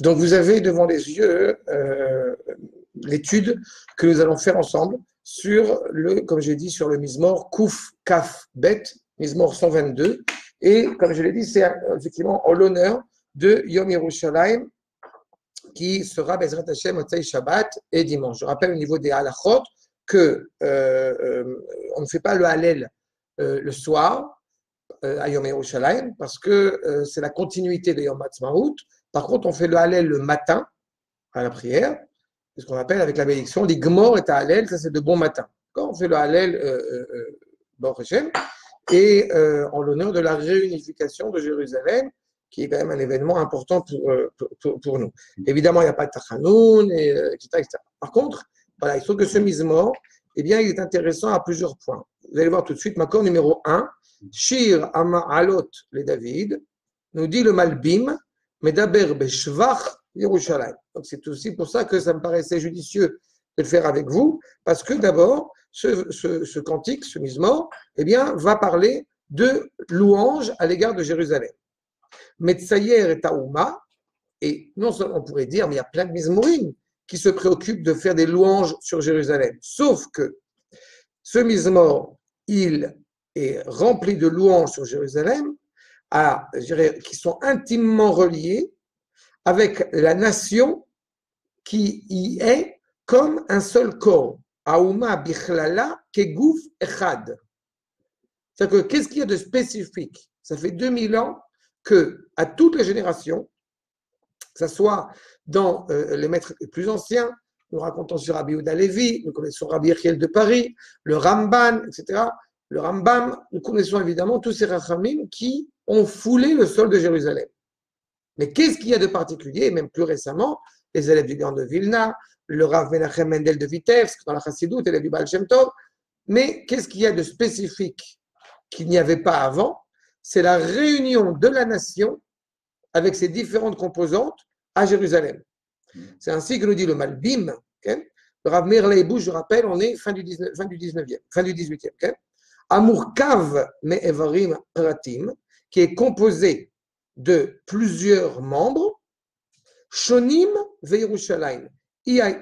Donc vous avez devant les yeux euh, l'étude que nous allons faire ensemble sur le, comme j'ai dit, sur le Mismor Kouf Kaf Bet, Mismor 122. Et comme je l'ai dit, c'est effectivement en l'honneur de Yom Yerushalayim qui sera Bezrat Hashem Otzei Shabbat et dimanche. Je rappelle au niveau des halachot que euh, euh, on ne fait pas le Hallel le soir à Yom Yerushalayim parce que c'est la continuité de Yom Ha'atzmaut par contre, on fait le Hallel le matin à la prière, c'est ce qu'on appelle avec la bénédiction, les Gmor et Hallel, ça c'est de bon matin. On fait le Hallel euh, euh, euh et euh, en l'honneur de la réunification de Jérusalem, qui est quand même un événement important pour, nous. Évidemment, il n'y a pas de Tachanoun, et, etc., Par contre, voilà, il faut que ce mise-mort, eh bien, il est intéressant à plusieurs points. Vous allez voir tout de suite, ma numéro 1, Shir Ama Alot les David, nous dit le Malbim, Medaber Beshvach Yerushalayim. Donc c'est aussi pour ça que ça me paraissait judicieux de le faire avec vous, parce que d'abord, ce, ce, cantique, ce mismor, eh bien, va parler de louange à l'égard de Jérusalem. Metsayer et Taouma, et non seulement on pourrait dire, mais il y a plein de mismorines qui se préoccupent de faire des louanges sur Jérusalem. Sauf que ce mismor, il est rempli de louanges sur Jérusalem, qui sont intimement reliés avec la nation qui y est comme un seul corps. Aouma bichlala kegouf echad. C'est-à-dire que qu'est-ce qu'il y a de spécifique? Ça fait 2000 ans que, à toutes les générations, que ce soit dans euh, les maîtres les plus anciens, nous racontons sur Rabbi Ouda Levi, nous connaissons Rabbi Echiel de Paris, le Ramban, etc., le Rambam, nous connaissons évidemment tous ces rachamim qui ont foulé le sol de Jérusalem. Mais qu'est-ce qu'il y a de particulier, même plus récemment, les élèves du Grand de Vilna, le Rav Menachem Mendel de Vitebsk, dans la Chassidoute, élève du Baal Shem mais qu'est-ce qu'il y a de spécifique qu'il n'y avait pas avant? C'est la réunion de la nation avec ses différentes composantes à Jérusalem. C'est ainsi que nous dit le Malbim. le Rav Meir je rappelle, on est fin du, 19, fin du 19e, fin du 18e. Amour Kav Me Evarim Pratim, qui est composé de plusieurs membres, Shonim Veirushalayim, c'est-à-dire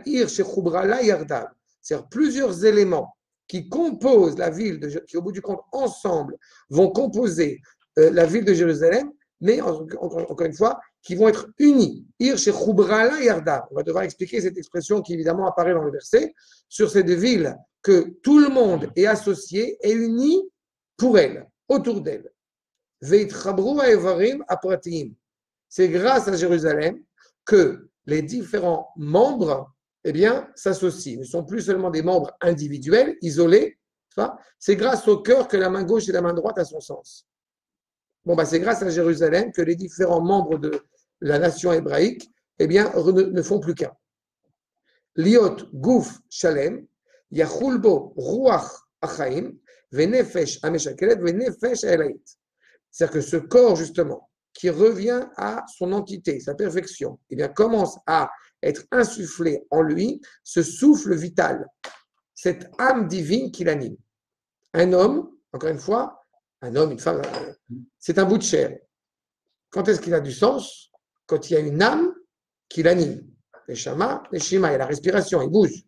plusieurs éléments qui composent la ville, de, qui au bout du compte, ensemble, vont composer euh, la ville de Jérusalem, mais encore une fois, qui vont être unis. Ir Shechubrala Yardav. On va devoir expliquer cette expression qui évidemment apparaît dans le verset, sur cette ville que tout le monde est associé et uni pour elle, autour d'elle. C'est grâce à Jérusalem que les différents membres eh s'associent. Ils ne sont plus seulement des membres individuels, isolés. C'est grâce au cœur que la main gauche et la main droite a son sens. Bah, c'est grâce à Jérusalem que les différents membres de la nation hébraïque eh ne, font plus qu'un. Liot Gouf Shalem, Yachulbo Ruach Achaim, Venefesh Ameshakelet, Venefesh Elaït. C'est-à-dire que ce corps, justement, qui revient à son entité, sa perfection, eh commence à être insufflé en lui ce souffle vital, cette âme divine qui l'anime. Un homme, encore une fois, un homme, une femme, c'est un bout de chair. Quand est-ce qu'il a du sens? Quand il y a une âme qui l'anime. Les chamas, les shima, il y a la respiration, il bouge.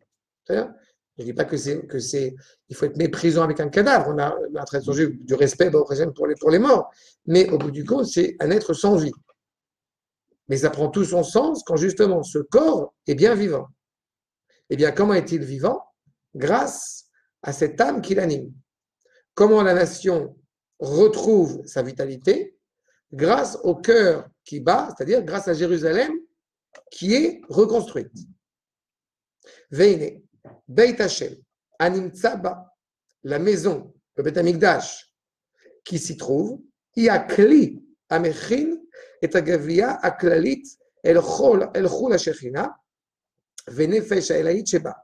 Je ne dis pas que c'est, que c'est, il faut être méprisant avec un cadavre. On a la tradition du respect pour les, pour les morts. Mais au bout du compte, c'est un être sans vie. Mais ça prend tout son sens quand justement ce corps est bien vivant. Eh bien, comment est-il vivant? Grâce à cette âme qui l'anime. Comment la nation retrouve sa vitalité? Grâce au cœur qui bat, c'est-à-dire grâce à Jérusalem qui est reconstruite. Veine, Beit Hashem, Animtzaba, la maison, le Beit Amikdash, qui s'y trouve, il y a Kli, Amechin, et Agavia, Aklalit, El Chol, El Chol Hashechina, Venefesh Aelaïd Sheba,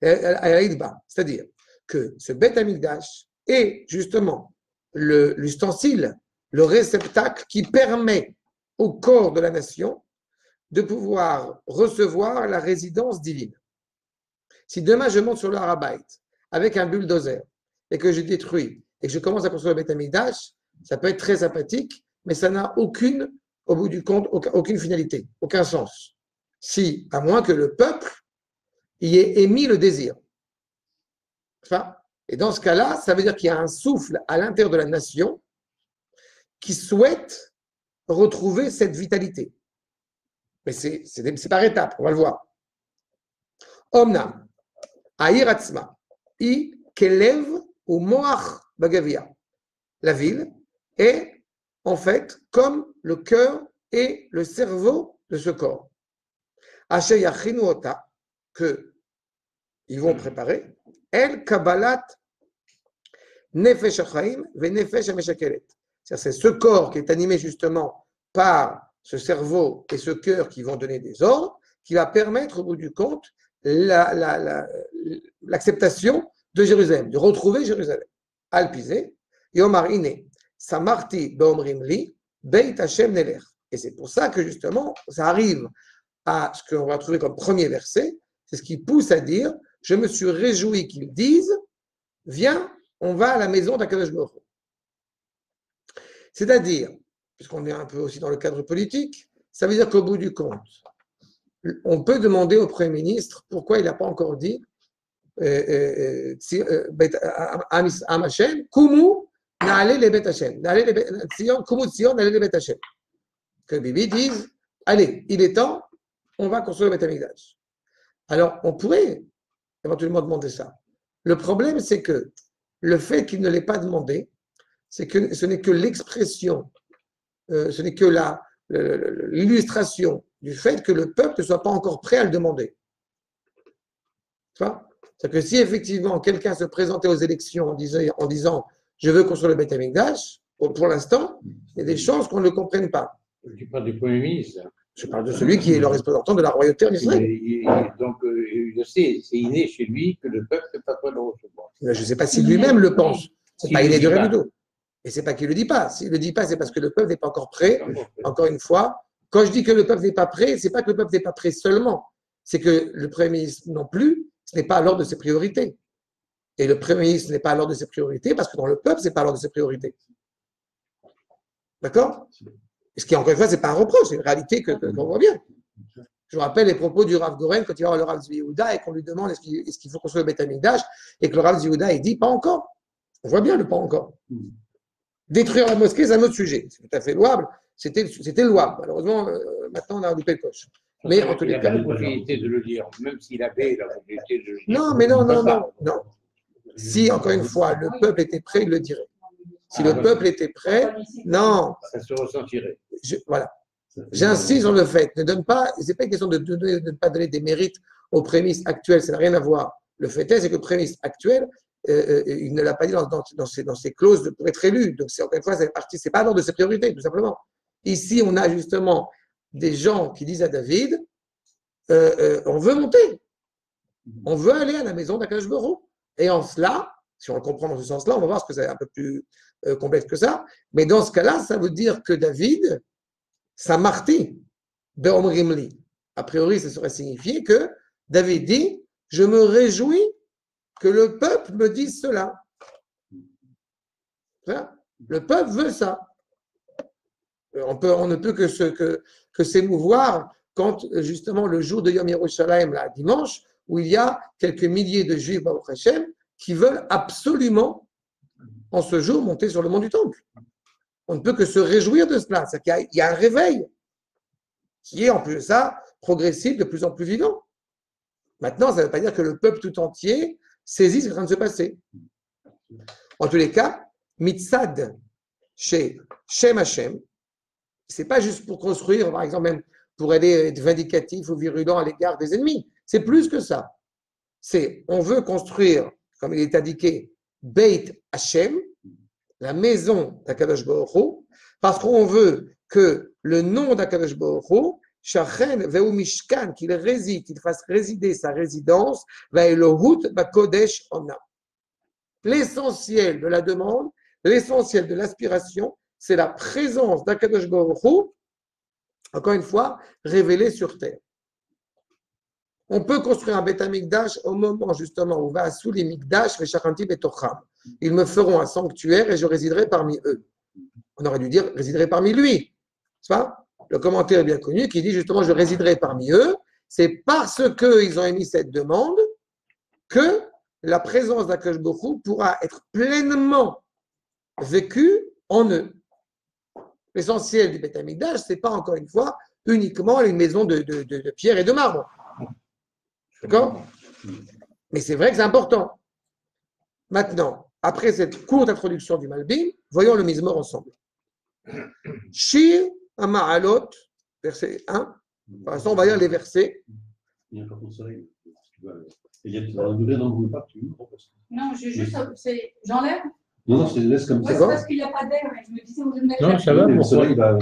Ba. C'est-à-dire que ce Beit Amikdash est justement l'ustensile, le réceptacle qui permet au corps de la nation de pouvoir recevoir la résidence divine. Si demain je monte sur le avec un bulldozer et que je détruis et que je commence à construire le Beth ça peut être très sympathique, mais ça n'a aucune au bout du compte, aucune finalité, aucun sens. Si, à moins que le peuple y ait émis le désir. Enfin, et dans ce cas-là, ça veut dire qu'il y a un souffle à l'intérieur de la nation qui souhaite retrouver cette vitalité. Mais c'est par étapes, on va le voir. Omnam, Airatzma, I Kelev ou Moach Bagavia. La ville est en fait comme le cœur et le cerveau de ce corps. Ota, que ils vont préparer, El Kabbalat Nefesh ve Nefesh C'est ce corps qui est animé justement par ce cerveau et ce cœur qui vont donner des ordres, qui va permettre au bout du compte l'acceptation de Jérusalem, de retrouver Jérusalem. Alpisé, Yomar Ine, Samarti Beomrim Li, Beit Hashem Neler. Et c'est pour ça que justement, ça arrive à ce qu'on va trouver comme premier verset, c'est ce qui pousse à dire Je me suis réjoui qu'ils disent Viens, on va à la maison d'Akadosh C'est-à-dire, puisqu'on est un peu aussi dans le cadre politique, ça veut dire qu'au bout du compte, on peut demander au Premier ministre pourquoi il n'a pas encore dit euh, euh, euh, Am Hashem, Kumu, Hashem. Que Bibi dise Allez, il est temps, on va construire le Bet. Alors, on pourrait éventuellement demander ça. Le problème, c'est que le fait qu'il ne l'ait pas demandé, c'est que ce n'est que l'expression, ce n'est que l'illustration du fait que le peuple ne soit pas encore prêt à le demander. C'est que si effectivement quelqu'un se présentait aux élections en disant, en disant je veux construire le Beth Amikdash, pour l'instant, il y a des chances qu'on ne le comprenne pas. Je ne parle du Premier ministre. Je parle de celui qui est le représentant de la royauté en Israël. donc, euh, je sais, c'est inné chez lui que le peuple n'est pas prêt à le recevoir. Je ne sais pas si lui-même le pense. Ce n'est pas inné du rien du tout. Et ce n'est pas qu'il ne le dit pas. S'il ne le dit pas, c'est parce que le peuple n'est pas encore prêt, encore une fois, quand je dis que le peuple n'est pas prêt, ce n'est pas que le peuple n'est pas prêt seulement, c'est que le Premier ministre non plus, ce n'est pas à l'ordre de ses priorités. Et le Premier ministre n'est pas à l'ordre de ses priorités parce que dans le peuple, ce n'est pas à l'ordre de ses priorités. D'accord? Ce qui, encore une fois, ce n'est pas un reproche, c'est une réalité qu'on voit bien. Je vous rappelle les propos du Rav Goren quand il va voir le Rav Zviouda et qu'on lui demande est-ce qu'il, faut construire le Betamikdash et que le Rav Zviouda il dit pas encore. On voit bien le pas encore. Détruire la mosquée, c'est un autre sujet. C'est tout à fait louable c'était, c'était louable. Malheureusement, euh, maintenant, on a loupé le coche. Mais en tous les cas. Il a la possibilité de le dire, même s'il avait la possibilité de le dire. Non, mais non, non, non, non. Si, encore une fois, le peuple était prêt, il le dirait. Si le ah, peuple était prêt, non. Ça se ressentirait. voilà. J'insiste sur le fait, ne donne pas, c'est pas une question de, ne pas donner des mérites aux prémices actuelles, ça n'a rien à voir. Le fait est, c'est que le prémisse actuel, euh, euh, il ne l'a pas dit dans, dans, dans, ses, dans, ses, clauses pour être élu. Donc, c'est encore une fois, c'est parti, c'est pas dans de ses priorités, tout simplement. Ici, on a justement des gens qui disent à David, euh, euh, on veut monter, on veut aller à la maison d'Akashboro. Et en cela, si on le comprend dans ce sens-là, on va voir ce que c'est un peu plus complexe que ça. Mais dans ce cas-là, ça veut dire que David, sa marty, Beomrimli, a priori, ça serait signifier que David dit, je me réjouis que le peuple me dise cela. Le peuple veut ça. Euh, on, ne peut que, s'émouvoir quand justement le jour de Yom Yerushalayim, là, dimanche, où il y a quelques milliers de juifs Hashem, qui veulent absolument, en ce jour, monter sur le mont du Temple. On ne peut que se réjouir de cela. Qu'il y, a un réveil qui est en plus de ça progressif, de plus en plus vivant. Maintenant, ça ne veut pas dire que le peuple tout entier saisit ce qui est en train de se passer. En tous les cas, mitzad chez Shem Hashem, c'est pas juste pour construire, par exemple, même pour aller être vindicatif ou virulent à l'égard des ennemis. C'est plus que ça. C'est, on veut construire, comme il est indiqué, Beit Hashem, la maison d'Akadosh Baruch parce qu'on veut que le nom d'Akadosh Baruch Shachen Veu Mishkan, qu'il réside, qu'il fasse résider sa résidence, va Elohut Bakodesh Ona. L'essentiel de la demande, l'essentiel de l'aspiration, c'est la présence d'Akadosh Baruch encore une fois, révélée sur terre. On peut construire un Beth au moment justement où va sous les Mikdash, et Betocham. Ils me feront un sanctuaire et je résiderai parmi eux. On aurait dû dire résiderai parmi lui. C'est pas? Le commentaire est bien connu qui dit justement je résiderai parmi eux. C'est parce qu'ils ont émis cette demande que la présence d'Akash Bokhu pourra être pleinement vécue en eux. L'essentiel du Beth Amikdash, ce n'est pas encore une fois uniquement une maison de, de- de- pierre et de marbre. D'accord? Mais c'est vrai que c'est important. Maintenant, après cette courte introduction du Malbim, voyons le Mizmor ensemble. Shir Ama'alot, verset 1. Pour l'instant, on va lire les versets. Il y a Non, je juste, c'est- j'enlève. Non, non, c'est laisse comme Ouais, ça. c'est parce qu'il n'y a pas d'air. mais Je me disais, je vais mettre Non, la- ça va, Le soleil va. euh,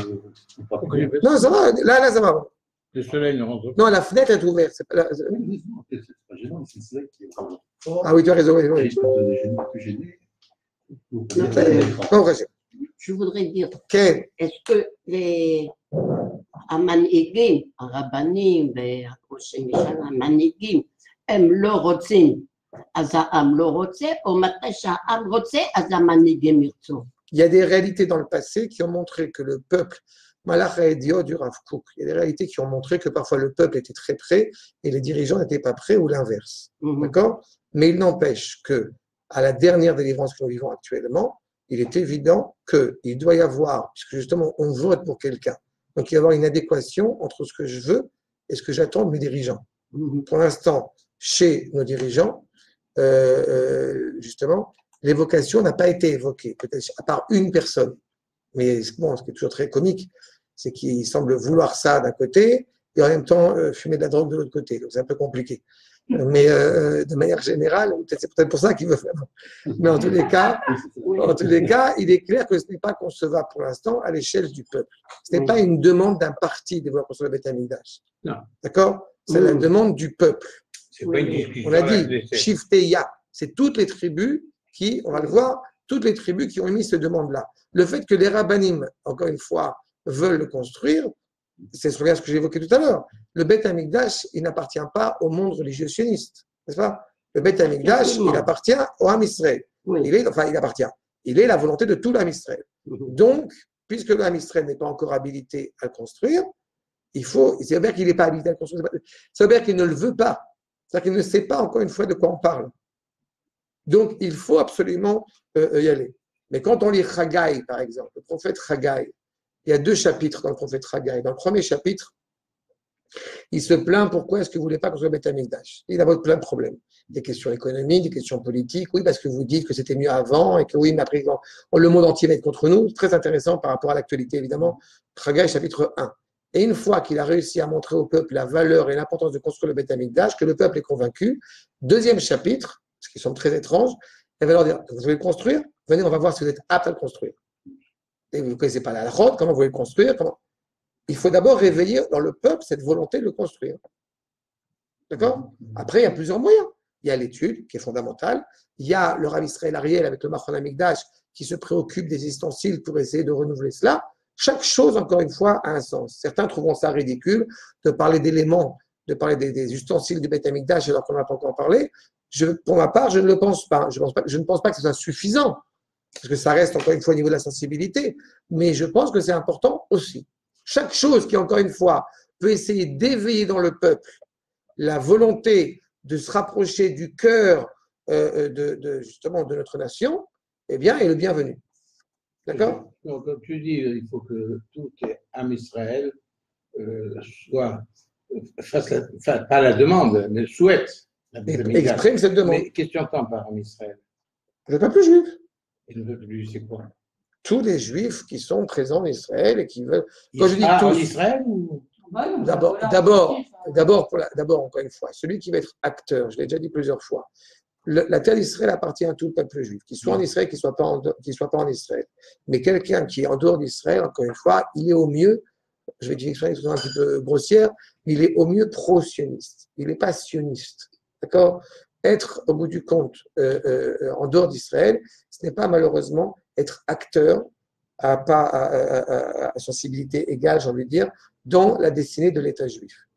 Non, ça va. Là, là, ça va. Le soleil ne rentre pas. Non, la fenêtre est ouverte. c'est pas la- non, gênant, c'est le soleil qui est. Ah oui, tu as raison. Oui, oui. Gêné. Non, euh, Non, vas-y Je voudrais dire, Ken, est-ce que les המנהיגים, הרבנים והראשי ממשלה, המנהיגים, הם לא רוצים, אז העם לא רוצה, או מתי שהעם רוצה, אז המנהיגים ירצו. il y a des réalités dans le passé qui ont montré que le peuple, Malach Idiot du Rav Kook, il y a des réalités qui ont montré que parfois le peuple était très prêt et les dirigeants n'étaient pas prêts ou l'inverse. Mhm. D'accord Mais il n'empêche que, à la dernière délivrance que nous vivons actuellement, il est évident qu'il doit y avoir, puisque justement on vote pour quelqu'un, donc il doit y avoir une adéquation entre ce que je veux et ce que j'attends de mes dirigeants. Mhm. Pour l'instant, chez nos dirigeants, euh, euh, justement, l'évocation n'a pas été évoquée, peut-être à part une personne. Mais bon, ce qui est toujours très comique, c'est qu'il semble vouloir ça d'un côté et en même temps euh, fumer de la drogue de l'autre côté. Donc c'est un peu compliqué. Euh, Mais euh, de manière générale, peut-être- c'est peut-être pour ça qu'il veut faire. Mais en tous les cas, en tous les cas, il est clair que ce n'est pas concevable pour l'instant à l'échelle du peuple. Ce n'est pas une demande d'un parti de vouloir construire le. Non. D'accord? C'est la demande du peuple. On a dit c'est- Shifteya. C'est toutes les tribus qui, on va le voir, toutes les tribus qui ont émis cette demande-là. Le fait que les rabbinim, encore une fois, veulent le construire, c'est ce que évoqué tout à l'heure. Le Beth Amikdash, il n'appartient pas au monde religieux sioniste, n'est-ce pas? Le Beth Amikdash, il appartient au Ham Israël. Oui. Il est, enfin, il appartient. Il est la volonté de tout l'Am Israël. Mhm. Donc, puisque Israël n'est pas encore habilité à le construire, il faut, c'est qu'il n'est pas habilité à le construire, ça veut dire qu'il ne le veut pas. C'est-à-dire qu'il ne sait pas encore une fois de quoi on parle. Donc, il faut absolument euh, y aller. Mais quand on lit Haggai, par exemple, le prophète Haggai, il y a deux chapitres dans le prophète Haggai. Dans le premier chapitre, il se plaint pourquoi est-ce que vous ne voulez pas construire Beth Amikdash. Il a plein de problèmes. Des questions économiques, des questions politiques. Oui, parce que vous dites que c'était mieux avant et que oui, mais après, le monde entier va être contre nous. Très intéressant par rapport à l'actualité, évidemment. Haggai, chapitre 1. Et une fois qu'il a réussi à montrer au peuple la valeur et l'importance de construire le Beth Amikdash, que le peuple est convaincu, deuxième chapitre, ce qui semble très étrange, elle va leur dire, vous voulez le construire? Venez, on va voir si vous êtes apte à le construire. Et vous ne connaissez pas la halachot, comment vous voulez le construire comment... Il faut d'abord réveiller dans le peuple cette volonté de le construire. D'accord? Après, il y a plusieurs moyens. Il y a l'étude, qui est fondamentale. Il y a le Rav Israël Ariel avec le Machon Amikdash, qui se préoccupe des ustensiles pour essayer de renouveler cela. Chaque chose, encore une fois, a un sens. Certains trouveront ça ridicule de parler d'éléments, de parler des, des ustensiles du Beth Amikdash alors qu'on n'en a pas encore parlé. Je, pour ma part, je ne le pense pas. Je, pense pas. je ne pense pas que ce soit suffisant, parce que ça reste encore une fois au niveau de la sensibilité. Mais je pense que c'est important aussi. Chaque chose qui, encore une fois, peut essayer d'éveiller dans le peuple la volonté de se rapprocher du cœur euh, de, de, justement de notre nation, eh bien, est le bienvenu. D'accord? Donc, comme tu dis, il faut que tout âme Israël euh, soit, fasse la, enfin, pas la demande, mais souhaite la. Exprime cette demande. Mais qu'est-ce que tu entends par âme Israël? Le peuple juif. Et le peuple juif, c'est quoi? Tous les juifs qui sont présents en Israël et qui veulent. Quand je dis en tous- Israël ou? Non, D'abord, d'abord, enfin, d'abord, pour la- d'abord, encore une fois, celui qui va être acteur, je l'ai déjà dit plusieurs fois, le- la terre d'Israël appartient à tout le peuple juif, qu'il soit en Israël, qu'il ne soit, pas en soit pas en Israël. Mais quelqu'un qui est en dehors d'Israël, encore une fois, il est au mieux, je vais dire une expression un petit peu grossière, il est au mieux pro-sioniste. Il n'est pas sioniste. D'accord? Être, au bout du compte, euh, euh, en dehors d'Israël, ce n'est pas malheureusement être acteur à, pas, à, sensibilité égale, j'ai envie de dire, dans la destinée de l'État juif.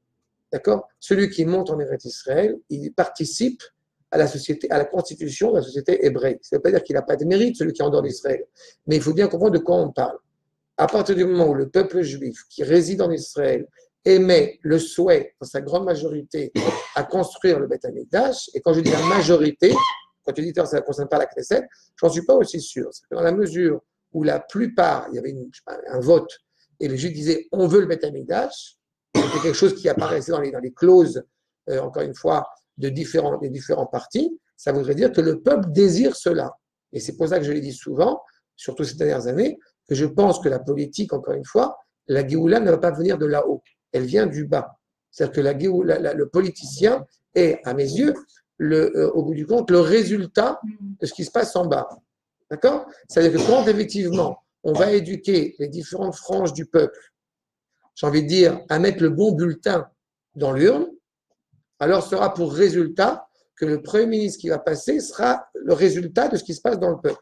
D'accord? Celui qui monte en Eretz Israël, il participe à la société, à la constitution de la société hébraïque. Ça ne veut pas dire qu'il n'a pas de mérite, celui qui est en dehors d'Israël. Mais il faut bien comprendre de quoi on parle. à partir du moment où le peuple juif qui réside en Israël émet le souhait, dans sa grande majorité, à construire le Beth Amikdash, et quand je dis la majorité, quand tu dis que ça ne concerne pas la Knesset, j'en suis pas aussi sûr. C'est que dans la mesure où la plupart, il y avait un vote, et les Juifs disaient on veut le Beth Amikdash, c'était quelque chose qui apparaissait dans les, dans les clauses, euh, encore une fois, de différents, des différents partis, ça voudrait dire que le peuple désire cela. Et c'est pour ça que je l'ai dit souvent, surtout ces dernières années, que je pense que la politique, encore une fois, la Géoula ne va pas venir de là-haut, elle vient du bas. C'est-à-dire que le politicien est, à mes yeux, euh, au bout du compte, le résultat de ce qui se passe en bas. D'accord? C'est-à-dire que quand effectivement on va éduquer les différentes franges du peuple, j'ai envie de dire, à mettre le bon bulletin dans l'urne, alors sera pour résultat que le Premier ministre qui va passer sera le résultat de ce qui se passe dans le peuple.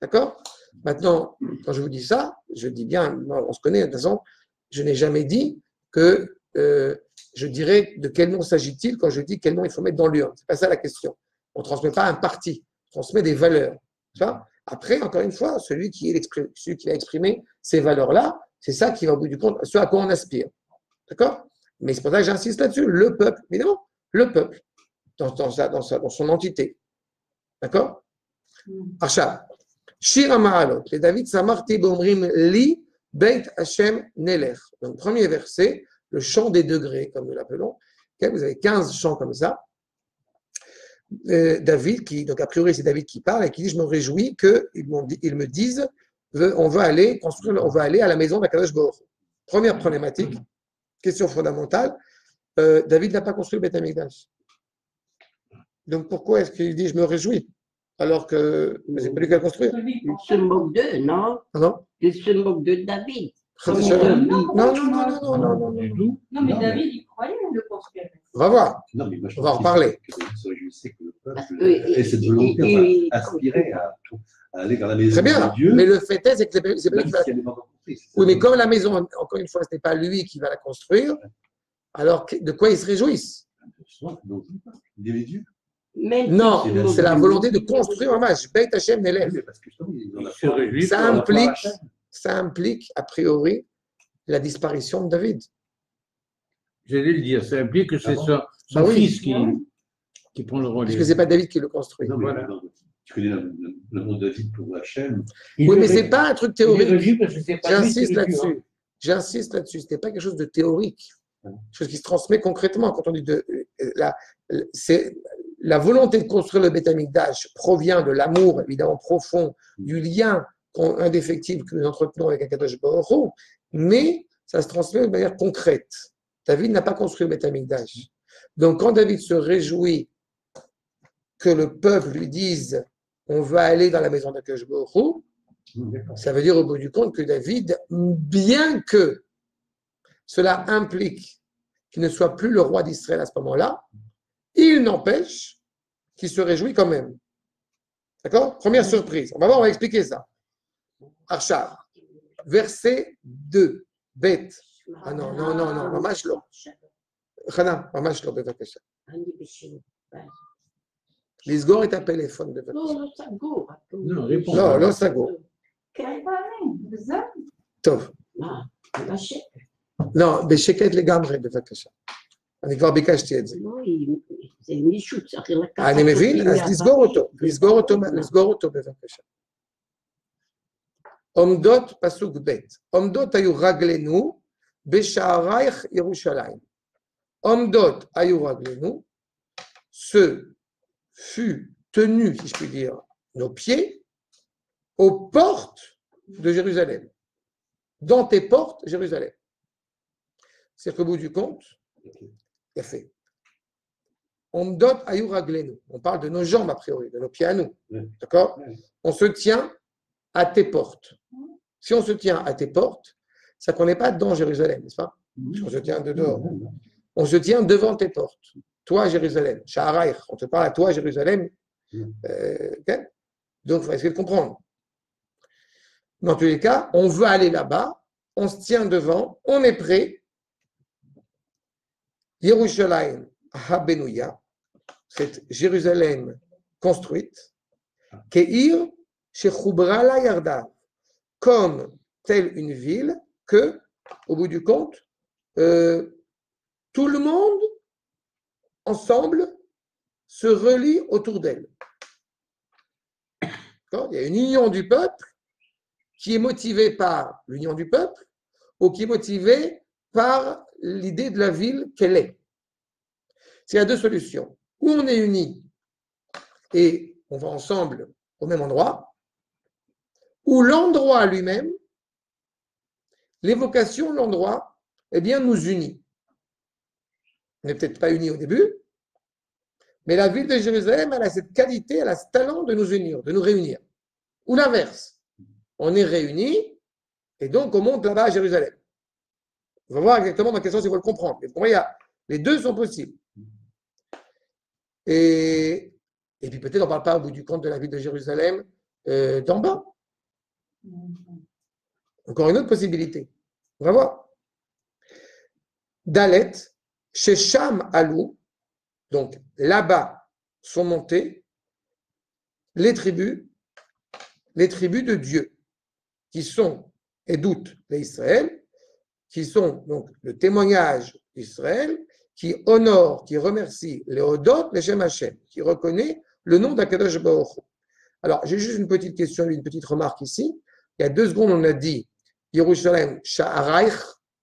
D'accord? Maintenant, quand je vous dis ça, je dis bien, on se connaît, de toute façon, je n'ai jamais dit que euh, je dirais de quel nom s'agit-il quand je dis quel nom il faut mettre dans l'urne. Ce n'est pas ça la question. On ne transmet pas un parti, on transmet des valeurs. Après, encore une fois, celui qui, est celui qui va exprimer ces valeurs-là, c'est ça qui va au bout du compte, ce à quoi on aspire. D'accord? Mais c'est pour ça que j'insiste là-dessus. Le peuple, évidemment, le peuple, dans, dans, sa- dans, sa- dans son entité. D'accord? Acha. Shir Ma'alot. Les David Samarti Bomrim Li Beit Hashem Nelech. Donc, premier verset, le chant des degrés, comme nous l'appelons. Vous avez 15 chants comme ça. Euh, David, qui, donc a priori c'est David qui parle et qui dit Je me réjouis qu'ils me disent on va aller construire, on va aller à la maison d'Akadosh. Hu. Première problématique, question fondamentale. euh, David n'a pas construit le Beth Amikdash. Donc pourquoi est-ce qu'il dit je me réjouis alors que mais c'est pas lui qui a construit Il se moque d'eux, non Non Il se moque de David. Non, non, non, non, non, non, mais Non, David, il croyait le construire. On va voir. Non, mais moi, je On va en reparler. se réjouissait que le peuple ait cette volonté, et- et- aspirer à, aller vers la maison Très bien. de Dieu. Mais le fait est, c'est que c'est pas- lui. Oui, mais comme la maison, encore une fois, ce n'est pas lui qui va la construire, alors de quoi ils se réjouissent des dieux. Même Non, c'est la volonté de construire un match. Beit Hashem Ça implique, ça implique, a priori, la disparition de David. J'allais le dire, ça implique que c'est Ah bon? son, son Ah oui. fils qui, qui prend le relais. Parce que ce n'est pas David qui le construit. Non, Voilà. Tu connais le, nom de David pour Hachem. Oui, mais ce n'est pas un truc théorique. qui J'insiste hein. là-dessus. J'insiste là-dessus. Ce n'est pas quelque chose de théorique. Quelque chose qui se transmet concrètement. Quand on dit de, euh, la, c'est, la volonté de construire le Beth Amikdash provient de l'amour évidemment profond, du lien indéfectible que nous entretenons avec Akadosh Baruch mais ça se transmet de manière concrète. David n'a pas construit le Beth Amikdash. Donc quand David se réjouit que le peuple lui dise on va aller dans la maison d'Akadosh Baruch ça veut dire au bout du compte que David, bien que cela implique qu'il ne soit plus le roi d'Israël à ce moment-là, il n'empêche qu'il se réjouit quand même. D'accord Première surprise. On va voir, on va expliquer ça. Arshad, verset 2, bête. Ah non, non, non, non, ממש לא. חנה, ממש לא, בבקשה. אני בשיעור. לסגור את הפלאפון, בבקשה. לא, לא סגור. לא, ריפוי. לא, לא סגור. כן, וזהו. טוב. מה? מה ש... לא, בשקט לגמרי, בבקשה. אני כבר ביקשתי את זה. לא, היא- זה מישהו צריך לקחת... אני מבין, אותי אז מהבית. לסגור אותו, לסגור אותו, לסגור אותו בבקשה. עומדות, פסוק ב', עומדות היו רגלינו בשערייך ירושלים. עומדות היו רגלינו, ce fut tenu, si je puis dire, nos pieds aux portes de Jérusalem. Dans tes portes, Jérusalem. C'est qu'au bout du compte, il a fait. On parle de nos jambes a priori, de nos pieds à nous. D'accord. On se tient à tes portes. Si on se tient à tes portes, ça qu'on n'est pas dans Jérusalem, n'est-ce pas On se tient de dehors. On se tient devant tes portes. Toi, Jérusalem. Sha'araïch. On te parle à toi, Jérusalem. Euh, Donc, il faut essayer de comprendre. Dans tous les cas, on veut aller là-bas, on se tient devant, on est prêt. Yerushalayim Habenouya, cette Jérusalem construite, Keir Yarda, comme telle une ville que, au bout du compte, euh, tout le monde, ensemble, se relie autour d'elle. Il y a une union du peuple qui est motivée par l'union du peuple ou qui est motivée par l'idée de la ville qu'elle est. C'est a deux solutions. Ou on est unis et on va ensemble au même endroit, ou l'endroit lui-même, l'évocation de l'endroit, eh bien, nous unit. On n'est peut-être pas unis au début, mais la ville de Jérusalem, a cette qualité, elle a ce talent de nous unir, de nous réunir. Ou l'inverse. On est réunis et donc on monte là-bas à Jérusalem. On va voir exactement dans quel sens il faut le comprendre. Mais pour moi, il y a, les deux sont possibles. Et, puis peut-être on ne parle pas au bout du compte de la ville de Jérusalem euh, d'en bas. Encore une autre possibilité. On va voir. Dalet, chez Sham Alou, donc là-bas sont montées les tribus, les tribus de Dieu, qui sont, et doute, les Israël, qui sont donc le témoignage d'Israël, qui honore, qui remercie les Odot, les Shem qui reconnaît le nom d'Akadosh Baruch. Alors, j'ai juste une petite question, une petite remarque ici. Il y a deux secondes, on a dit Yerushalayim Sha'araich,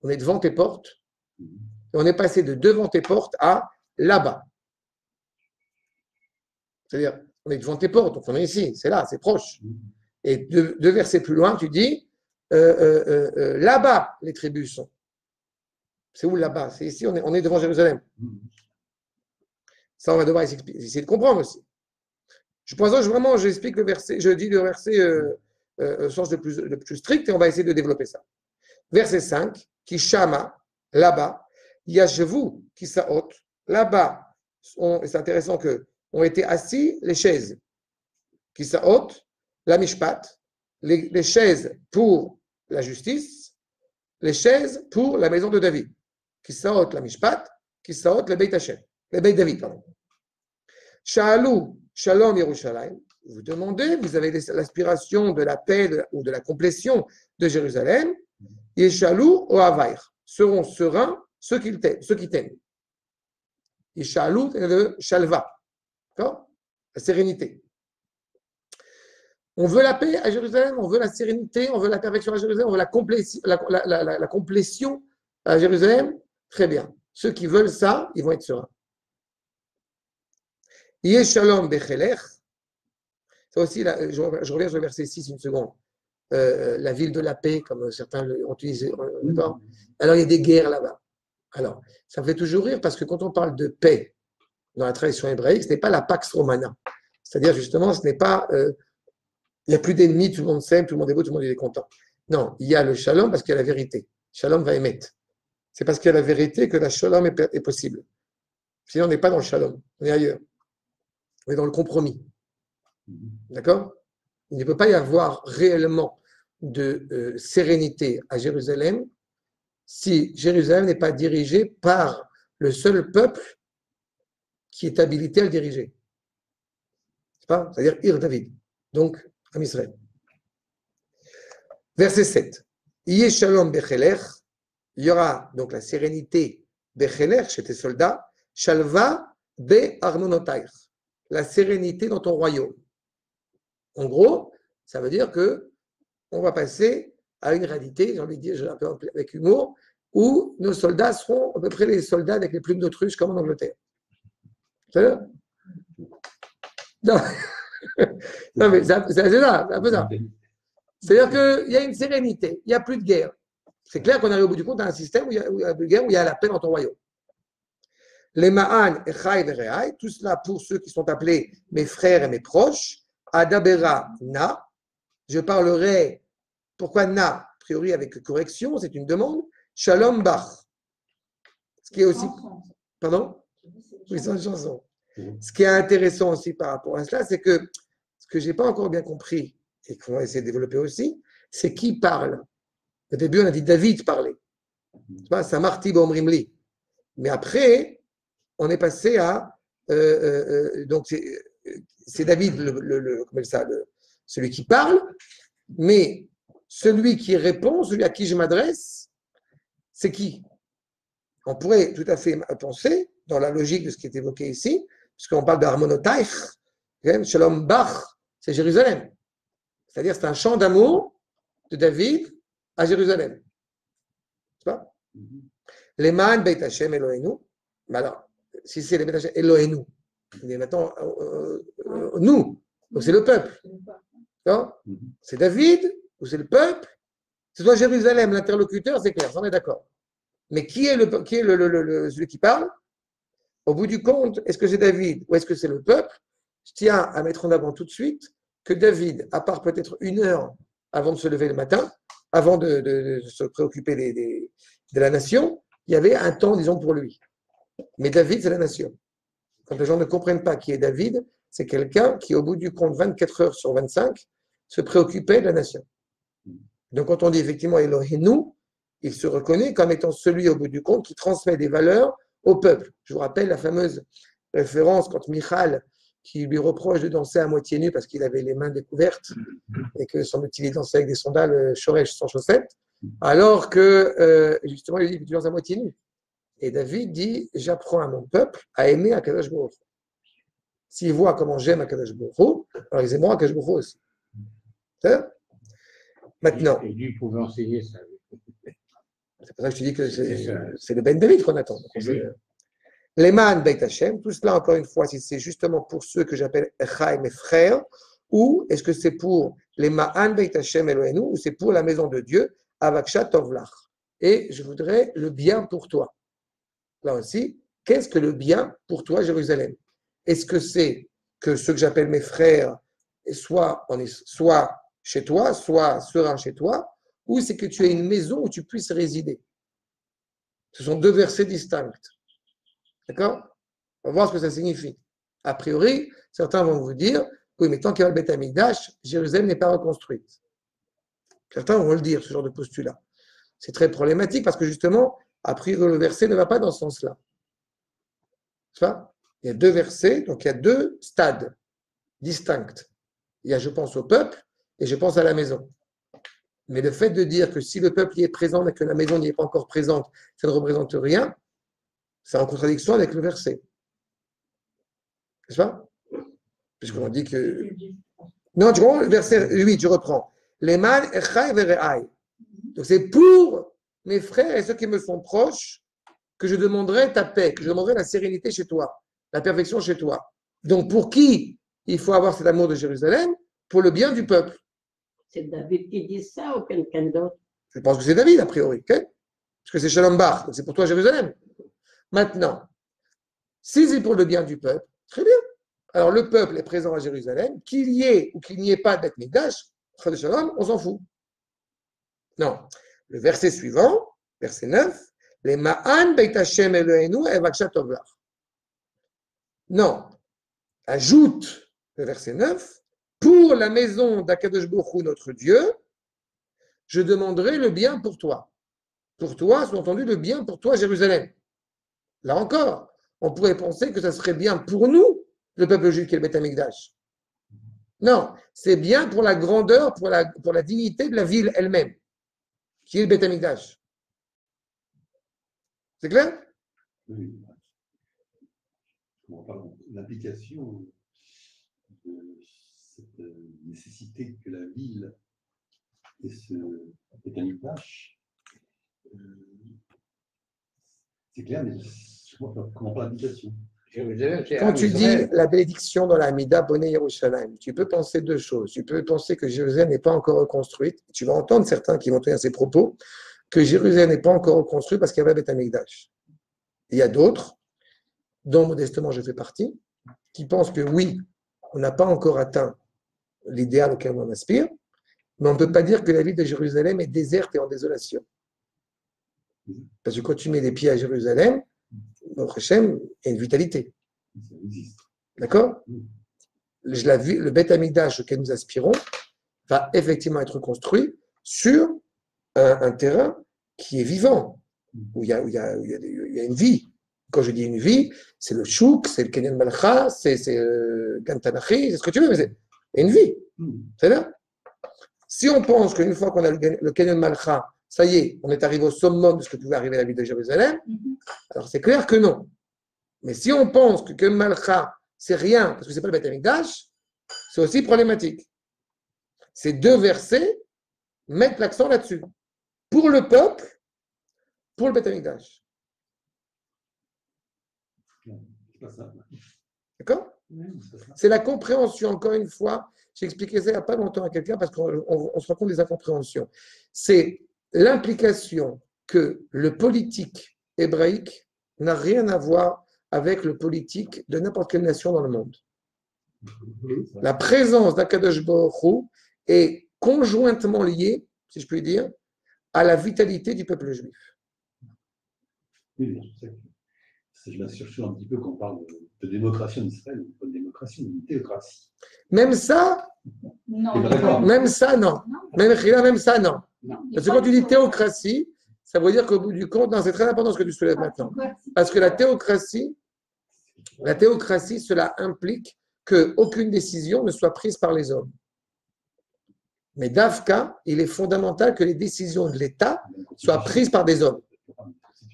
on est devant tes portes. Et on est passé de devant tes portes à là-bas. C'est-à-dire, on est devant tes portes, donc on est ici, c'est là, c'est proche. Et deux versets plus loin, tu dis euh, euh, euh, là-bas, les tribus sont. C'est où là-bas? C'est ici, on est, devant Jérusalem. Ça, on va devoir essayer, de comprendre aussi. Je pense que vraiment, j'explique le verset, je dis le verset euh, au sens le plus, plus strict et on va essayer de développer ça. Verset 5, qui chama, là-bas, Yashvu, qui saot, là-bas, c'est intéressant que ont été assis les chaises, qui saot, la mishpat, les, les chaises pour la justice, les chaises pour la maison de David, qui saot la mishpat, qui saot le Beit Hashem, le Beit David, pardon. Sha'alou, Shalom Yerushalayim. Vous demandez, vous avez l'aspiration de la paix de- ou de la complétion de Jérusalem. Yeshalou ou Avair seront sereins ceux qui t'aiment. Yeshalou, c'est le Shalva. La sérénité. On veut la paix à Jérusalem, on veut la sérénité, on veut la perfection à Jérusalem, on veut la, complétion- à Jérusalem. Très bien. Ceux qui veulent ça, ils vont être sereins. Yeshalom Bechelech. Ça aussi, je, reviens sur le verset 6 une seconde. Euh, la ville de la paix, comme certains l'ont utilisé. euh, Alors, il y a des guerres là-bas. Alors, ça fait toujours rire parce que quand on parle de paix dans la tradition hébraïque, ce n'est pas la Pax Romana. C'est-à-dire, justement, ce n'est pas. euh, il n'y a plus d'ennemis, tout le monde s'aime, tout le monde est beau, tout le monde est content. Non, il y a le shalom parce qu'il y a la vérité. Shalom va émettre. C'est parce qu'il y a la vérité que la shalom est, possible. Sinon, on n'est pas dans le shalom, on est ailleurs. On est dans le compromis. D'accord? Il ne peut pas y avoir réellement de euh, sérénité à Jérusalem si Jérusalem n'est pas dirigée par le seul peuple qui est habilité à le diriger. C'est pas? C'est-à-dire Ir David. Donc, Verset 7. Yé Shalom. Il y aura donc la sérénité Bechelech chez tes soldats. Shalva Be Arnonotair. La sérénité dans ton royaume. En gros, ça veut dire que on va passer à une réalité, j'ai envie de dire un peu avec humour, où nos soldats seront à peu près les soldats avec les plumes d'autruche comme en Angleterre. C'est Non. mais c'est ça, c'est un peu ça. C'est-à-dire qu'il y a une sérénité, il n'y a plus de guerre. C'est clair qu'on arrive au bout du compte à un système où il y a, où il y a plus de guerre, où il y a la paix dans ton royaume. Les Ma'an, et Re'ai, tout cela pour ceux qui sont appelés mes frères et mes proches, Adabera Na, je parlerai, pourquoi Na? A priori avec correction, c'est une demande, Shalom Bach. Ce qui est aussi. Pardon? Oui, c'est une chanson. Ce qui est intéressant aussi par rapport à cela, c'est que ce que je n'ai pas encore bien compris et qu'on va essayer de développer aussi, c'est qui parle. Au début, on a dit David parlait. C'est pas Samarti Bomrimli. Mais après, on est passé à. euh, euh, euh, donc, c'est David, le, le- le- comment ça, le- celui qui parle, mais celui qui répond, celui à qui je m'adresse, c'est qui? On pourrait tout à fait penser, dans la logique de ce qui est évoqué ici, puisqu'on parle d'harmonotaich, Shalom Bach, c'est Jérusalem. C'est-à-dire, c'est un chant d'amour de David à Jérusalem. C'est pas? Leman Beit Hashem Elohenu. Mais alors, si c'est les Beit Hashem Elohenu, mais maintenant, euh, euh, nous, donc c'est le peuple. Non C'est David ou c'est le peuple? C'est soit Jérusalem, l'interlocuteur, c'est clair, on est d'accord. Mais qui est, le, qui est le, le, le, celui qui parle? Au bout du compte, est-ce que c'est David ou est-ce que c'est le peuple? Je tiens à mettre en avant tout de suite que David, à part peut-être une heure avant de se lever le matin, avant de, se préoccuper de la nation, il y avait un temps, disons, pour lui. Mais David, c'est la nation. Quand les gens ne comprennent pas qui est David, c'est quelqu'un qui, au bout du compte, 24 heures sur 25, se préoccupait de la nation. Donc, quand on dit effectivement Elohenu, il se reconnaît comme étant celui, au bout du compte, qui transmet des valeurs au peuple. Je vous rappelle la fameuse référence quand Michal, qui lui reproche de danser à moitié nu parce qu'il avait les mains découvertes et que semble-t-il il dansait avec des sandales Shoresh sans chaussettes, alors que euh, justement il dit que tu danses à moitié nu. Et David dit J'apprends à mon peuple à aimer Akadosh Baruch. S'ils voient comment j'aime Akadosh Baruch, alors ils aimeront Akadosh Baruch aussi. Maintenant. Enseigner ça. C'est pour ça que je te dis que c'est le Ben David qu'on attend. Les man Beit Hashem, tout cela encore une fois, si c'est justement pour ceux que j'appelle Echaim, mes frères, ou est-ce que c'est pour les Ma'an Beit Hashem Elohenu, ou c'est pour la maison de Dieu, Avaksha Tovlach. Et je voudrais le bien pour toi. Là aussi, qu'est-ce que le bien pour toi, Jérusalem? Est-ce que c'est que ceux que j'appelle mes frères soit chez toi, soit serein chez toi, ou c'est que tu as une maison où tu puisses résider Ce sont deux versets distincts. D'accord? On va voir ce que ça signifie. A priori, certains vont vous dire oui, mais tant qu'il y a le Beth Jérusalem n'est pas reconstruite. Certains vont le dire, ce genre de postulat. C'est très problématique parce que justement, a priori, le verset ne va pas dans ce sens-là. Il y a deux versets, donc il y a deux stades distincts. Il y a je pense au peuple et je pense à la maison. Mais le fait de dire que si le peuple y est présent mais que la maison n'y est pas encore présente, ça ne représente rien, c'est en contradiction avec le verset. N'est-ce pas? Puisqu'on dit que. Non, tu comprends le verset 8, je reprends. Les mal Donc c'est pour mes frères et ceux qui me sont proches que je demanderai ta paix, que je demanderai la sérénité chez toi, la perfection chez toi. Donc pour qui il faut avoir cet amour de Jérusalem? Pour le bien du peuple. C'est David qui dit ça ou quelqu'un d'autre? Je pense que c'est David, a priori. Parce que c'est Shalom Bar, c'est pour toi Jérusalem. Maintenant, si c'est pour le bien du peuple, très bien. Alors le peuple est présent à Jérusalem, qu'il y ait ou qu'il n'y ait pas Mikdash, on s'en fout. Non. Le verset suivant, verset 9, les Ma'an Beit Hashem Eloheinu Non. Ajoute le verset 9, pour la maison d'Akadosh notre Dieu, je demanderai le bien pour toi. Pour toi, sous-entendu, le bien pour toi, Jérusalem. Là encore, on pourrait penser que ça serait bien pour nous, le peuple juif qui est le Beth. Non, c'est bien pour la grandeur, pour la, dignité de la ville elle-même, qui est le Beth. C'est clair? L'application cette nécessité que la ville ait ce Amikdash, euh, c'est clair, mais comment pas l'application quand tu dis la bénédiction dans la Mida, Bonnet Yerushalayim, tu peux penser deux choses. Tu peux penser que Jérusalem n'est pas encore reconstruite. Tu vas entendre certains qui vont tenir ces propos, que Jérusalem n'est pas encore reconstruite parce qu'il y avait Beth Amikdash. Il y a d'autres, dont modestement je fais partie, qui pensent que oui, on n'a pas encore atteint l'idéal auquel on aspire, mais on ne peut pas dire que la ville de Jérusalem est déserte et en désolation. Parce que quand tu mets les pieds à Jérusalem, notre Hachem a une vitalité. D'accord? Le Beth Amikdash auquel nous aspirons va effectivement être construit sur un, terrain qui est vivant, où il y, il y il y a, une vie. Quand je dis une vie, c'est le chouk, c'est le Kenyan Malcha, c'est euh, Gantanachi, c'est ce que tu veux, mais c'est une vie. C'est là Si on pense qu'une fois qu'on a le, le Canyon Malcha, ça y est, on est arrivé au summum de ce que pouvait arriver à la ville de Jérusalem, Mhm. alors c'est clair que non. Mais si on pense que, que Malcha, c'est rien, parce que c'est pas le Beth Amikdash, c'est aussi problématique. Ces deux versets mettent l'accent là-dessus. Pour le peuple, pour le Beth ça. D'accord? C'est la compréhension, encore une fois. J'ai expliqué ça il n'y a pas longtemps à quelqu'un parce qu'on on- on se rend compte des incompréhensions. C'est l'implication que le politique hébraïque n'a rien à voir avec le politique de n'importe quelle nation dans le monde. La présence d'Akadosh Baruch est conjointement liée, si je puis dire, à la vitalité du peuple juif. Je m'assure toujours un petit peu qu'on parle de, de démocratie en Israël, pas de démocratie, mais de théocratie. Même ça, Non, même ça, non. Non. Même même ça, non. Non. Parce que quand tu dis théocratie, ça veut dire qu'au bout du compte, non, c'est très important ce que tu soulèves maintenant. Parce que la théocratie, la théocratie, cela implique qu'aucune décision ne soit prise par les hommes. Mais d'Afka, il est fondamental que les décisions de l'État soient prises par des hommes.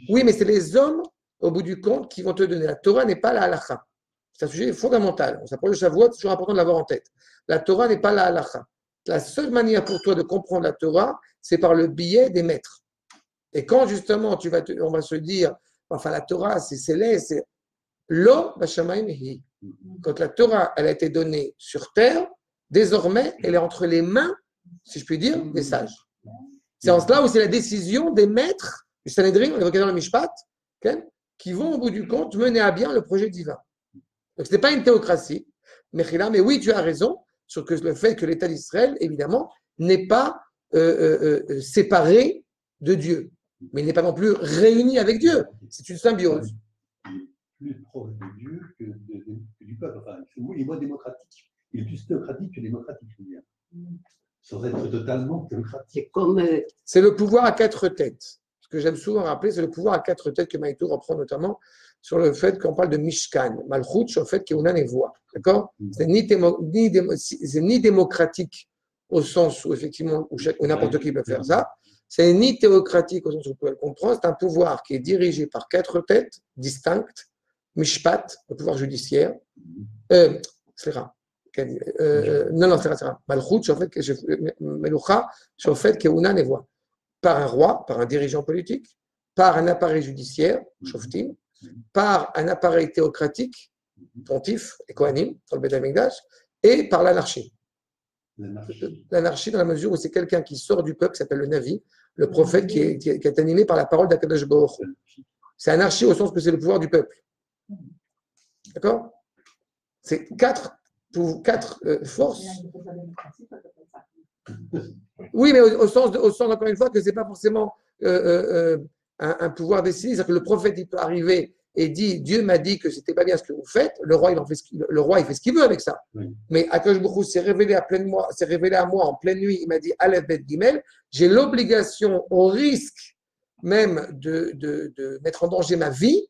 Oui, mais c'est les hommes, au bout du compte, qui vont te donner. La Torah n'est pas la halakha. C'est un sujet fondamental. On s'approche de Shavuot, c'est toujours important de l'avoir en tête. La Torah n'est pas la halakha. La seule manière pour toi de comprendre la Torah, c'est par le biais des maîtres. Et quand justement tu vas on va se dire, enfin la Torah c'est céleste, c'est hi. Quand la Torah elle a été donnée sur terre, désormais elle est entre les mains, si je puis dire, des sages. C'est en cela où c'est la décision des maîtres du Sanhedrin, on évoquait dans le Mishpat, ok, qui vont au bout du compte mener à bien le projet divin. Donc ce n'est pas une théocratie, mais oui, tu as raison sur que le fait que l'État d'Israël, évidemment, n'est pas euh, euh, euh, séparé de Dieu, mais il n'est pas non plus réuni avec Dieu. C'est une symbiose. Il est plus proche de Dieu que, de- de- que du peuple. Enfin, il est moins démocratique. Il est plus théocratique que démocratique, je veux dire. Sans être totalement théocratique. C'est comme euh, C'est le pouvoir à quatre têtes. Que j'aime souvent rappeler, c'est le pouvoir à quatre têtes que Maïtou reprend notamment sur le fait qu'on parle de Mishkan, Malchut, sur le fait qu'il y a une voix. D'accord? C'est ni, démo- ni, démo- c'est ni démocratique au sens où effectivement où chaque- où n'importe qui peut faire ça. C'est ni théocratique au sens où vous pouvez le comprendre. C'est un pouvoir qui est dirigé par quatre têtes distinctes. Mishpat, le pouvoir judiciaire. Euh, Slicha. Euh, euh, non, non, Slicha. Malchut, sur le fait que Melucha, sur le fait qu'il y a une voix par un roi, par un dirigeant politique, par un appareil judiciaire, Shoftim, par un appareil théocratique, pontif, et Kohanim, dans le Beth et par l'anarchie. L'anarchie. Dans la mesure où c'est quelqu'un qui sort du peuple, qui s'appelle le Navi, le prophète qui est, qui animé par la parole d'Akadosh Baruch. C'est anarchie au sens que c'est le pouvoir du peuple. D'accord? C'est quatre, quatre euh, forces Oui, mais au, au sens, de- au sens, encore une fois, que ce n'est pas forcément euh, euh, euh, un, un pouvoir décidé. C'est-à-dire que le prophète, il peut arriver et dit Dieu m'a dit que c'était pas bien ce que vous faites. Le roi, il, en fait ce qu'il- le roi, il fait ce qu'il veut avec ça. Oui. Mais Akash Hu s'est révélé, à pleine moi- s'est révélé à moi en pleine nuit. Il m'a dit Aleph Bet Gimel, j'ai l'obligation, au risque même de, de, de mettre en danger ma vie,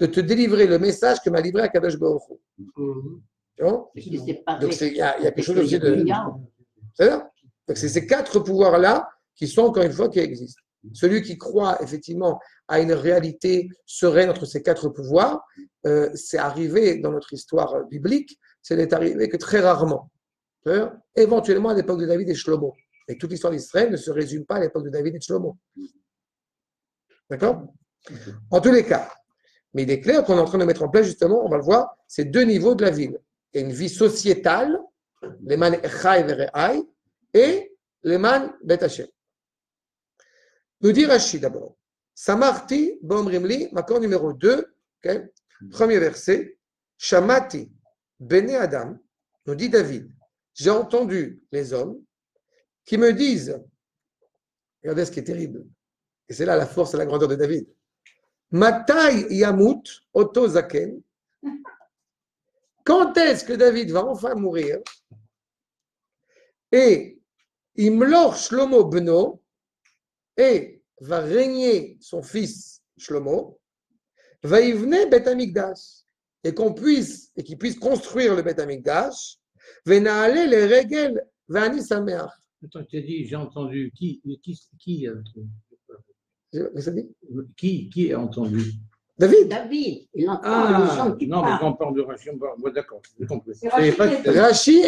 de te délivrer le message que m'a livré Akadosh Baruch Hu. Mhm. Pareil. Donc c'est- il y, a il y a quelque chose de. C'est Donc, c'est ces quatre pouvoirs-là qui sont, encore une fois, qui existent. Celui qui croit effectivement à une réalité sereine entre ces quatre pouvoirs, euh, c'est arrivé dans notre histoire biblique, c'est n'est arrivé que très rarement. Hein Éventuellement à l'époque de David et Shlomo. Et toute l'histoire d'Israël ne se résume pas à l'époque de David et de Shlomo. D'accord En tous les cas. Mais il est clair qu'on est en train de mettre en place, justement, on va le voir, ces deux niveaux de la ville. Il y a une vie sociétale, les echai et les bet. Nous dit Rashi d'abord. Samarti bomrimli, makor numéro 2, ok premier verset. Shamati bene Adam, nous dit David. J'ai entendu les hommes qui me disent, regardez ce qui est terrible, et c'est là la force et la grandeur de David. Matai yamut oto zaken. Quand est-ce que David va enfin mourir? Et imlor Shlomo beno et va régner son fils Shlomo, va y venir Bet Amikdash. Et qu'on puisse et qu'il puisse construire le Bet Amikdash, venaale les regel vani sameach Attends, tu as dit, j'ai entendu. Qui, qui, qui, a entendu Je- qui, qui a entendu? David, David, il entend les Ah, gens qui non, mais parlent. quand on parle de Rachid, on parle- ouais, d'accord, j'ai compris. Pas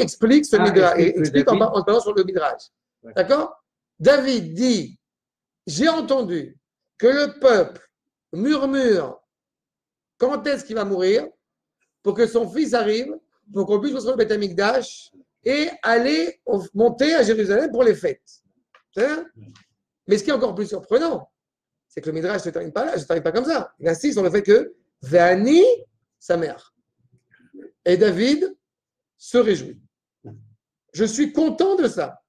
explique ce Ah, midrash, explique que explique en, David- par- en se basant sur le midrash. Ouais. D'accord? David dit J'ai entendu que le peuple murmure quand est-ce qu'il va mourir pour que son fils arrive, pour qu'on puisse construire le Beth Amikdash et aller monter à Jérusalem pour les fêtes. Ça Mais ce qui est encore plus surprenant, c'est que le midrash ne termine pas là, ne termine pas comme ça. Il insiste sur le fait que Véani, sa mère. Et David se réjouit. Je suis content de ça.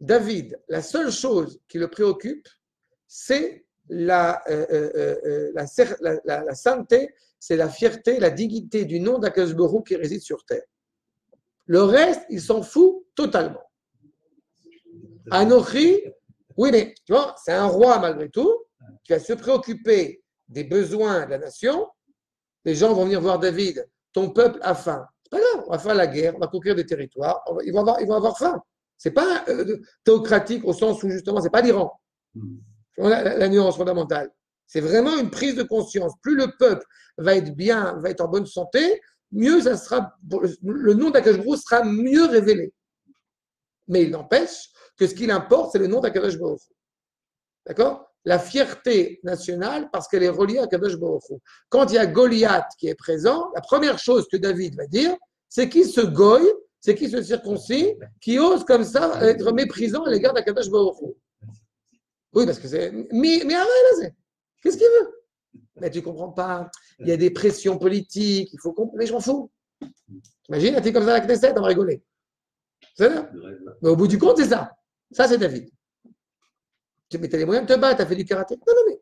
David, la seule chose qui le préoccupe, c'est la, euh, euh, euh, sainteté, c'est la fierté, la dignité du nom d'Akashborou qui réside sur terre. Le reste, il s'en fout totalement. Anochi, oui, mais tu vois, c'est un roi malgré tout qui va se préoccuper des besoins de la nation. Les gens vont venir voir David, ton peuple a faim. C'est pas grave, on va faire la guerre, on va conquérir des territoires, va- ils, vont avoir, ils vont avoir faim. C'est pas euh, théocratique au sens où justement, c'est pas l'Iran. Hmm. La nuance fondamentale. C'est vraiment une prise de conscience. Plus le peuple va être bien, va être en bonne santé, mieux ça sera, le nom d'Akashbrou sera mieux révélé. Mais il n'empêche que ce qu'il importe, c'est le nom d'Akadosh Baruch. D'accord? La fierté nationale, parce qu'elle est reliée à Kadosh Baruch Hu. Quand il y a Goliath qui est présent, la première chose que David va dire, c'est qu'il se goille, c'est qu'il se circoncis, qui ose comme ça être méprisant à l'égard d'Akadosh Baruch Hu. Oui, parce que c'est. Mais, mais arrête, Qu'est-ce qu'il veut? Mais tu comprends pas. Il y a des pressions politiques, il faut comprendre. Mais je m'en fous. T'imagines, t'es comme ça à la Knesset, on va rigoler. C'est ça? Mais au bout du compte, c'est ça. Ça, c'est David. Tu as les moyens de te battre, tu as fait du karaté. Non, non, mais.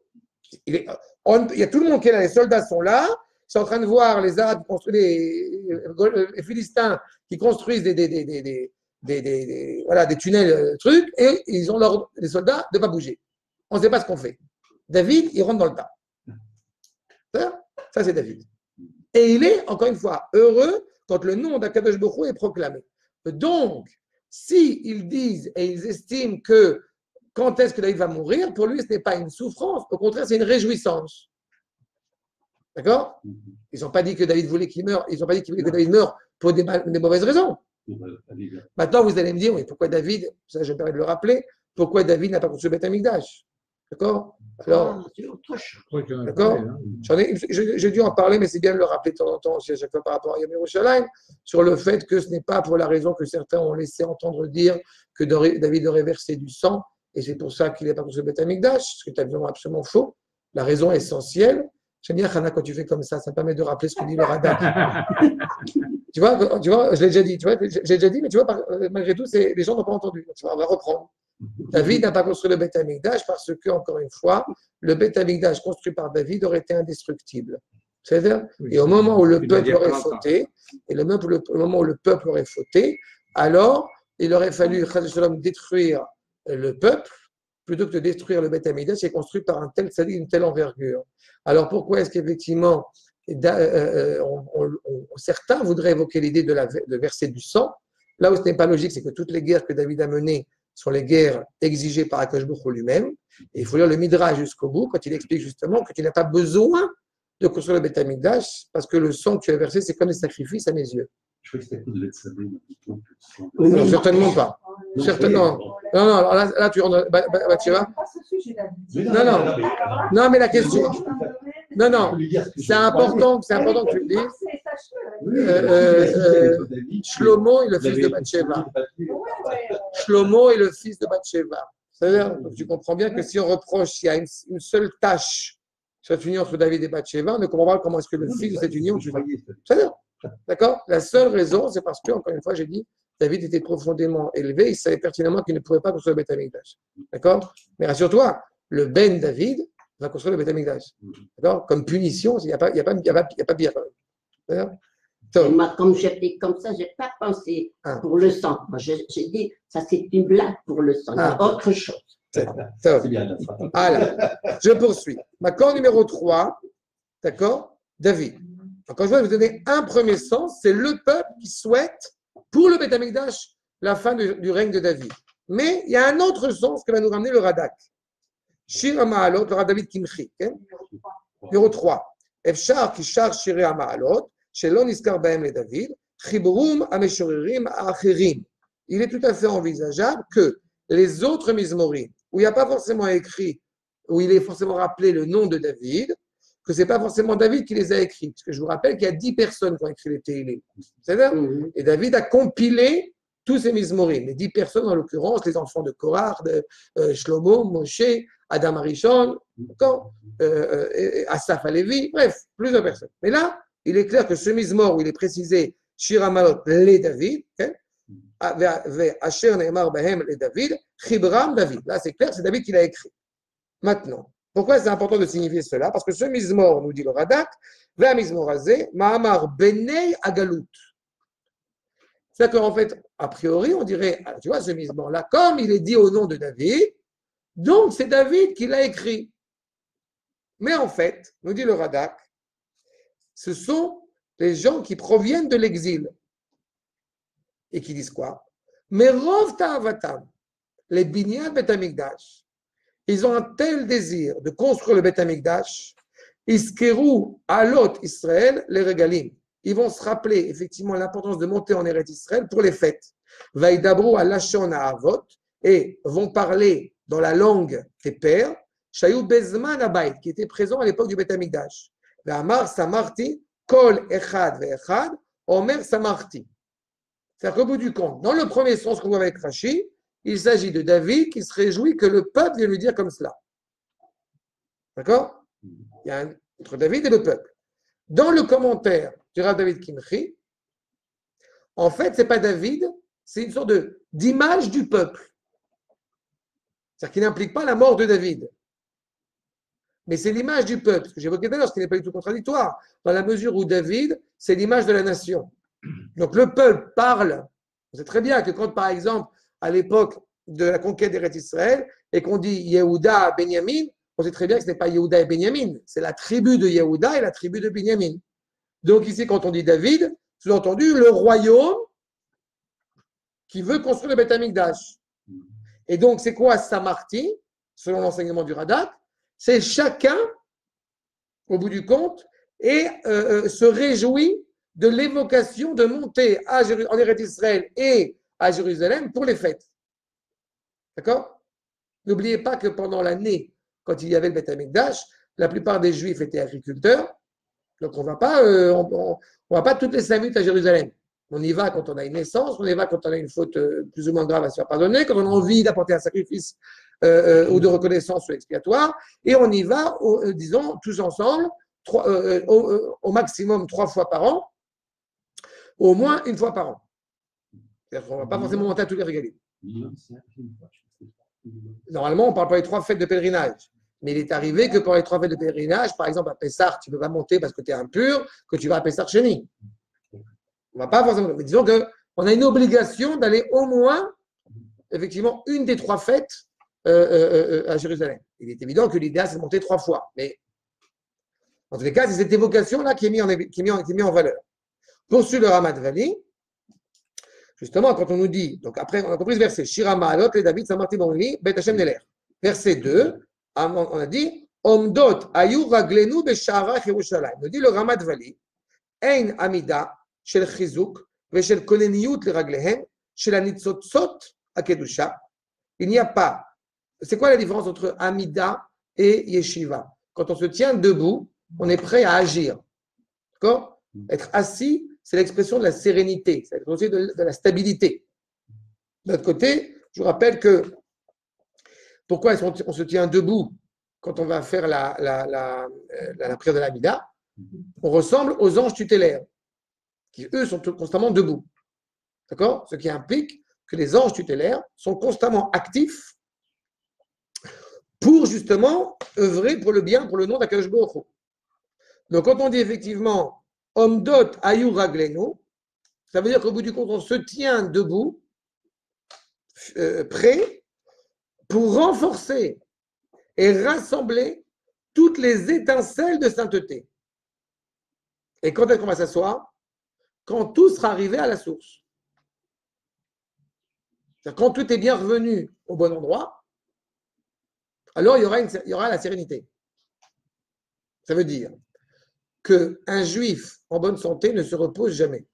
Il, y a tout le monde qui est là, les soldats sont là, ils sont en train de voir les Arabes construire. Les Philistins qui construisent des, des, des, des, voilà, des tunnels, euh, trucs, et ils ont l'ordre, les soldats, de ne pas bouger. On ne sait pas ce qu'on fait. David, il rentre dans le tas. Ça, c'est David. Et il est, encore une fois, heureux quand le nom d'Akadosh Hu est proclamé. Donc, si ils disent et ils estiment que quand est-ce que David va mourir, pour lui, ce n'est pas une souffrance, au contraire, c'est une réjouissance. D'accord? Ils n'ont pas dit que David voulait qu'il meure, ils n'ont pas dit qu'ils voulaient que David meure pour des, mauvaises raisons. Maintenant, vous allez me dire, oui, pourquoi David, ça je me permets de le rappeler, pourquoi David n'a pas construit le Beth D'accord? Alors, Ah, c'est autre chose. Je crois qu'il y en a D'accord? hein? J'en ai- j'ai dû en parler, mais c'est bien de le rappeler de temps en temps aussi à chaque fois par rapport à Yom Yerushalayim, sur le fait que ce n'est pas pour la raison que certains ont laissé entendre dire que David aurait versé du sang, et c'est pour ça qu'il n'est pas construit le Beth Amikdash, ce que tu as absolument, absolument faux. La raison essentielle, j'aime bien, Hannah, quand tu fais comme ça, ça me permet de rappeler ce que dit le Radak. tu vois, tu vois, je l'ai déjà dit, tu vois, j'ai déjà dit, mais tu vois, euh, malgré tout, c'est- les gens n'ont pas entendu. Donc, tu vois, on va reprendre. David n'a pas construit le Beth Amikdash parce que, encore une fois, le Beth Amikdash construit par David aurait été indestructible. C'est-à-dire, Oui, et au moment où le peuple aurait fauté, et le, au moment où le peuple aurait fauté, alors il aurait fallu détruire le peuple plutôt que de détruire le Beth Amikdash qui est construit par un tel sadi, une telle envergure. Alors pourquoi est-ce qu'effectivement, euh, euh, certains voudraient évoquer l'idée de, de verser du sang? Là où ce n'est pas logique, c'est que toutes les guerres que David a menées sont les guerres exigées par Akash lui-même. Et il faut lire le Midrash jusqu'au bout quand il explique justement que tu n'as pas besoin de construire le Beth Amikdash parce que le sang que tu as versé, c'est comme des sacrifices à mes yeux. Je crois que c'était à cause de. Oui, Non, certainement pas. Non, Certainement. Non, non, alors là, là tu rentres. Bah, bah, bah, tu Non, non. Non, mais la question. Non, non. C'est important, c'est important que tu le dises. Euh, euh. Shlomo est le fils de Bathsheba. Shlomo est le fils de Bathsheba. Donc tu comprends bien que si on reproche s'il y a une, une seule tâche sur cette union entre David et Bathsheba, on ne comprend pas comment est-ce que le fils de cette union. D'accord? La seule raison, c'est parce que, encore une fois, j'ai dit, David était profondément élevé, il savait pertinemment qu'il ne pouvait pas construire le Beth. D'accord? Mais rassure-toi, le Ben David va construire le Beth Amikdash. D'accord? Comme punition, il n'y a, a, a, pas- il y a pas pire. D'accord et moi, comme j'étais comme ça, j'ai pas pensé ah. pour le sang. Moi, j'ai dit, ça c'est une blague pour le sang, ah. autre chose. C'est bien. Alors, je poursuis. D'accord, numéro 3. D'accord? David. Encore une fois, je vais vous donner un premier sens. C'est le peuple qui souhaite, pour le Betamikdash, la fin du, règne de David. Mais il y a un autre sens que va nous ramener le Radak. Shir Maalot, le Radavid Kimchik. Numéro 3. Efshar qui shar Shir Shelon Iskar Bahem et David, Chibroum Ameshorerim Il est tout à fait envisageable que les autres Mizmorim, où il n'y a pas forcément écrit, où il est forcément rappelé le nom de David, que ce n'est pas forcément David qui les a écrits. Parce que je vous rappelle qu'il y a dix personnes qui ont écrit les Teilim. C'est-à-dire, mm-hmm. et David a compilé tous ces Mizmorim. Les dix personnes, en l'occurrence, les enfants de Korah, de, euh, Shlomo, Moshe, Adam Arishon, mm-hmm. euh, euh, Asaf Alevi, bref, plusieurs personnes. Mais là, il est clair que ce mizmor où il est précisé Shir HaMalot les David, hein, ve- Asher Ne'emar Bahem les David, Chibram David. Là, c'est clair, c'est David qui l'a écrit. Maintenant, pourquoi c'est important de signifier cela? Parce que ce mizmor, nous dit le Radak, Ve mizmor azé, Mahamar Benei Agalut. C'est-à-dire qu'en fait, a priori, on dirait, ah, tu vois, ce mizmor-là, comme il est dit au nom de David, donc c'est David qui l'a écrit. Mais en fait, nous dit le Radak, ce sont les gens qui proviennent de l'exil et qui disent quoi? Mais Rov Ta'avatam, les Binyan Bet Amikdash, ils ont un tel désir de construire le Bet Amikdash, Iskeru Alot Israël, les Regalim. Ils vont se rappeler effectivement l'importance de monter en Eretz Israël pour les fêtes. Vaïdabro à Avot et vont parler dans la langue des pères, Shayou Bezman Abayt, qui était présent à l'époque du Bet Amikdash. Amar Samarti, Kol Echad Ve'echad, Omer Samarti. C'est-à-dire qu'au bout du compte, dans le premier sens qu'on voit avec Rashi, il s'agit de David qui se réjouit que le peuple vienne lui dire comme cela. D'accord? Il y a un, entre David et le peuple. Dans le commentaire du Rav David Kimchi, en fait, ce n'est pas David, c'est une sorte d'image du peuple. C'est-à-dire qu'il n'implique pas la mort de David. Mais c'est l'image du peuple, que j'évoquais l'heure, ce qui n'est pas du tout contradictoire, dans la mesure où David, c'est l'image de la nation. Donc le peuple parle. On sait très bien que quand, par exemple, à l'époque de la conquête d'Eretz Israël, et qu'on dit Yehuda Benjamin, on sait très bien que ce n'est pas Yehuda et Benjamin, c'est la tribu de Yehuda et la tribu de Benjamin. Donc ici, quand on dit David, sous-entendu le royaume qui veut construire le Beth. Et donc, c'est quoi Samarti, selon l'enseignement du Radak? C'est chacun, au bout du compte, et euh, euh, se réjouit de l'évocation de monter en Eretz Israël et à Jérusalem pour les fêtes. D'accord? N'oubliez pas que pendant l'année, quand il y avait le Beth la plupart des Juifs étaient agriculteurs. Donc, on ne va pas, euh, on, va pas toutes les cinq minutes à Jérusalem. On y va quand on a une naissance, on y va quand on a une faute plus ou moins grave à se faire pardonner, quand on a envie d'apporter un sacrifice euh, euh, ou de reconnaissance ou expiatoire, et on y va, au- euh, disons, tous ensemble, trois- euh, au, au maximum trois fois par an, au moins une fois par an. C'est-à-dire qu'on ne va pas forcément monter à tous les régalimes. Normalement, on ne parle pas des trois fêtes de pèlerinage. Mais il est arrivé que pour les trois fêtes de pèlerinage, par exemple à Pessah, tu ne peux pas monter parce que tu es impur, que tu vas à Pessah Cheni. On va pas forcément. Mais disons qu'on a une obligation d'aller au moins, effectivement, une des trois fêtes euh, euh, euh, à Jérusalem. Il est évident que l'idéal, c'est de monter trois fois. Mais en tous les cas, c'est cette évocation-là qui, est mise en, qui, mis en, valeur. Poursuivre le Ramad Valley, justement, quand on nous dit, donc après, on a compris ce verset, Shirama Alot, les David, Samarti Bonli, Bet Hashem Neler. Verset 2, on a dit, Omdot, Ayur Raglenu, Beshara, Yerushalayim. Nous dit le Ramad Valley, Ein Amida, Shel Chizuk, Veshel Koneniut, les Raglehem, Shel Anitzotzot, Akedusha. Il n'y a pas c'est quoi la différence entre Amida et Yeshiva? Quand on se tient debout, on est prêt à agir. D'accord? Être assis, c'est l'expression de la sérénité, c'est l'expression de, de la stabilité. De l'autre côté, je vous rappelle que pourquoi est-ce qu'on on se tient debout quand on va faire la, la, la, la, la prière de l'Amida? On ressemble aux anges tutélaires qui eux sont constamment debout. D'accord? Ce qui implique que les anges tutélaires sont constamment actifs pour justement œuvrer pour le bien, pour le nom Hu. Donc quand on dit effectivement Omdot Ayu Raglenu, ça veut dire qu'au bout du compte, on se tient debout, euh, prêt pour renforcer et rassembler toutes les étincelles de sainteté. Et quand est-ce qu'on va s'asseoir? Quand tout sera arrivé à la source. Quand tout est bien revenu au bon endroit, alors il y aura, une- il y aura la sérénité. Ça veut dire qu'un juif en bonne santé ne se repose jamais.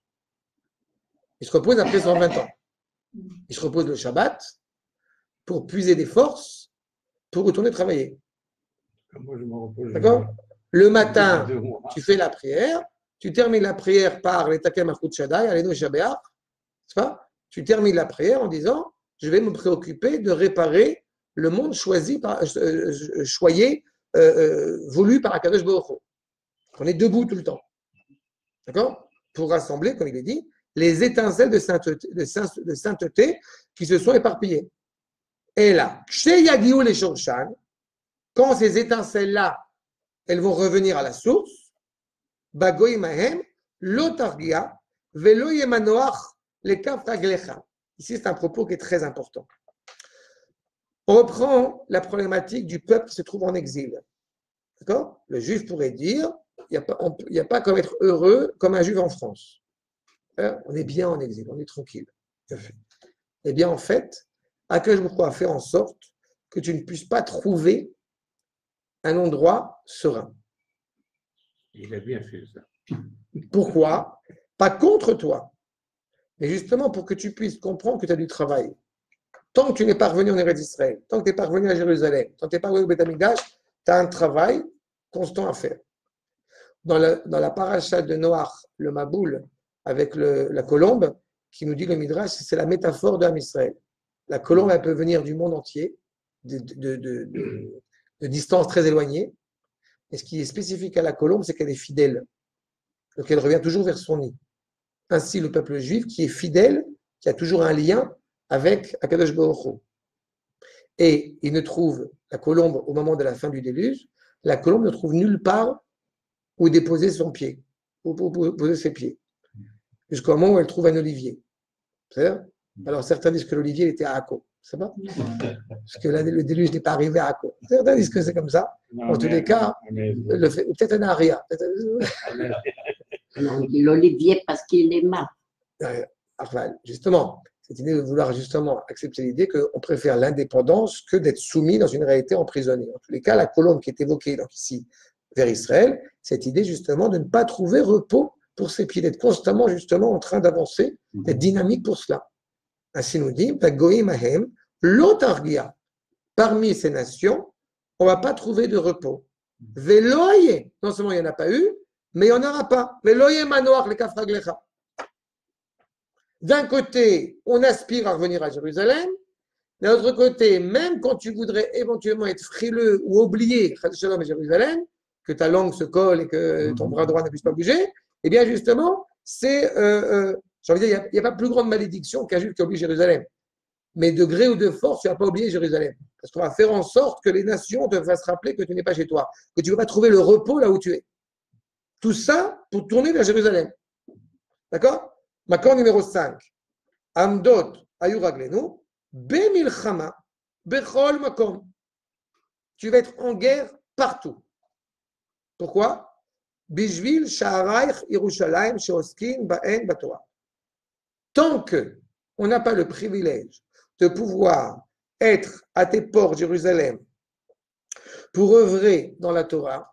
Il se repose après 120 ans. Il se repose le Shabbat pour puiser des forces pour retourner travailler. Moi, je me repose. D'accord? Le matin, tu fais la prière, tu termines la prière par les Takem Achut Shaddai, Aleno Shabbat, Tu termines la prière en disant Je vais me préoccuper de réparer le monde choisi par, euh, euh, choyé, euh, voulu par Akadosh Baruch. On est debout tout le temps. D'accord? Pour rassembler, comme il est dit, les étincelles de sainteté, qui se sont éparpillées. Et là, chez les quand ces étincelles-là, elles vont revenir à la source, Bagoy Mahem, Lotargia, Velo Yemanoach, les Kafraglecha. Ici, c'est un propos qui est très important. On reprend la problématique du peuple qui se trouve en exil. D'accord? Le juif pourrait dire il n'y a, pas- a comme être heureux comme un juif en France. Hein, on est bien en exil, on est tranquille. Eh bien, en fait, Akash a fait en sorte que tu ne puisses pas trouver un endroit serein? Il a bien fait ça. Pourquoi? Pas contre toi, mais justement pour que tu puisses comprendre que tu as du travail. Tant que tu n'es pas revenu en Eretz d'Israël, tant que tu n'es pas revenu à Jérusalem, tant que tu n'es pas revenu au Beth tu as un travail constant à faire. Dans la, dans paracha de Noach, le Maboul, avec la colombe, qui nous dit le Midrash, c'est la métaphore de Israël. La colombe, elle peut venir du monde entier, de- de distances très éloignées. Et ce qui est spécifique à la colombe, c'est qu'elle est fidèle. Donc elle revient toujours vers son nid. Ainsi, le peuple juif qui est fidèle, qui a toujours un lien avec Akadosh Baruch Hu. Et il ne trouve la colombe au moment de la fin du déluge, la colombe ne trouve nulle part où déposer son pied, où poser ses pieds. Jusqu'au moment où elle trouve un olivier. C'est-à-dire Alors certains disent que l'olivier était à Akko. Ça va? Parce que là, le déluge n'est pas arrivé à Akko. Certains disent que c'est comme ça. Non, En tous les cas, peut-être un aria. l'olivier parce qu'il est. Euh, enfin, justement, cette idée de vouloir justement accepter l'idée qu'on préfère l'indépendance que d'être soumis dans une réalité emprisonnée. En tous les cas, la colombe qui est évoquée donc ici vers Israël, cette idée justement de ne pas trouver repos pour ses pieds, d'être constamment justement en train d'avancer, d'être dynamique pour cela. Ainsi nous dit, l'Otargia, parmi ces nations, on ne va pas trouver de repos. Veloye, non seulement il n'y en a pas eu, mais il n'y en aura pas. Veloye manoach le kafraglecha. D'un côté, on aspire à revenir à Jérusalem. D'un autre côté, même quand tu voudrais éventuellement être frileux ou oublier Shalom et Jérusalem, que ta langue se colle et que ton bras droit ne puisse pas bouger, eh bien justement, c'est, euh, euh, j'ai envie de dire, il n'y a, pas plus grande malédiction qu'un juif qui oublie Jérusalem. Mais de gré ou de force, tu ne vas pas oublier Jérusalem. Parce qu'on va faire en sorte que les nations te fassent rappeler que tu n'es pas chez toi, que tu ne vas pas trouver le repos là où tu es. Tout ça pour tourner vers Jérusalem. D'accord? Macor numéro 5. Amdot ayuraglenu, bemilchama, bechol makom. Tu vas être en guerre partout. Pourquoi? Bishvil sha'araich Yerushalayim she'oskin ba'en ba'torah. Tant que on n'a pas le privilège de pouvoir être à tes portes, Jérusalem, pour œuvrer dans la Torah,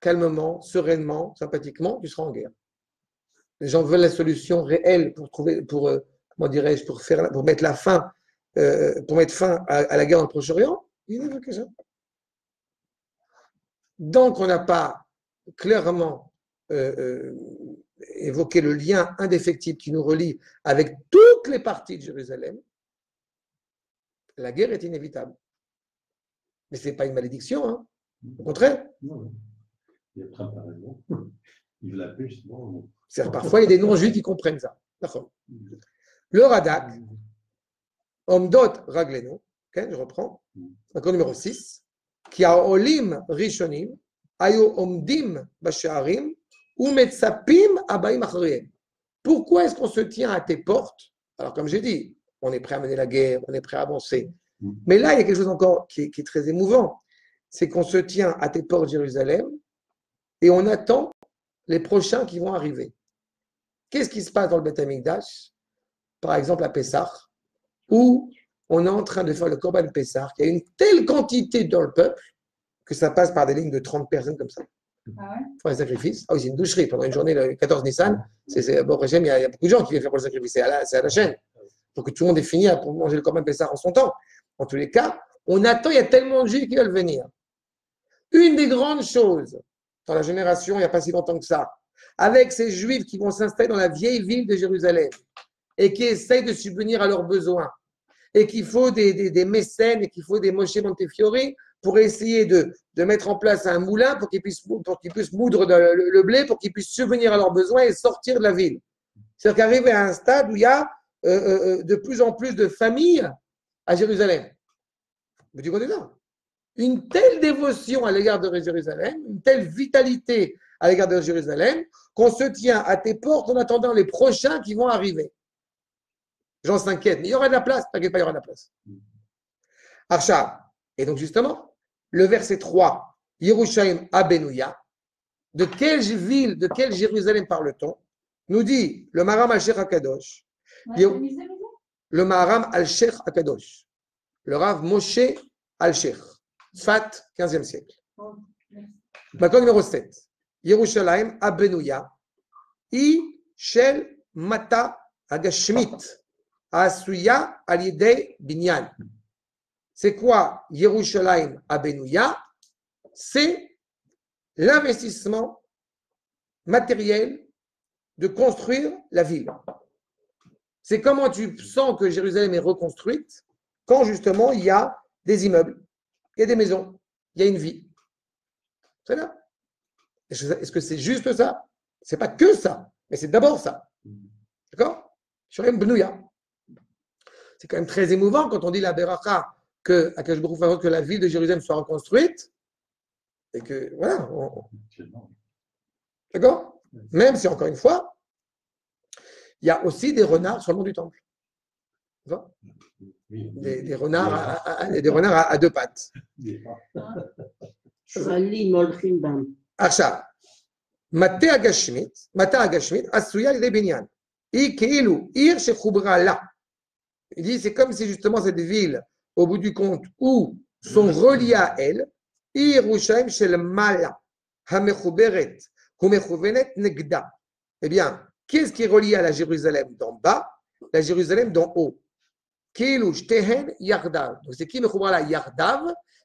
calmement, sereinement, sympathiquement, tu seras en guerre. Les gens veulent la solution réelle pour trouver, pour, euh, comment dirais-je, pour faire, pour mettre la fin, euh, pour mettre fin à, la guerre le Proche-Orient. Donc, on n'a pas clairement euh, évoqué le lien indéfectible qui nous relie avec toutes les parties de Jérusalem. La guerre est inévitable. Mais ce n'est pas une malédiction, hein. au contraire. Non. Il y a raison. Il la paix. Parfois, il y a des non-juifs qui comprennent ça. Le Radak, Omdot Raglenu, ok, je reprends, encore numéro 6, qui a Olim Rishonim, Ayu Omdim Basharim, ou Metzapim Abaim Achariem. Pourquoi est-ce qu'on se tient à tes portes? Alors, comme j'ai dit, on est prêt à mener la guerre, on est prêt à avancer. Mais là, il y a quelque chose encore qui est très émouvant. C'est qu'on se tient à tes portes, Jérusalem, et on attend les prochains qui vont arriver. Qu'est-ce qui se passe dans le Beth Amikdash Par exemple, à Pessah, où on est en train de faire le Corban Pessar, qu'il y a une telle quantité dans le peuple que ça passe par des lignes de 30 personnes comme ça Ah ouais? Pour un sacrifice. Ah oui, c'est une doucherie. Pendant une journée, le 14 Nissan, c'est, bon, il y, a, il y a beaucoup de gens qui viennent faire pour le sacrifice. C'est à la, c'est à la chaîne. Pour que tout le monde ait fini à- pour manger le Corban Pessar en son temps. En tous les cas, on attend, il y a tellement de juifs qui veulent venir. Une des grandes choses dans la génération, il n'y a pas si longtemps que ça, avec ces juifs qui vont s'installer dans la vieille ville de Jérusalem et qui essayent de subvenir à leurs besoins, et qu'il faut des, des- mécènes et qu'il faut des Moshe Montefiore pour essayer de, de mettre en place un moulin pour qu'ils puissent, pour qu'ils puissent moudre le, blé, pour qu'ils puissent subvenir à leurs besoins et sortir de la ville. C'est-à-dire qu'arriver à un stade où il y a euh, euh, euh, de plus en plus de familles à Jérusalem. Vous comptez ça Une telle dévotion à l'égard de Jérusalem, une telle vitalité à l'égard de Jérusalem, qu'on se tient à tes portes en attendant les prochains qui vont arriver. J'en s'inquiète, mais il y aura de la place, t'inquiète pas, il y aura de la place. Archa. Et donc justement, le verset 3, Yerushalayim Abenouya, de quelle ville, de quelle Jérusalem parle-t-on? Nous dit le Maram al-Sheikh Akadosh, le Maharam al-Sheikh Akadosh, le Rav Moshe al-Sheikh, Fat, 15e siècle. Oh, merci. Makon numéro 7. Yerushalayim Abenouya, I Shel Mata Agashmit, Asuya Binyan. C'est quoi Yerushalayim Abenouya C'est l'investissement matériel de construire la ville. C'est comment tu sens que Jérusalem est reconstruite quand justement il y a des immeubles, il y a des maisons, il y a une vie. Est-ce que- c'est juste ça? C'est pas que ça, mais c'est d'abord ça. D'accord? Shurim Benouya. C'est quand même très émouvant quand on dit la Beracha que, Akash Baruch que la ville de Jérusalem soit reconstruite. Et que, voilà. on- D'accord? Même si, encore une fois, il y a aussi des renards sur le mont du temple. D'accord? Des, des renards, à, à- à- des renards à deux pattes. שועלים הולכים בם. עכשיו, מטה הגשמית, מטה הגשמית עשויה על ידי בניין. היא כאילו עיר שחוברה לה. Il dit, c'est comme si justement cette ville, au bout du compte, où sont reliés à elle, היא ירושלים של מעלה, המחוברת ומכוונת נגדה. Eh bien, qu'est-ce qui est relié à la Jérusalem d'en bas La Jérusalem d'en haut. כאילו שתיהן יחדיו. Donc c'est qui מחובר לה יחדיו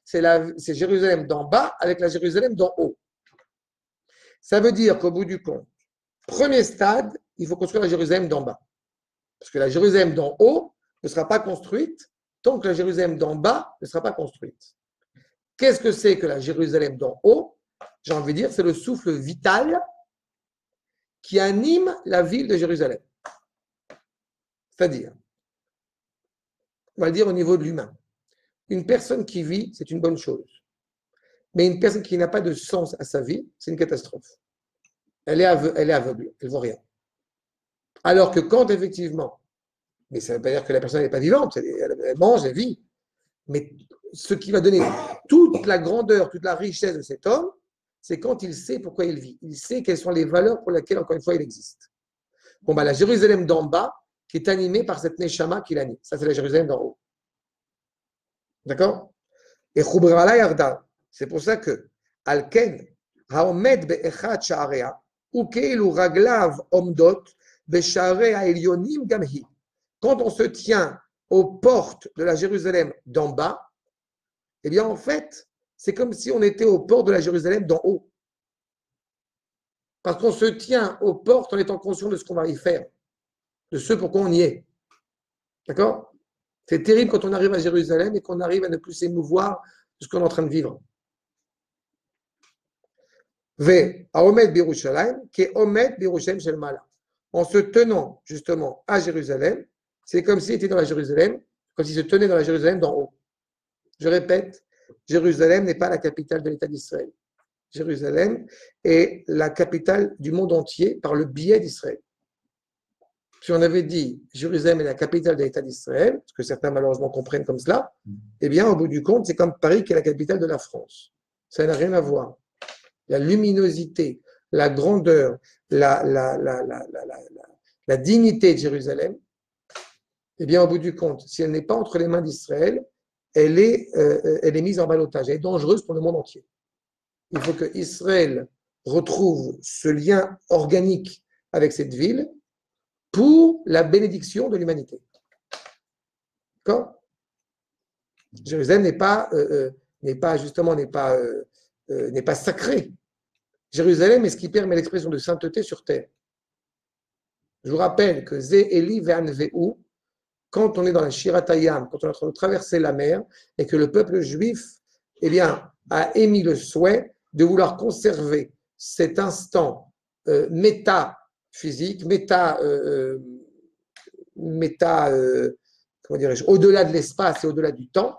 C'est la- c'est Jérusalem d'en bas avec la Jérusalem d'en haut. Ça veut dire qu'au bout du compte, premier stade, il faut construire la Jérusalem d'en bas. Parce que la Jérusalem d'en haut ne sera pas construite tant que la Jérusalem d'en bas ne sera pas construite. Qu'est-ce que c'est que la Jérusalem d'en haut? J'ai envie de dire, c'est le souffle vital qui anime la ville de Jérusalem. C'est-à-dire, on va le dire au niveau de l'humain. Une personne qui vit, c'est une bonne chose. Mais une personne qui n'a pas de sens à sa vie, c'est une catastrophe. Elle est, aveugle, elle ne voit rien. Alors que quand effectivement, mais ça ne veut pas dire que la personne n'est pas vivante, elle, mange, elle vit. Mais ce qui va donner toute la grandeur, toute la richesse de cet homme, c'est quand il sait pourquoi il vit. Il sait quelles sont les valeurs pour lesquelles, encore une fois, il existe. Bon, bah, la Jérusalem d'en bas, qui est animée par cette Neshama qui l'anime. Ça, c'est la Jérusalem d'en haut. D'accord? Et Chubrala Yarda. C'est pour ça que Alken, Haomed be'echat sha'area, ukeilu raglav omdot be'sha'arei ha'elyonim gamhi. Quand on se tient aux portes de la Jérusalem d'en bas, eh bien, en fait, c'est comme si on était aux portes de la Jérusalem d'en haut. Parce qu'on se tient aux portes en étant conscient de ce qu'on va y faire, de ce pourquoi on y est. D'accord? C'est terrible quand on arrive à Jérusalem et qu'on arrive à ne plus s'émouvoir de ce qu'on est en train de vivre. Ve Aomed Birushalayim, qui est Omed Birushalayim Shel Mala. En se tenant justement à Jérusalem, c'est comme s'il était dans la Jérusalem, comme s'il se tenait dans la Jérusalem d'en haut. Je répète, Jérusalem n'est pas la capitale de l'État d'Israël. Jérusalem est la capitale du monde entier par le biais d'Israël. Si on avait dit Jérusalem est la capitale de l'État d'Israël, ce que certains malheureusement comprennent comme cela, eh bien, au bout du compte, c'est comme Paris qui est la capitale de la France. Ça n'a rien à voir. La luminosité, la grandeur, la, la, la, la, dignité de Jérusalem, Eh bien, au bout du compte, si elle n'est pas entre les mains d'Israël, elle est, euh, elle est mise en balotage. Elle est dangereuse pour le monde entier. Il faut que Israël retrouve ce lien organique avec cette ville pour la bénédiction de l'humanité. D'accord? Jérusalem n'est pas, euh, euh, n'est pas justement n'est pas, euh, euh, n'est pas sacré. Jérusalem est ce qui permet l'expression de sainteté sur terre. Je vous rappelle que Zé Eli Ve'an Ve'u, quand on est dans la Shiratayam, quand on est en train de traverser la mer, et que le peuple juif eh bien, a émis le souhait de vouloir conserver cet instant euh, métaphysique, méta, euh, euh, au-delà de l'espace et au-delà du temps,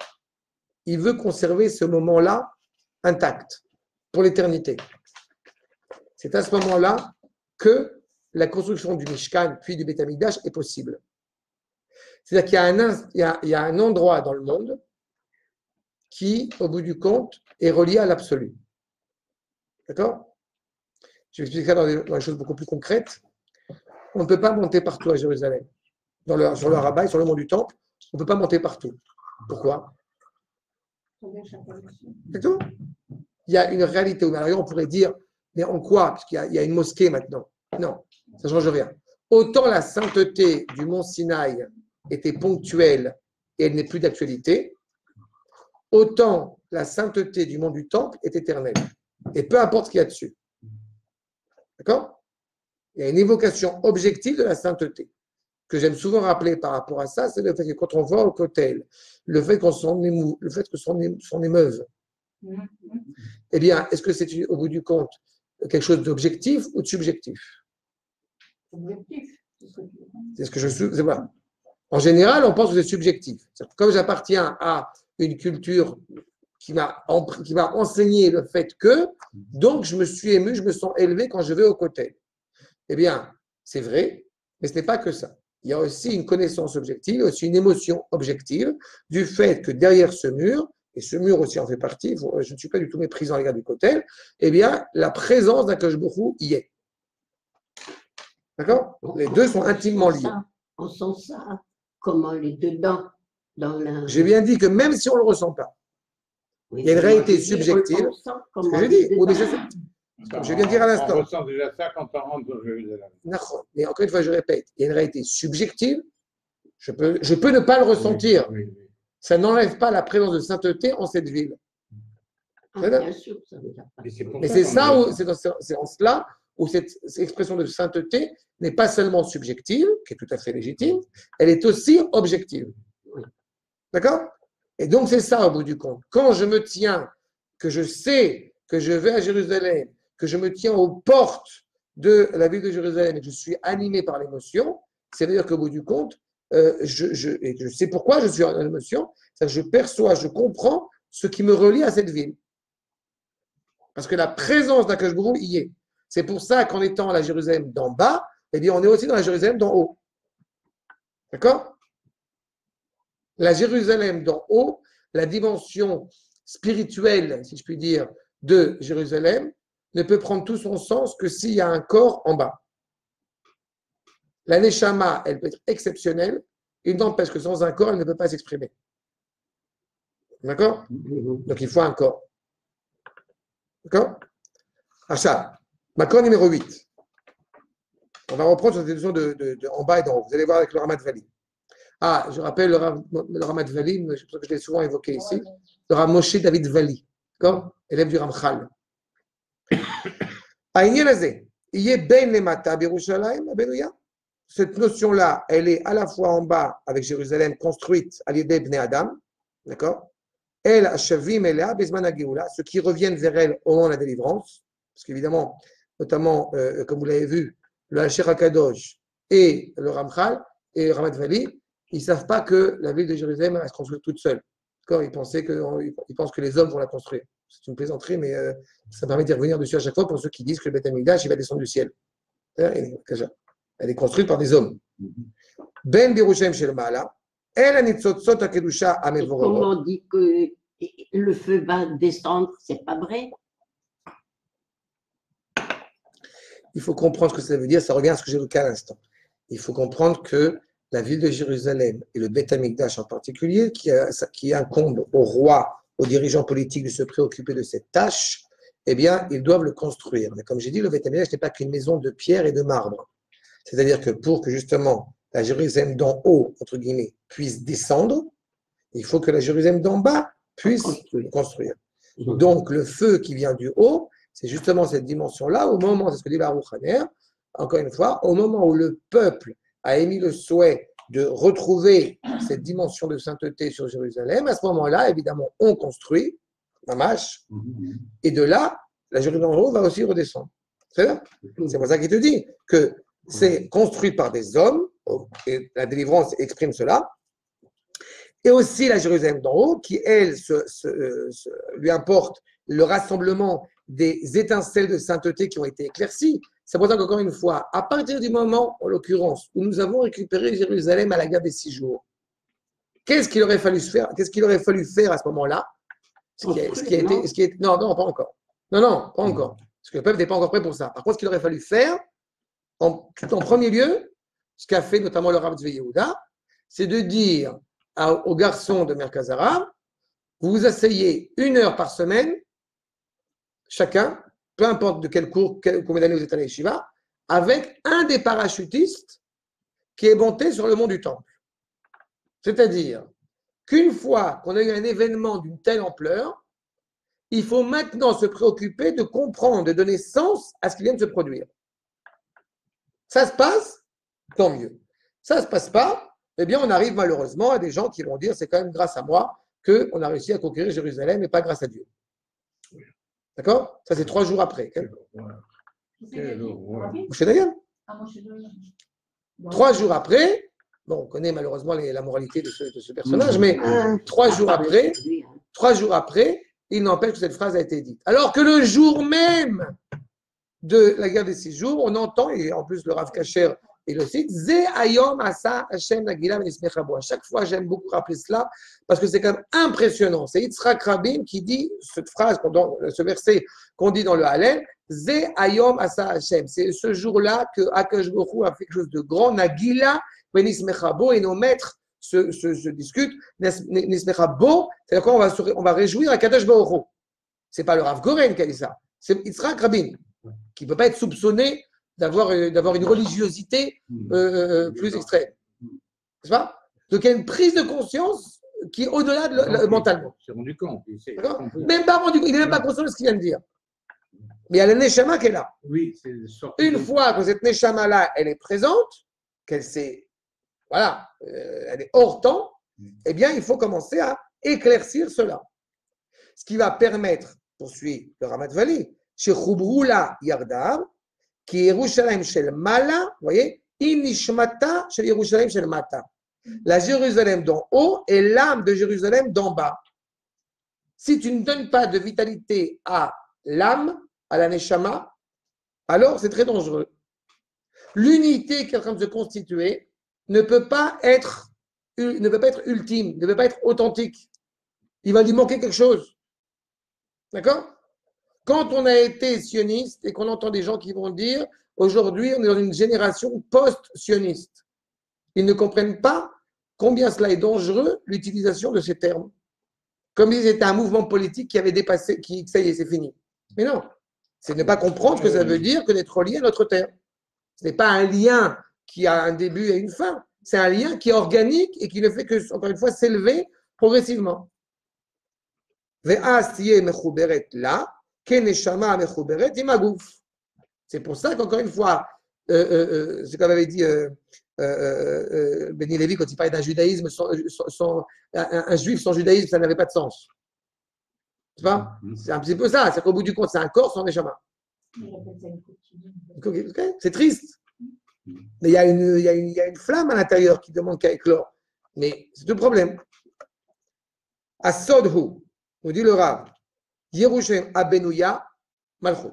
il veut conserver ce moment-là intact pour l'éternité. C'est à ce moment-là que la construction du Mishkan puis du Beth Amikdash est possible. C'est-à-dire qu'il y a, un, y y a endroit dans le monde qui, au bout du compte, est relié à l'absolu. D'accord? Je vais expliquer ça dans des, dans des choses beaucoup plus concrètes. On ne peut pas monter partout à Jérusalem. Dans le, sur le rabbin, sur le mont du Temple, on ne peut pas monter partout. Pourquoi? C'est tout? Il y a une réalité où on pourrait dire, mais en quoi Parce qu'il y a- il y, a une mosquée maintenant. Non, ça ne change rien. Autant la sainteté du mont Sinaï était ponctuelle et elle n'est plus d'actualité, autant la sainteté du mont du Temple est éternelle. Et peu importe ce qu'il y a dessus. D'accord? Il y a une évocation objective de la sainteté. Que j'aime souvent rappeler par rapport à ça, c'est le fait que quand on voit au cotel, le fait qu'on s'en le fait que s'en émeuve, eh bien, est-ce que c'est au bout du compte quelque chose d'objectif ou de subjectif? Objectif. c'est ce que je c'est voilà. En général, on pense que c'est subjectif. Que Comme j'appartiens à une culture qui m'a enseigné le fait que, donc je me suis ému, je me sens élevé quand je vais au côté. Eh bien, c'est vrai, mais ce n'est pas que ça. Il y a aussi une connaissance objective, aussi une émotion objective du fait que derrière ce mur, et ce mur aussi en fait partie, faut- je ne suis pas du tout méprisant à l'égard du côté, eh bien, la présence d'un Koshbourou y est. D'accord? Les deux sont intimement liés. On sent ça, comment les dedans, dans la. J'ai bien dit que même si on ne le ressent pas, Oui, il y a une réalité subjective. ce comment que Comme je viens de dire à l'instant. On ressent déjà ça quand on rentre dans Jérusalem. Nachon. mais encore une fois, je répète, il y a une réalité subjective. Je peux, je peux ne pas le ressentir. Oui, oui, oui. Ça n'enlève pas la présence de sainteté en cette ville. Ah, bien sûr, ça Mais c'est ça, c'est en cela où cette, cette expression de sainteté n'est pas seulement subjective, qui est tout à fait légitime, elle est aussi objective. D'accord? Et donc c'est ça au bout du compte. Quand je me tiens, que je sais que je vais à Jérusalem, que je me tiens aux portes de la ville de Jérusalem et que je suis animé par l'émotion, c'est-à-dire qu'au bout du compte, euh, je, je- et je sais pourquoi je suis en émotion, je perçois, je comprends ce qui me relie à cette ville. Parce que la présence d'Akash Bourou y est. C'est pour ça qu'en étant à la Jérusalem d'en bas, eh bien, on est aussi dans la Jérusalem d'en haut. D'accord? La Jérusalem d'en haut, la dimension spirituelle, si je puis dire, de Jérusalem, ne peut prendre tout son sens que s'il y a un corps en bas. La Neshama, elle peut être exceptionnelle, il n'empêche que sans un corps, elle ne peut pas s'exprimer. D'accord Donc il faut un corps. D'accord Achat. Macron numéro 8. On va reprendre sur cette notion de, de- de en bas et d'en haut. Vous allez voir avec le Ramat Vali. Ah, je rappelle le, Rav- le Ramat Vali, je pense que je l'ai souvent évoqué ici. Le Rav Moshe David Vali, d'accord Élève du Ramchal. העניין הזה יהיה בין למטה בירושלים, הבנויה. Cette notion-là, elle est à la fois en bas avec Jérusalem construite à l'idée Bnei Adam, d'accord? Elle, Ashavim, Elea, Bezman ceux qui reviennent vers elle au moment de la délivrance, parce qu'évidemment, notamment, euh, comme vous l'avez vu, le Hacher Akadosh et le Ramchal et Ramat Vali, ils ne savent pas que la ville de Jérusalem va se construire toute seule. D'accord? Ils, pensaient que, pensent que les hommes vont la construire. C'est une plaisanterie, mais euh, ça permet d'y revenir dessus à chaque fois pour ceux qui disent que le Beth Amikdash, il va descendre du ciel. Elle est construite par des hommes. Ben Birushem Shel Maala, El Anitzotzot Akedusha Et Amevorot. comment on dit que le feu va descendre, c'est pas vrai? Il faut comprendre ce que ça veut dire. Ça revient à ce que j'ai évoqué à l'instant. Il faut comprendre que la ville de Jérusalem et le Beth Amikdash en particulier, qui, a- qui incombe au roi, aux dirigeants politiques de se préoccuper de cette tâche, eh bien, ils doivent le construire. Mais comme j'ai dit, le Beth Amikdash n'est pas qu'une maison de pierre et de marbre. C'est-à-dire que pour que justement la Jérusalem d'en haut, entre guillemets, puisse descendre, il faut que la Jérusalem d'en bas puisse Construire. Mhm. Donc, le feu qui vient du haut, c'est justement cette dimension-là, au moment, c'est ce que dit Baruch Haner, encore une fois, au moment où le peuple a émis le souhait de retrouver cette dimension de sainteté sur Jérusalem, à ce moment-là, évidemment, on construit, mamash, Mhm. et de là, la Jérusalem d'en haut va aussi redescendre. C'est C'est pour ça qu'il te dit que c'est construit par des hommes, et la délivrance exprime cela, et aussi la Jérusalem d'en haut, qui, elle, se- se- euh, se- lui importe le rassemblement des étincelles de sainteté qui ont été éclaircies. C'est pour ça qu'encore une fois, à partir du moment, en l'occurrence, où nous avons récupéré Jérusalem à la guerre des six jours, qu'est-ce qu'il aurait fallu faire Qu'est-ce qu'il aurait fallu faire à ce moment-là? Ce qui, a- ce qui a été, ce qui est, non, non, pas encore. Non, non, pas encore. Parce que le peuple n'est pas encore prêt pour ça. Par contre, ce qu'il aurait fallu faire, en, premier lieu, ce qu'a fait notamment le Rav Tzvi Yehuda, c'est de dire aux garçons de Merkazara, vous vous asseyez une heure par semaine, chacun, peu importe de quel cours, combien d'années vous êtes à l'Eshiva, avec un des parachutistes qui est monté sur le mont du Temple. C'est-à-dire qu'une fois qu'on a eu un événement d'une telle ampleur, il faut maintenant se préoccuper de comprendre, de donner sens à ce qui vient de se produire. Ça se passe, tant mieux. Ça ne se passe pas, eh bien, on arrive malheureusement à des gens qui vont dire c'est quand même grâce à moi qu'on a réussi à conquérir Jérusalem et pas grâce à Dieu. D'accord? Ça, c'est trois jours après. Quel Dayan? Ah. Trois jours après, bon, on connaît malheureusement les- la moralité de ce, de ce personnage, mais Ah, trois à jours part après, hein. trois jours après, il n'empêche que cette phrase a été dite. Alors que le jour même de la guerre des six jours, on entend, et en plus le Rav Kacher et le cite, Ze ayom asa Hashem bo. À chaque fois, j'aime beaucoup rappeler cela parce que c'est quand même impressionnant. C'est Yitzhak Rabin qui dit cette phrase, ce verset qu'on dit dans le Hallel, Ze ayom asa Hashem. C'est ce jour-là que Akash Hu a fait quelque chose de grand, nagila v'nismecha bo, et nos maîtres se, discutent, Nes- nismecha bo, c'est-à-dire qu'on va, on va réjouir à Kadosh Baruch. C'est pas le Rav Goren qui a dit ça, c'est Yitzhak Rabin, qui ne peut pas être soupçonné d'avoir euh, d'avoir une religiosité euh, euh, plus extrême. N'est-ce pas? Donc il y a une prise de conscience qui est au-delà de le- le- mentalement. Il s'est rendu compte. Même pas rendu il n'est même pas conscient de ce qu'il vient de dire. Mais il y a la Neshama qui est là. Oui, c'est. Une fois que cette Neshama-là, elle est présente, qu'elle s'est, voilà, euh, elle est hors temps, eh bien, il faut commencer à éclaircir cela. Ce qui va permettre, poursuit le Ramat Vali, Chubroula Yardav, qui est Yerushalayim Shel Mala, vous voyez, Inishmata chez Yerushalayim Shel Mata. La Jérusalem d'en haut est l'âme de Jérusalem d'en bas. Si tu ne donnes pas de vitalité à l'âme, à la Neshama, alors c'est très dangereux. L'unité qui est en train de se constituer ne peut pas être, ne peut pas être ultime, ne peut pas être authentique. Il va lui manquer quelque chose. D'accord? Quand on a été sioniste et qu'on entend des gens qui vont dire aujourd'hui on est dans une génération post-sioniste, ils ne comprennent pas combien cela est dangereux l'utilisation de ces termes. Comme si c'était un mouvement politique qui avait dépassé, qui, ça y est, c'est fini. Mais non, c'est ne pas comprendre ce que ça veut dire que d'être relié à notre terre. Ce n'est pas un lien qui a un début et une fin. C'est un lien qui est organique et qui ne fait que, encore une fois, s'élever progressivement. C'est pour ça qu'encore une fois, euh, euh, euh, c'est comme avait dit euh, euh, euh, Benny Lévy quand il parlait d'un judaïsme, sans, sans- sans- un, un juif sans judaïsme, ça n'avait pas de sens. C'est pas? C'est un petit peu ça. C'est qu'au bout du compte, c'est un corps sans neshama. C'est triste. Mais il y, a une, il, y a une, il y a une flamme à l'intérieur qui demande qu'à éclore. Mais c'est tout le problème. À Sodhu, nous dit le Rav, Yerushalayim Abenouya Malchut.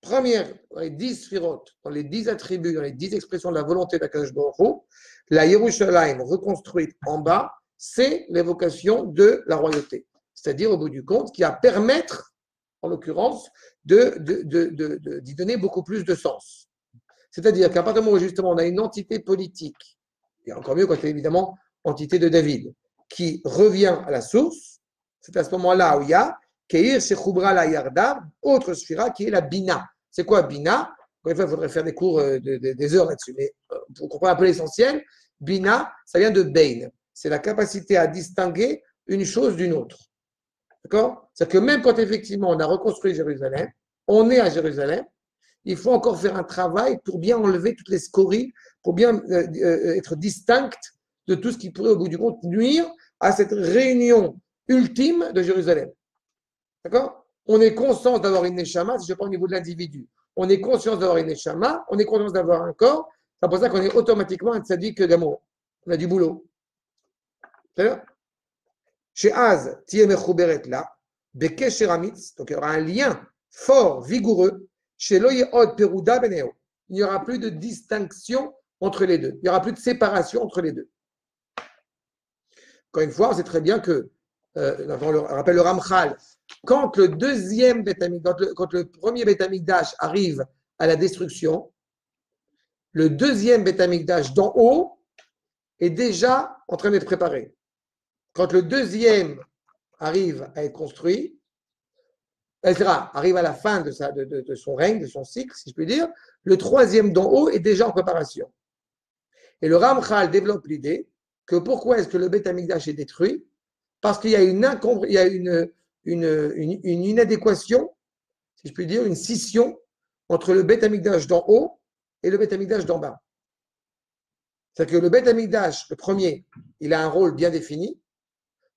Première, dans les dix sphirotes, dans les dix attributs, dans les dix expressions de la volonté d'Akadosh Baruch la Yerushalayim reconstruite en bas, c'est l'évocation de la royauté. C'est-à-dire, au bout du compte, qui va permettre, en l'occurrence, de, de, de, de- d'y donner beaucoup plus de sens. C'est-à-dire qu'à partir du moment où justement on a une entité politique Et encore mieux quand c'est évidemment entité de David, qui revient à la source. C'est à ce moment-là où il y a Keir Shechoubra la Yarda, autre sphira qui est la Bina. C'est quoi Bina? Encore une fois, il faudrait faire des cours euh, de- de- des heures là-dessus, mais euh, pour comprendre un peu l'essentiel, Bina, ça vient de Bain. C'est la capacité à distinguer une chose d'une autre. D'accord? C'est-à-dire que même quand effectivement on a reconstruit Jérusalem, on est à Jérusalem, il faut encore faire un travail pour bien enlever toutes les scories, pour bien euh, être distinct de tout ce qui pourrait au bout du compte nuire à cette réunion ultime de Jérusalem. D'accord? On est conscient d'avoir une neshama, si je prends au niveau de l'individu. On est conscient d'avoir une neshama, on est conscient d'avoir un corps. C'est pour ça qu'on est automatiquement un tzaddik d'amour. On a du boulot. Chez Az, Tiye Mechouberet là, donc il y aura un lien fort, vigoureux, chez Loyehod Peruda Beneo. Il n'y aura plus de distinction entre les deux. Il n'y aura plus de séparation entre les deux. Encore une fois, on sait très bien que, euh, le rappelle le Ramchal, quand le deuxième quand le, premier Betamikdash arrive à la destruction, le deuxième Betamikdash d'en haut est déjà en train d'être préparé. Quand le deuxième arrive à être construit, etc., arrive à la fin de, son règne, de son cycle, si je puis dire, le troisième d'en haut est déjà en préparation. Et le Ramchal développe l'idée que pourquoi est-ce que le Beth est détruit? Parce qu'il y a une, inadéquation, si je puis dire, une scission entre le Beth Amikdash d'en haut et le Beth Amikdash d'en bas. C'est-à-dire que le Beth Amikdash, le premier, il a un rôle bien défini.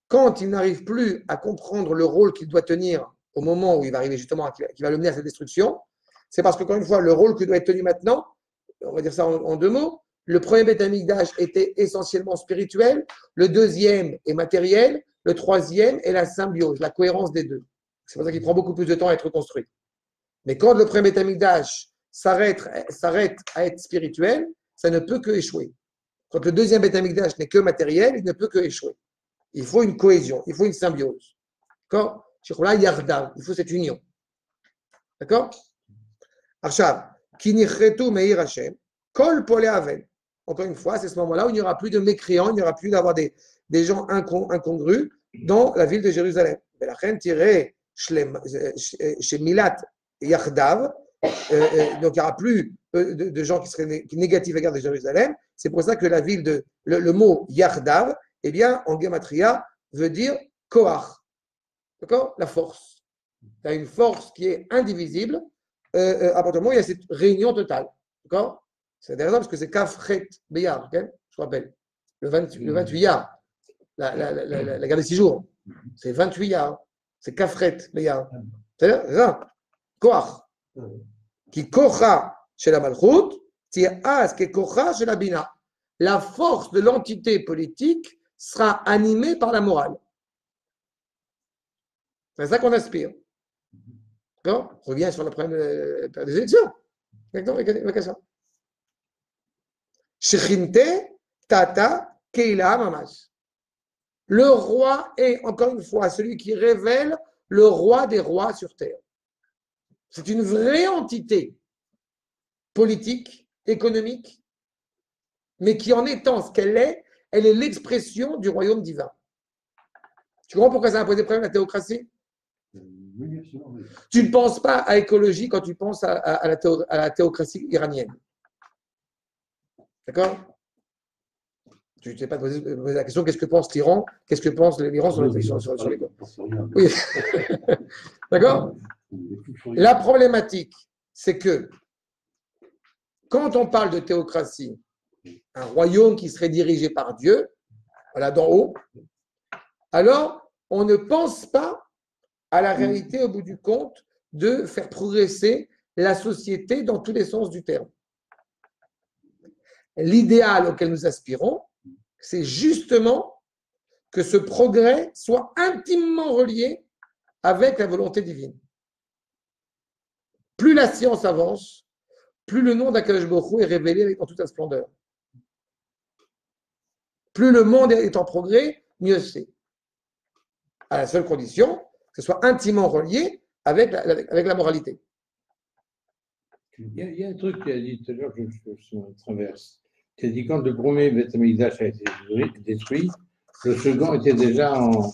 Quand il n'arrive plus à comprendre le rôle qu'il doit tenir au moment où il va arriver justement, qui va- le mener à sa destruction, c'est parce qu'encore une fois, le rôle qui doit être tenu maintenant, on va dire ça en, en deux mots, le premier Beth Amikdash était essentiellement spirituel, le deuxième est matériel, le troisième est la symbiose, la cohérence des deux. C'est pour ça qu'il prend beaucoup plus de temps à être construit. Mais quand le premier Beth Amikdash s'arrête s'arrête à être spirituel, ça ne peut que échouer. Quand le deuxième Beth Amikdash n'est que matériel, il ne peut que échouer. Il faut une cohésion, il faut une symbiose. D'accord? Il faut cette union. D'accord? Arshav, Meir Hashem, Kol. Encore une fois, c'est ce moment-là où il n'y aura plus de mécréants, il n'y aura plus d'avoir des, gens incon- incongrus dans la ville de Jérusalem. Belachem tiré chez Milat Yachdav, euh, euh, donc il n'y aura plus euh, de, de gens qui seraient né- négatifs à l'égard de Jérusalem. C'est pour ça que la ville de le, le mot Yachdav, eh bien, en gematria, veut dire Koach. D'accord? La force. Tu as une force qui est indivisible. Euh, à partir du moment où il y a cette réunion totale. D'accord? C'est intéressant parce que c'est Kafret Beyar, ok? Je rappelle. Le, 20 le 28 Yar, la, la, la, la, guerre des six jours. C'est 28 Yar. C'est Kafret Beyar. C'est-à-dire, c'est ça. Koach. Qui kocha chez la Malchut, c'est as qui kocha chez la Bina. La force de l'entité politique sera animée par la morale. C'est ça qu'on aspire. D'accord? On revient sur la problème des élections. D'accord? Avec ça. Shechinte, Tata, Keila, Mamash. Le roi est, encore une fois, celui qui révèle le roi des rois sur terre. C'est une vraie entité politique, économique, mais qui en étant ce qu'elle est, elle est l'expression du royaume divin. Tu comprends pourquoi ça a posé problème la théocratie? Oui, bien sûr. oui. Tu ne penses pas à écologie quand tu penses à, à- à la, théo- à la théocratie iranienne. D'accord? Tu ne t'es pas posé, posé la question qu'est-ce que pense l'Iran Qu'est-ce que pense l'Iran sur, le- sur, sur- sur les Oui. D'accord? La problématique, c'est que quand on parle de théocratie, un royaume qui serait dirigé par Dieu, voilà, d'en haut, alors on ne pense pas à la réalité au bout du compte de faire progresser la société dans tous les sens du terme. L'idéal auquel nous aspirons, c'est justement que ce progrès soit intimement relié avec la volonté divine. Plus la science avance, plus le nom d'Akadosh Baruch est révélé dans toute sa splendeur. Plus le monde est en progrès, mieux c'est. À la seule condition que ce soit intimement relié avec la, moralité. Il y, a, un truc qu'il a dit tout à l'heure, je, je, je traverse. As dit quand le premier Beth Amikdash a été détruit- le second était déjà en,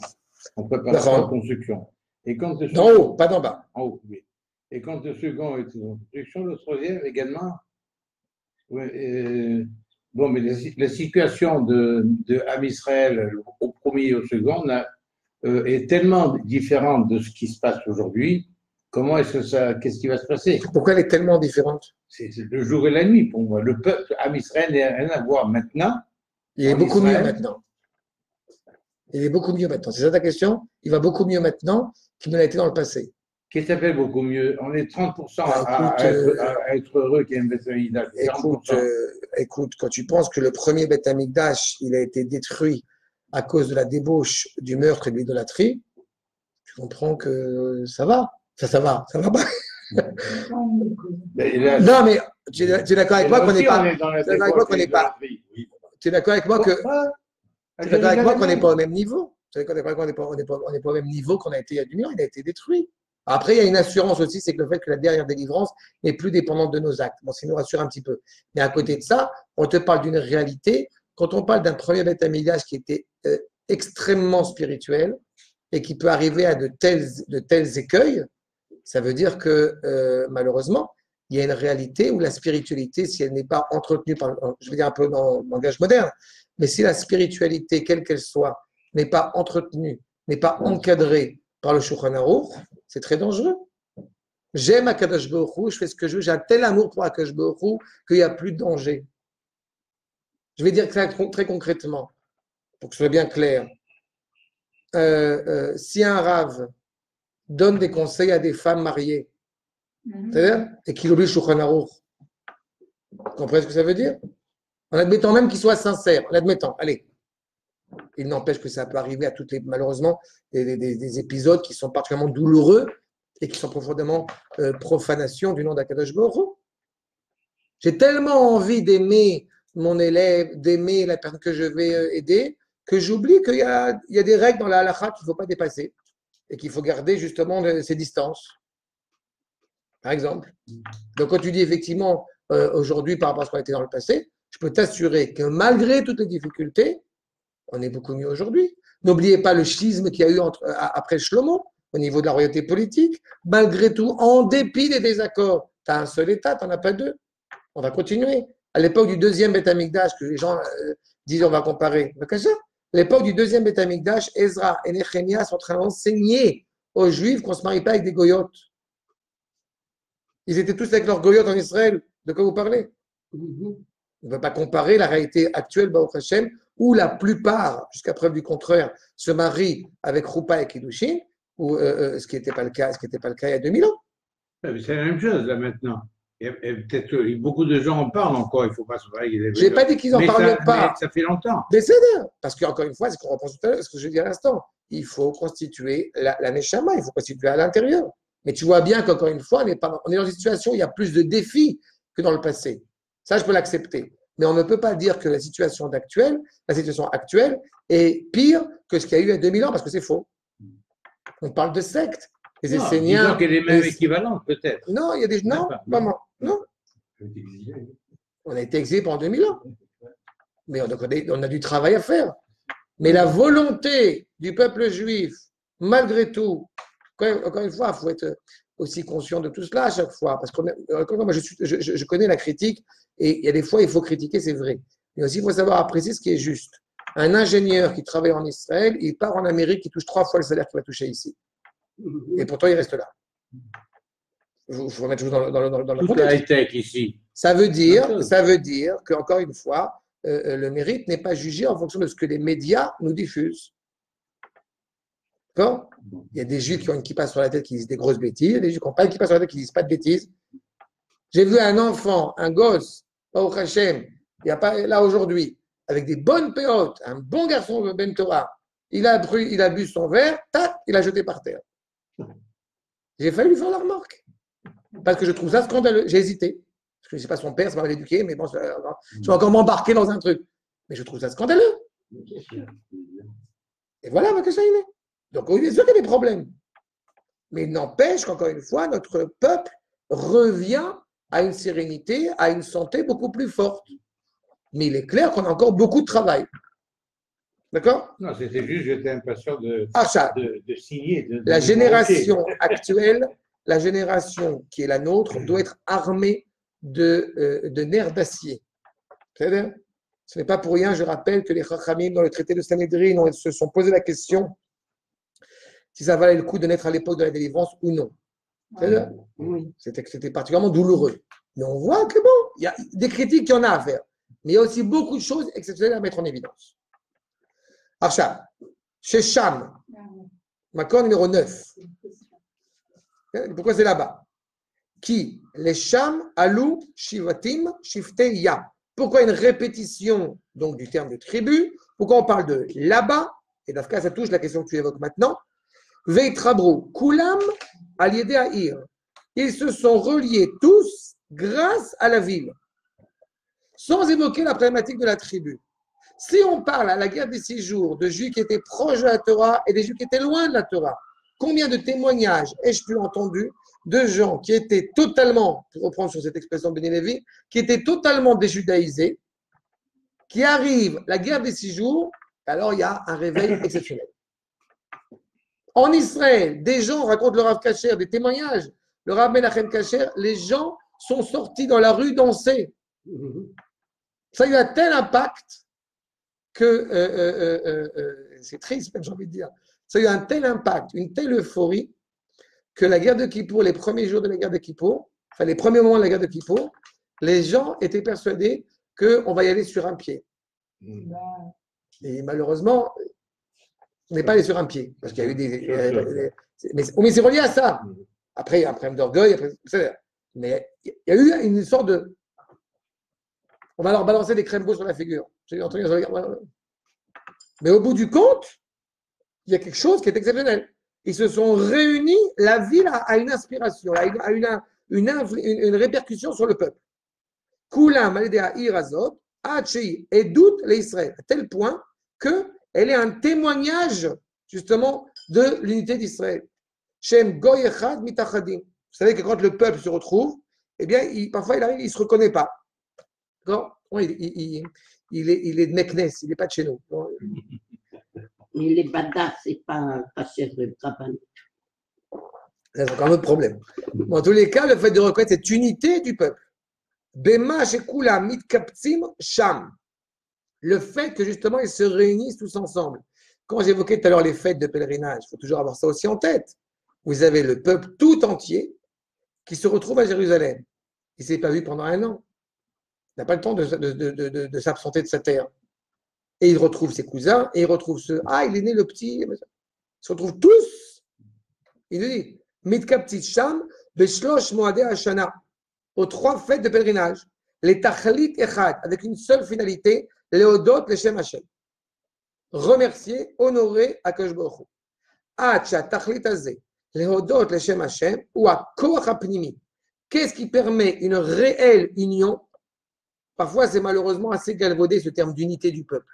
en préparation de construction. Et quand le D'en haut, pas d'en bas. en haut, oui. Et quand le second était en construction, le troisième également. Euh, bon, mais la, la situation de, de Am Israël au premier et au second euh, est tellement différente de ce qui se passe aujourd'hui. Comment est-ce que ça, qu'est-ce qui va se passer? Pourquoi elle est tellement différente? C'est le jour et la nuit pour moi. Le peuple Am Israël n'a rien à voir maintenant. Il est beaucoup Israël. mieux maintenant. Il est beaucoup mieux maintenant. C'est ça ta question? Il va beaucoup mieux maintenant qu'il ne l'a été dans le passé. Qu'est-ce qui s'appelle beaucoup mieux? On est 30% à, Bah, à- écoute, à être, euh, à- à être heureux qu'il y ait une Beth. Écoute, 40%. euh, écoute, quand tu penses que le premier Beth il a été détruit à cause de la débauche, du meurtre et de l'idolâtrie, tu comprends que ça va. Ça, ça va, ça va pas. Non, mais tu es, tu es d'accord avec moi qu'on n'est pas. tu es d'accord avec moi qu'on n'est pas- idolâtrie. Oui. Tu es d'accord avec moi que. Pourquoi Tu es d'accord avec moi qu'on n'est pas au même niveau. Tu es d'accord avec moi qu'on n'est pas, on n'est pas, on n'est pas au même niveau qu'on a été il y a du mur, il a été détruit. Après, il y a une assurance aussi, c'est que le fait que la dernière délivrance n'est plus dépendante de nos actes. Bon, ça nous rassure un petit peu. Mais à côté de ça, on te parle d'une réalité. Quand on parle d'un premier Amikdash qui était euh, extrêmement spirituel et qui peut arriver à de tels, de tels écueils, ça veut dire que euh, malheureusement, il y a une réalité où la spiritualité, si elle n'est pas entretenue par, je veux dire un peu dans le langage moderne, mais si la spiritualité, quelle qu'elle soit, n'est pas entretenue, n'est pas encadrée par le Shulchan c'est très dangereux. J'aime Akadosh Baruch je fais ce que je veux, j'ai un tel amour pour Akadosh Baruch qu'il n'y a plus de danger. Je vais dire très concrètement, pour que ce soit bien clair. Euh, euh, si un rave donne des conseils à des femmes mariées, c'est-à-dire, et qu'il oublie Shulchan Aruch, vous comprenez ce que ça veut dire? En admettant même qu'il soit sincère, en admettant, allez. Il n'empêche que ça peut arriver à toutes les, malheureusement, des, des- des épisodes qui sont particulièrement douloureux et qui sont profondément euh, profanation du nom d'Akadosh Hu. J'ai tellement envie d'aimer mon élève, d'aimer la personne que je vais euh, aider, que j'oublie qu'il y a, il y a des règles dans la halakha qu'il ne faut pas dépasser et qu'il faut garder justement ces distances. Par exemple. Donc, quand tu dis effectivement euh, aujourd'hui par rapport à ce qu'on a été dans le passé, je peux t'assurer que malgré toutes les difficultés, on est beaucoup mieux aujourd'hui. N'oubliez pas le schisme qu'il y a eu a- après Shlomo au niveau de la royauté politique. Malgré tout, en dépit des désaccords, tu as un seul État, tu n'en as pas deux. On va continuer. À l'époque du deuxième Beth que les gens euh, disent on va comparer, mais que c'est L'époque du deuxième Beth Amikdash, Ezra et Nehemiah sont en train d'enseigner aux Juifs qu'on ne se marie pas avec des goyotes. Ils étaient tous avec leurs goyotes en Israël. De quoi vous parlez? On ne va pas comparer la réalité actuelle, Baruch Hashem, où la plupart, jusqu'à preuve du contraire, se marient avec Rupa et Kiddushin, ou, euh, euh, ce qui n'était pas, pas le cas il y a 2000 ans. Mais C'est la même chose là maintenant. Et, et peut-être beaucoup de gens en parlent encore, il ne faut pas se les Je n'ai pas dit qu'ils n'en parlaient ça, pas. ça fait longtemps. Mais c'est. Parce qu'encore une fois, c'est ce qu'on reprend tout à l'heure, ce que je dis à l'instant. Il faut constituer la, la Neshama, il faut constituer à l'intérieur. Mais tu vois bien qu'encore une fois, on est, pas, on est dans une situation où il y a plus de défis que dans le passé. Ça, je peux l'accepter. Mais on ne peut pas dire que la situation actuelle, la situation actuelle est pire que ce qu'il y a eu il y a 2000 ans, parce que c'est faux. On parle de sectes. Les Non, Esséniens. qu'elle est même les- équivalente peut-être. Non, il y a des. Non, D'accord. vraiment. Non. On a été exilé pendant 2000 ans. Mais on a, on a du travail à faire. Mais la volonté du peuple juif, malgré tout, encore une fois, il faut être aussi conscient de tout cela à chaque fois. Parce que moi, je, suis- je- je- je connais la critique et il y a des fois, il faut critiquer, c'est vrai. Mais aussi, il faut savoir apprécier ce qui est juste. Un ingénieur qui travaille en Israël, il part en Amérique, il touche trois fois le salaire qu'il va toucher ici. Et pourtant, il reste là. Faut remettre les choses dans, le- dans, dans, la high-tech ici. Ça veut dire, ça veut dire qu'encore une fois, euh, euh, le mérite n'est pas jugé en fonction de ce que les médias nous diffusent. D'accord? Il y a des juifs qui ont une kippa sur la tête qui disent des grosses bêtises, il y a des juifs qui n'ont pas une kippa sur la tête qui disent pas de bêtises. J'ai vu un enfant, un gosse, au Hachem, il n'y a pas là aujourd'hui, avec des bonnes péotes, un bon garçon de Ben Torah, il a, bu, il a bu son verre, tac, il a jeté par terre. J'ai failli lui faire la remarque. Parce que je trouve ça scandaleux. J'ai hésité. Parce que je ne sais pas son père, ça m'a éduqué, mais bon, je vais encore m'embarquer dans un truc. Mais je trouve ça scandaleux. Et voilà ma question est. Donc, oui, bien sûr qu'il y a des problèmes. Mais il n'empêche qu'encore une fois, notre peuple revient à une sérénité, à une santé beaucoup plus forte. Mais il est clair qu'on a encore beaucoup de travail. D'accord? Non, c'était juste, j'étais impatient de, Achat. de, de signer. de- de La génération actuelle, la génération qui est la nôtre, doit être armée de, euh, de nerfs d'acier. C'est-à-dire, ce n'est pas pour rien, je rappelle que les Chachamim, dans le traité de Sanhedrin, se sont posé la question si ça valait le coup de naître à l'époque de la délivrance ou non. C'est-à-dire, Oui. C'était c'était particulièrement douloureux. Mais on voit que bon, il y a des critiques, il y en a à faire. Mais il y a aussi beaucoup de choses exceptionnelles à mettre en évidence. Arsham, chez Cham, Makor numéro 9. Pourquoi c'est là-bas? Qui? Les Cham, Alou, Shivatim, Shifte, Ya. Pourquoi une répétition donc du terme de tribu? Pourquoi on parle de là-bas? Et cas, ça touche la question que tu évoques maintenant. Veitrabru, Kulam, Aliede. Ils se sont reliés tous grâce à la ville, sans évoquer la problématique de la tribu. Si on parle à la guerre des six jours de Juifs qui étaient proches de la Torah et des Juifs qui étaient loin de la Torah, combien de témoignages ai-je pu entendre de gens qui étaient totalement, pour reprendre sur cette expression de Lévy, qui étaient totalement déjudaïsés, qui arrivent la guerre des six jours, alors il y a un réveil exceptionnel. En Israël, des gens racontent le Rav Kacher, des témoignages. Le Rav Menachem Kacher, les gens sont sortis dans la rue danser. Ça a eu un tel impact que, euh, euh, euh, c'est triste, même j'ai envie de dire, ça a eu un tel impact, une telle euphorie, que la guerre de Kippour, les premiers jours de la guerre de Kippour, enfin les premiers moments de la guerre de Kippour, les gens étaient persuadés qu'on va y aller sur un pied. Et malheureusement, on n'est pas allé sur un pied, parce qu'il y a eu des. Euh, mais, mais c'est relié à ça. Après, il y a un problème d'orgueil, mais il y a eu une sorte de. On va leur balancer des crèmes sur la figure. Mais au bout du compte, il y a quelque chose qui est exceptionnel. Ils se sont réunis, la ville a, une inspiration, a une, répercussion sur le peuple. Aledea Irazot, Hachi et doute l'Israël, à tel point qu'elle est un témoignage justement de l'unité d'Israël. Shem Goy Echad Mitachadim. Vous savez que quand le peuple se retrouve, eh bien, parfois il arrive, il ne se reconnaît pas. D'accord? Il- il- est, il est de Meknes, il n'est pas de chez nous. Il est badass, c'est pas pas chef de Rabban. C'est encore un autre problème. Bon, en tous les cas, le fait de reconnaître cette unité du peuple. Bema shekula sham. Le fait que justement ils se réunissent tous ensemble. Quand j'évoquais tout à l'heure les fêtes de pèlerinage, il faut toujours avoir ça aussi en tête. Vous avez le peuple tout entier qui se retrouve à Jérusalem. Il ne s'est pas vu pendant un an. N'a pas le temps de, de- de- de- s'absenter de sa terre. Et il retrouve ses cousins, et il retrouve ceux. Ah, il est né le petit. Ils se retrouvent tous. Il nous dit Mitkaptit Sham, Beshlosh Moadé Hashana, aux trois fêtes de pèlerinage. Les Tachlit Echad, avec une seule finalité, Léodot Leshem Hashem. Remercier, honorer Akash Baruch Hu. Hacha Tachlit Azeh, Léodot Leshem Hashem, ou à Koach. Qu'est-ce qui permet une réelle union Parfois, c'est malheureusement assez galvaudé ce terme d'unité du peuple.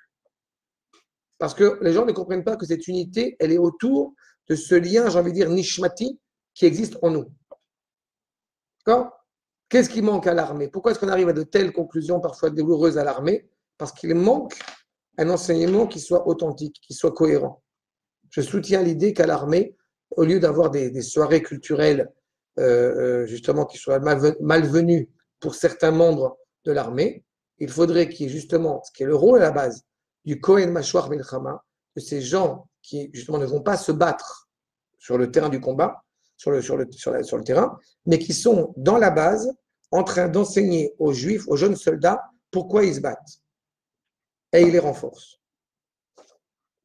Parce que les gens ne comprennent pas que cette unité, elle est autour de ce lien, j'ai envie de dire, nishmati, qui existe en nous. D'accord? Qu'est-ce qui manque à l'armée? Pourquoi est-ce qu'on arrive à de telles conclusions parfois douloureuses à l'armée? Parce qu'il manque un enseignement qui soit authentique, qui soit cohérent. Je soutiens l'idée qu'à l'armée, au lieu d'avoir des, soirées culturelles, euh, euh, justement, qui soient malven- malvenues pour certains membres de l'armée, il faudrait qu'il y ait justement, ce qui est le rôle à la base du Kohen Mashwar Milchama, de ces gens qui justement ne vont pas se battre sur le terrain du combat, sur le, sur le, sur le terrain, mais qui sont dans la base en train d'enseigner aux juifs, aux jeunes soldats, pourquoi ils se battent. Et ils les renforcent.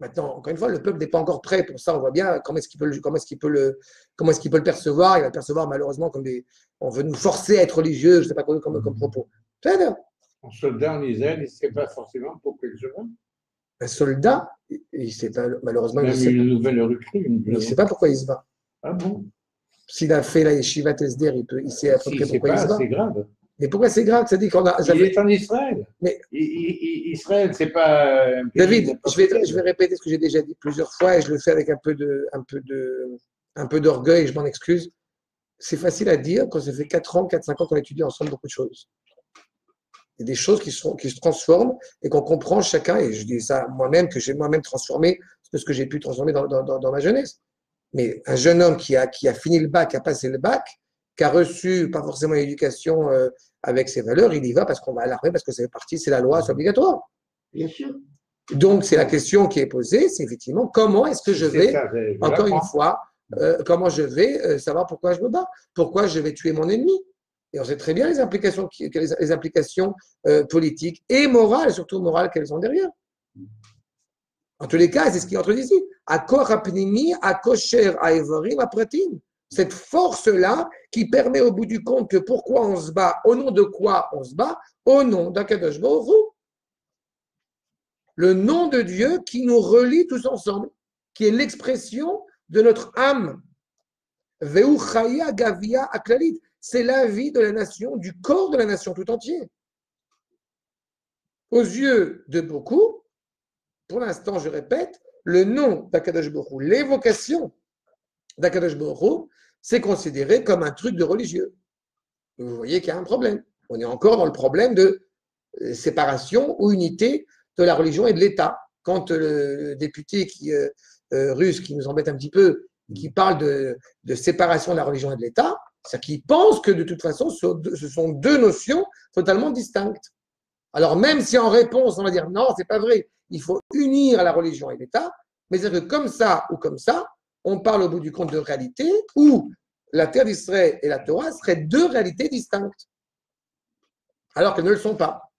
Maintenant, encore une fois, le peuple n'est pas encore prêt pour ça. On voit bien comment est-ce qu'il peut, comment est-ce qu'il peut, le, comment est-ce qu'il peut le percevoir. Il va le percevoir malheureusement comme des. On veut nous forcer à être religieux, je ne sais pas quoi comme, comme propos. Un soldat en Israël, il ne sait pas forcément pourquoi il se bat. Un soldat, il- sait pas, malheureusement, il ne sait, une nouvelle recrue. une- il sait pas pourquoi il se bat. Ah bon? S'il a fait la yeshiva Tesder, il, peut, il sait à peu près pourquoi il se bat. c'est grave. Mais pourquoi c'est grave? Ça dit qu'on a. Il est en Israël. Mais- Israël, c'est pas. David, je vais, je vais répéter ce que j'ai déjà dit plusieurs fois et je le fais avec un peu de, un peu de, un peu d'orgueil. Je m'en excuse. C'est facile à dire quand ça fait 4 ans, 4-5 ans qu'on étudie ensemble beaucoup de choses. Il y a des choses qui, sont, qui se transforment et qu'on comprend chacun, et je dis ça moi-même, que j'ai moi-même transformé de ce que j'ai pu transformer dans, dans- dans- dans ma jeunesse. Mais un jeune homme qui a, qui a fini le bac, qui a passé le bac, qui a reçu pas forcément une éducation euh, avec ses valeurs, il y va parce qu'on va à l'armée, parce que c'est parti, c'est la loi, c'est obligatoire. Bien sûr. Donc, c'est la question qui est posée, c'est effectivement comment est-ce que je vais, ça, je- je encore une fois, euh, comment je vais euh, savoir pourquoi je me bats, pourquoi je vais tuer mon ennemi? Et on sait très bien les implications, euh, politiques et morales, surtout morales, qu'elles ont derrière. En tous les cas, c'est ce qui entre ici. Cette force-là qui permet au bout du compte que pourquoi on se bat, au nom de quoi on se bat, au nom d'Akadosh. Le nom de Dieu qui nous relie tous ensemble, qui est l'expression de notre âme. Veu chaya gavia aklalit. C'est la vie de la nation, du corps de la nation tout entier. Aux yeux de beaucoup, pour l'instant, je répète, le nom d'Akadosh Hu, l'évocation d'Akadosh Hu, c'est considéré comme un truc de religieux. Vous voyez qu'il y a un problème. On est encore dans le problème de euh, séparation ou unité de la religion et de l'État. Quand euh, le député euh, russe qui nous embête un petit peu, qui parle de séparation de la religion et de l'État, c'est qu'il pense que de toute façon, ce sont deux- ce sont deux notions totalement distinctes. Alors même si en réponse, on va dire non, c'est pas vrai, il faut unir la religion et l'État, mais c'est que comme ça ou comme ça, on parle au bout du compte de réalité où la terre d'Israël et la Torah seraient deux réalités distinctes, alors qu'elles ne le sont pas.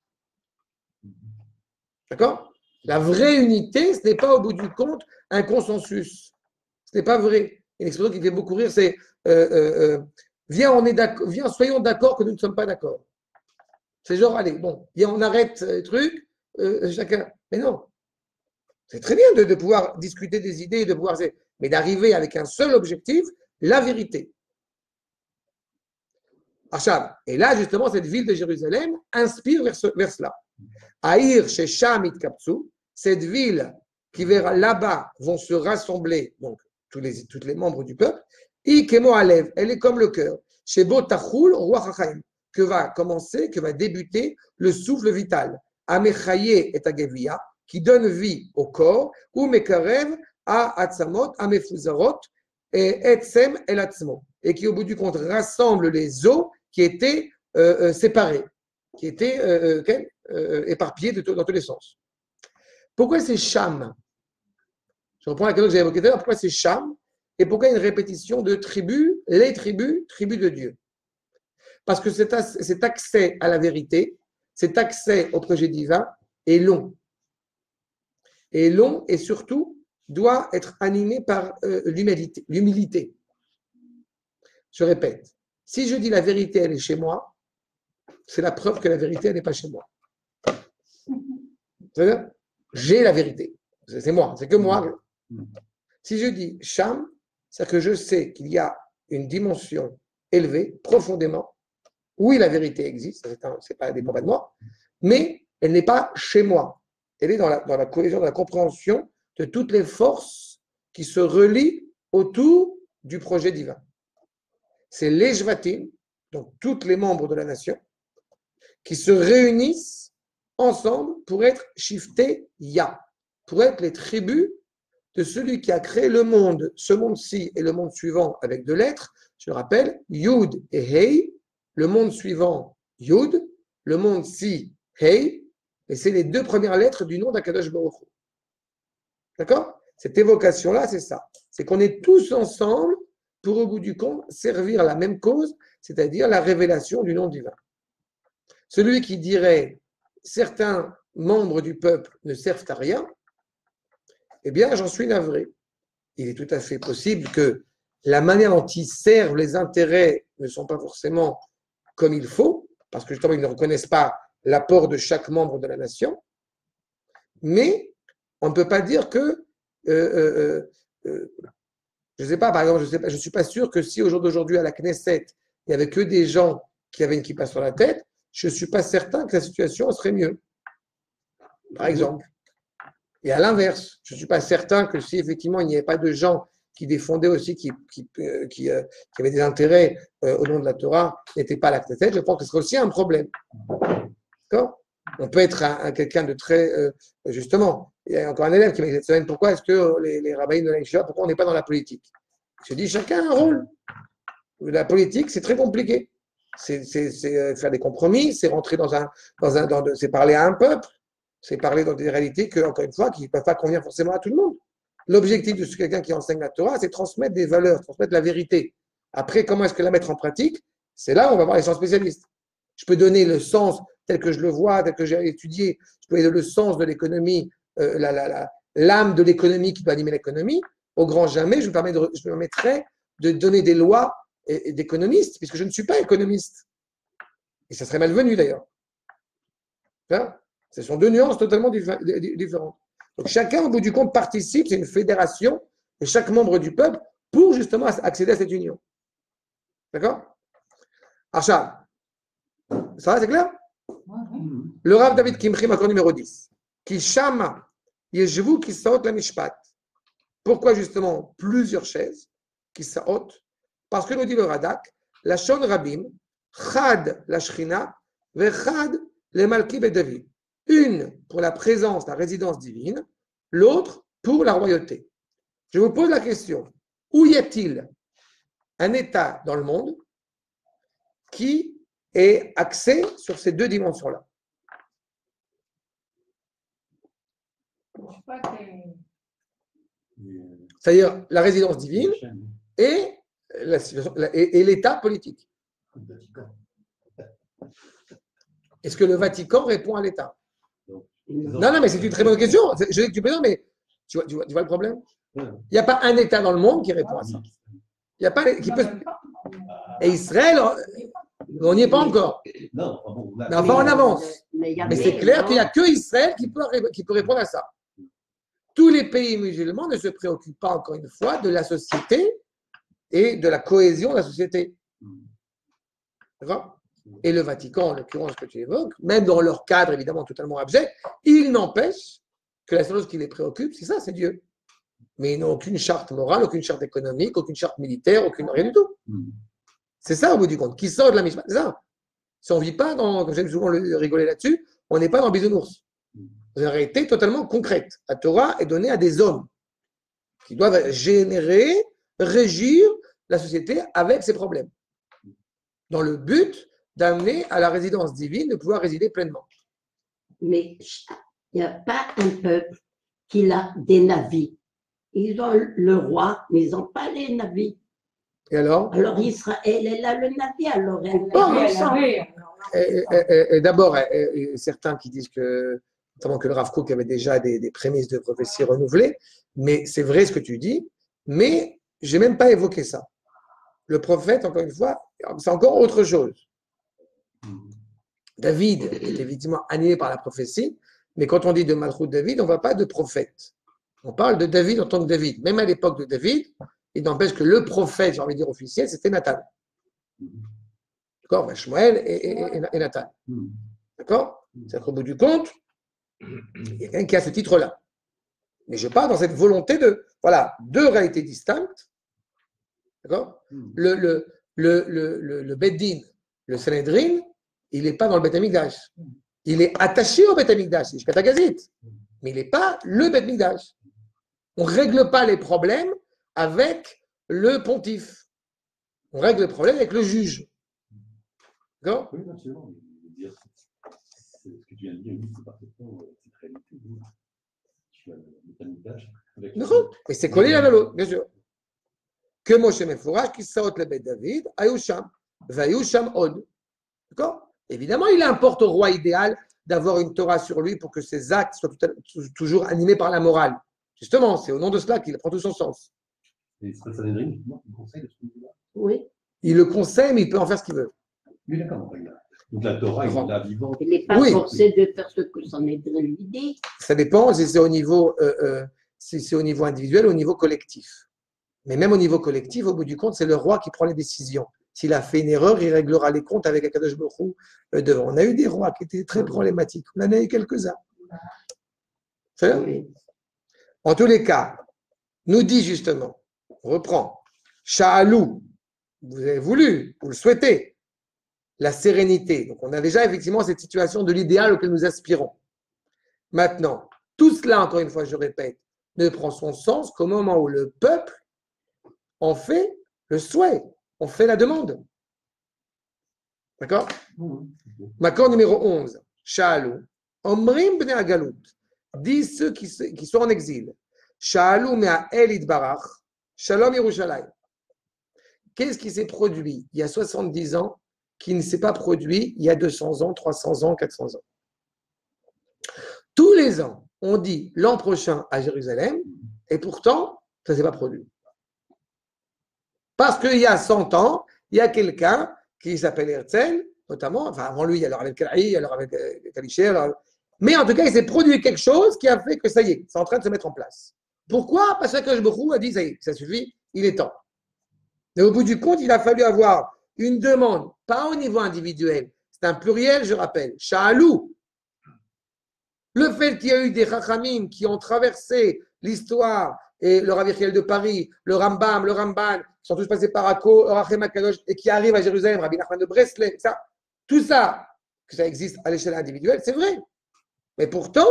D'accord? La vraie unité, ce n'est pas au bout du compte un consensus. Ce n'est pas vrai. Une expression qui fait beaucoup rire, c'est euh, euh, euh, viens, soyons d'accord que nous ne sommes pas d'accord. C'est genre, allez, bon, viens, on arrête le truc, euh, chacun. Mais non. C'est très bien de, pouvoir discuter des idées, de pouvoir, mais d'arriver avec un seul objectif, la vérité. Achab. Et là, justement, cette ville de Jérusalem inspire vers, ce- vers cela. Aïr chez Shamit Kapsu, cette ville qui vers là-bas vont se rassembler, donc tous les membres du peuple, Ikemo Alev, elle est comme le cœur, chez Botachul, roi Chachaim, que va commencer, que va débuter le souffle vital, Amechaye et Agevia, qui donne vie au corps, ou Mekarev à Atzamot, Amefuzarot, et Etsem El Atzmo, et qui au bout du compte rassemble les os qui étaient euh, euh, séparés, qui étaient euh, euh, tout- dans tous les sens. Pourquoi c'est Cham? Je reprends la question que j'ai évoquée tout à l'heure. Pourquoi c'est Cham? Et pourquoi une répétition de tribus, les tribus, tribus de Dieu? Parce que cet, accès à la vérité, cet accès au projet divin est long. Et long et surtout doit être animé par euh, l'humilité. Je répète, si je dis la vérité, elle est chez moi, c'est la preuve que la vérité, elle n'est pas chez moi. C'est-à-dire, J'ai la vérité. C'est c'est moi, c'est que moi. Si je dis Cham, c'est que je sais qu'il y a une dimension élevée, profondément. Oui, la vérité existe, c'est un- c'est pas pas de moi, mais elle n'est pas chez moi. Elle est dans la, dans la cohésion, dans la compréhension de toutes les forces qui se relient autour du projet divin. C'est les Jvatim, donc tous les membres de la nation, qui se réunissent ensemble pour être shifté Ya, pour être les tribus de celui qui a créé le monde, ce monde-ci et le monde suivant avec deux lettres. Je le rappelle, Yud et Hei, le monde suivant Yud, le monde ci Hei, et c'est les deux premières lettres du nom d'Akadosh Baruch. D'accord? Cette évocation-là, c'est ça. C'est qu'on est tous ensemble pour, au bout du compte, servir la même cause, c'est-à-dire la révélation du nom divin. Celui qui dirait certains membres du peuple ne servent à rien, eh bien, j'en suis navré. Il est tout à fait possible que la manière dont ils servent les intérêts ne sont pas forcément comme il faut, parce que justement, ils ne reconnaissent pas l'apport de chaque membre de la nation, mais on ne peut pas dire que, euh, euh, euh, je ne sais pas, par exemple, je ne suis pas sûr que si au jour d'aujourd'hui à la Knesset, il n'y avait que des gens qui avaient une kippa sur la tête, je ne suis pas certain que la situation serait mieux. Par exemple. Et à l'inverse, je ne suis pas certain que si effectivement il n'y avait pas de gens qui défendaient aussi, euh, euh, qui avaient des intérêts euh, au nom de la Torah, n'étaient pas à la Knesset, je pense que ce serait aussi un problème. D'accord? On peut être un- un- quelqu'un de très. justement, il y a encore un élève qui m'a dit cette semaine pourquoi est-ce que les, les rabbins de la Yeshiva, pourquoi on n'est pas dans la politique? Je dis chacun a un rôle. La politique, c'est très compliqué. C'est faire des compromis, c'est rentrer dans un. Dans un dans c'est parler à un peuple, c'est parler dans des réalités que, encore une fois, qui ne peuvent pas convenir forcément à tout le monde. L'objectif de quelqu'un qui enseigne la Torah, c'est transmettre des valeurs, transmettre la vérité. Après, comment est-ce que la mettre en pratique? C'est là où on va voir les sens spécialistes. Je peux donner le sens tel que je le vois, tel que j'ai étudié. Je peux donner le sens de l'économie, euh, l'âme de l'économie qui doit animer l'économie. Au grand jamais, je me, permets de- permettrai de donner des lois d'économistes, puisque je ne suis pas économiste. Et ça serait malvenu d'ailleurs. Hein? Ce sont deux nuances totalement diffé- di- différentes. Donc chacun, au bout du compte, participe, c'est une fédération, et chaque membre du peuple, pour justement accéder à cette union. D'accord? Archal, ça va, c'est clair? Le Rav David Kimchim, accord numéro 10. Qui shama, yeshvu qui saot la mishpat. Pourquoi justement plusieurs chaises qui saot Parce que nous dit le Radak, la shon rabim, chad la shrina, vechad le malki David. Une pour la présence, la résidence divine, l'autre pour la royauté. Je vous pose la question, où y a-t-il un État dans le monde qui est axé sur ces deux dimensions-là? Que. C'est-à-dire la résidence divine et- et l'État politique. Est-ce que le Vatican répond à l'État? Non, non, mais c'est une très bonne question. Je dis que tu plaisantes, mais tu vois, tu vois- tu vois le problème? Il n'y a pas un État dans le monde qui répond à ça. Il n'y a pas qui peut. pas. Et Israël, on n'y est pas encore. Non, Mais enfin, on avance. Mais, c'est clair qu'il n'y a que Israël qui peut, qui peut répondre à ça. Tous les pays musulmans ne se préoccupent pas, encore une fois, de la société et de la cohésion de la société. D'accord? Et le Vatican, en l'occurrence que tu évoques, même dans leur cadre évidemment totalement abject, il n'empêche que la seule chose qui les préoccupe, c'est ça, c'est Dieu. Mais ils n'ont aucune charte morale, aucune charte économique, aucune charte militaire, aucune rien du tout. Mm. C'est ça au bout du compte. Qui sort de la mission C'est ça. Si on ne vit pas dans, comme j'aime souvent le- rigoler là-dessus, on n'est pas dans bisounours. C'est une réalité totalement concrète. La Torah est donnée à des hommes qui doivent générer, régir la société avec ses problèmes. Dans le but d'amener à la résidence divine de pouvoir résider pleinement. Mais il n'y a pas un peuple qui a des navires. Ils ont le roi, mais ils n'ont pas les navires. Et alors? Alors Israël, elle a le navire, alors elle Bon, D'abord, certains qui disent que, notamment que le Rav Kook avait déjà des, des prémices de prophétie renouvelées, mais c'est vrai ce que tu dis, mais j'ai même pas évoqué ça. Le prophète, encore une fois, c'est encore autre chose. David est évidemment animé par la prophétie, mais quand on dit de Malchut David, on ne va pas de prophète. On parle de David en tant que David. Même à l'époque de David, il n'empêche que le prophète, j'ai envie de dire officiel, c'était Nathan. D'accord? Shmuel et, et- et- et Nathan. D'accord? C'est qu'au bout du compte, il y a quelqu'un qui a ce titre-là. Mais je pars dans cette volonté de, voilà, deux réalités distinctes. D'accord? Mm. le, le, le, le, le, le Beddin, le Sanhedrin, il n'est pas dans le Beth Amikdash. Il est attaché au Beth Amikdash, c'est Shkatagazit. Mais il n'est pas le Beth Amikdash. On ne règle pas les problèmes avec le pontife. On règle le problème avec le juge. D'accord Oui, absolument. Je veux dire, c'est- c'est- Ce que tu viens de dire, oui, c'est parfaitement euh, cette réalité. oui. Tu as le métamidage avec. נכון, mais c'est collé l'un à l'autre, bien sûr. כמו שמפורש, כיסאות לבית דוד, היו שם, והיו שם עוד. D'accord Évidemment, il importe au roi idéal d'avoir une Torah sur lui pour que ses actes soient tout à- toujours animés par la morale. Justement, c'est au nom de cela qu'il prend tout son sens. Et Sanhedrin, qui conseille de ce. Oui, Il le conseille, mais il peut en faire ce qu'il veut. Oui, d'accord. il Donc la Torah, il vivante. il n'est pas Oui. forcé de faire ce que son Sanhédrin lui dit. Ça dépend si c'est au niveau, euh, euh, si c'est au niveau individuel ou au niveau collectif. Mais même au niveau collectif, au bout du compte, c'est le roi qui prend les décisions. S'il a fait une erreur, il réglera les comptes avec Akadosh Baruch euh, devant. On a eu des rois qui étaient très problématiques. On en a eu quelques-uns. Oui. En tous les cas, nous dit justement, on reprend, Sha'alou, vous avez voulu, vous le souhaitez, la sérénité. Donc, on a déjà effectivement cette situation de l'idéal auquel nous aspirons. Maintenant, tout cela, encore une fois, je répète, ne prend son sens qu'au moment où le peuple en fait le souhait, on fait la demande. D'accord? Macron numéro 11. Sha'alou. Omrim bnei agalout. Disent ceux qui, qui sont en exil. Sha'alou mea el idbarach. Shalom Yerushalayim. Qu'est-ce qui s'est produit il y a 70 ans qui ne s'est pas produit il y a 200 ans, 300 ans, 400 ans? Tous les ans, on dit l'an prochain à Jérusalem, et pourtant, ça ne s'est pas produit. Parce qu'il y a 100 ans, il y a quelqu'un qui s'appelle Herzl, notamment, enfin avant lui, il y a le Rav Kalaï, il y a le Rav Kaliché, alors- mais en tout cas, il s'est produit quelque chose qui a fait que ça y est, c'est en train de se mettre en place. Pourquoi? Parce que Jbechou a dit, ça y est, ça suffit, il est temps. Mais au bout du compte, il a fallu avoir une demande, pas au niveau individuel, c'est un pluriel, je rappelle, Sha'alou. Le fait qu'il y a eu des Chachamim qui ont traversé l'histoire, et le Rav de Paris, le Rambam, le Ramban, qui sont tous passés par Akko, Rachem Akadosh, et qui arrivent à Jérusalem, Rabbi Nachman de Breslet, ça, tout ça, ça existe à l'échelle individuelle, c'est vrai. Mais pourtant,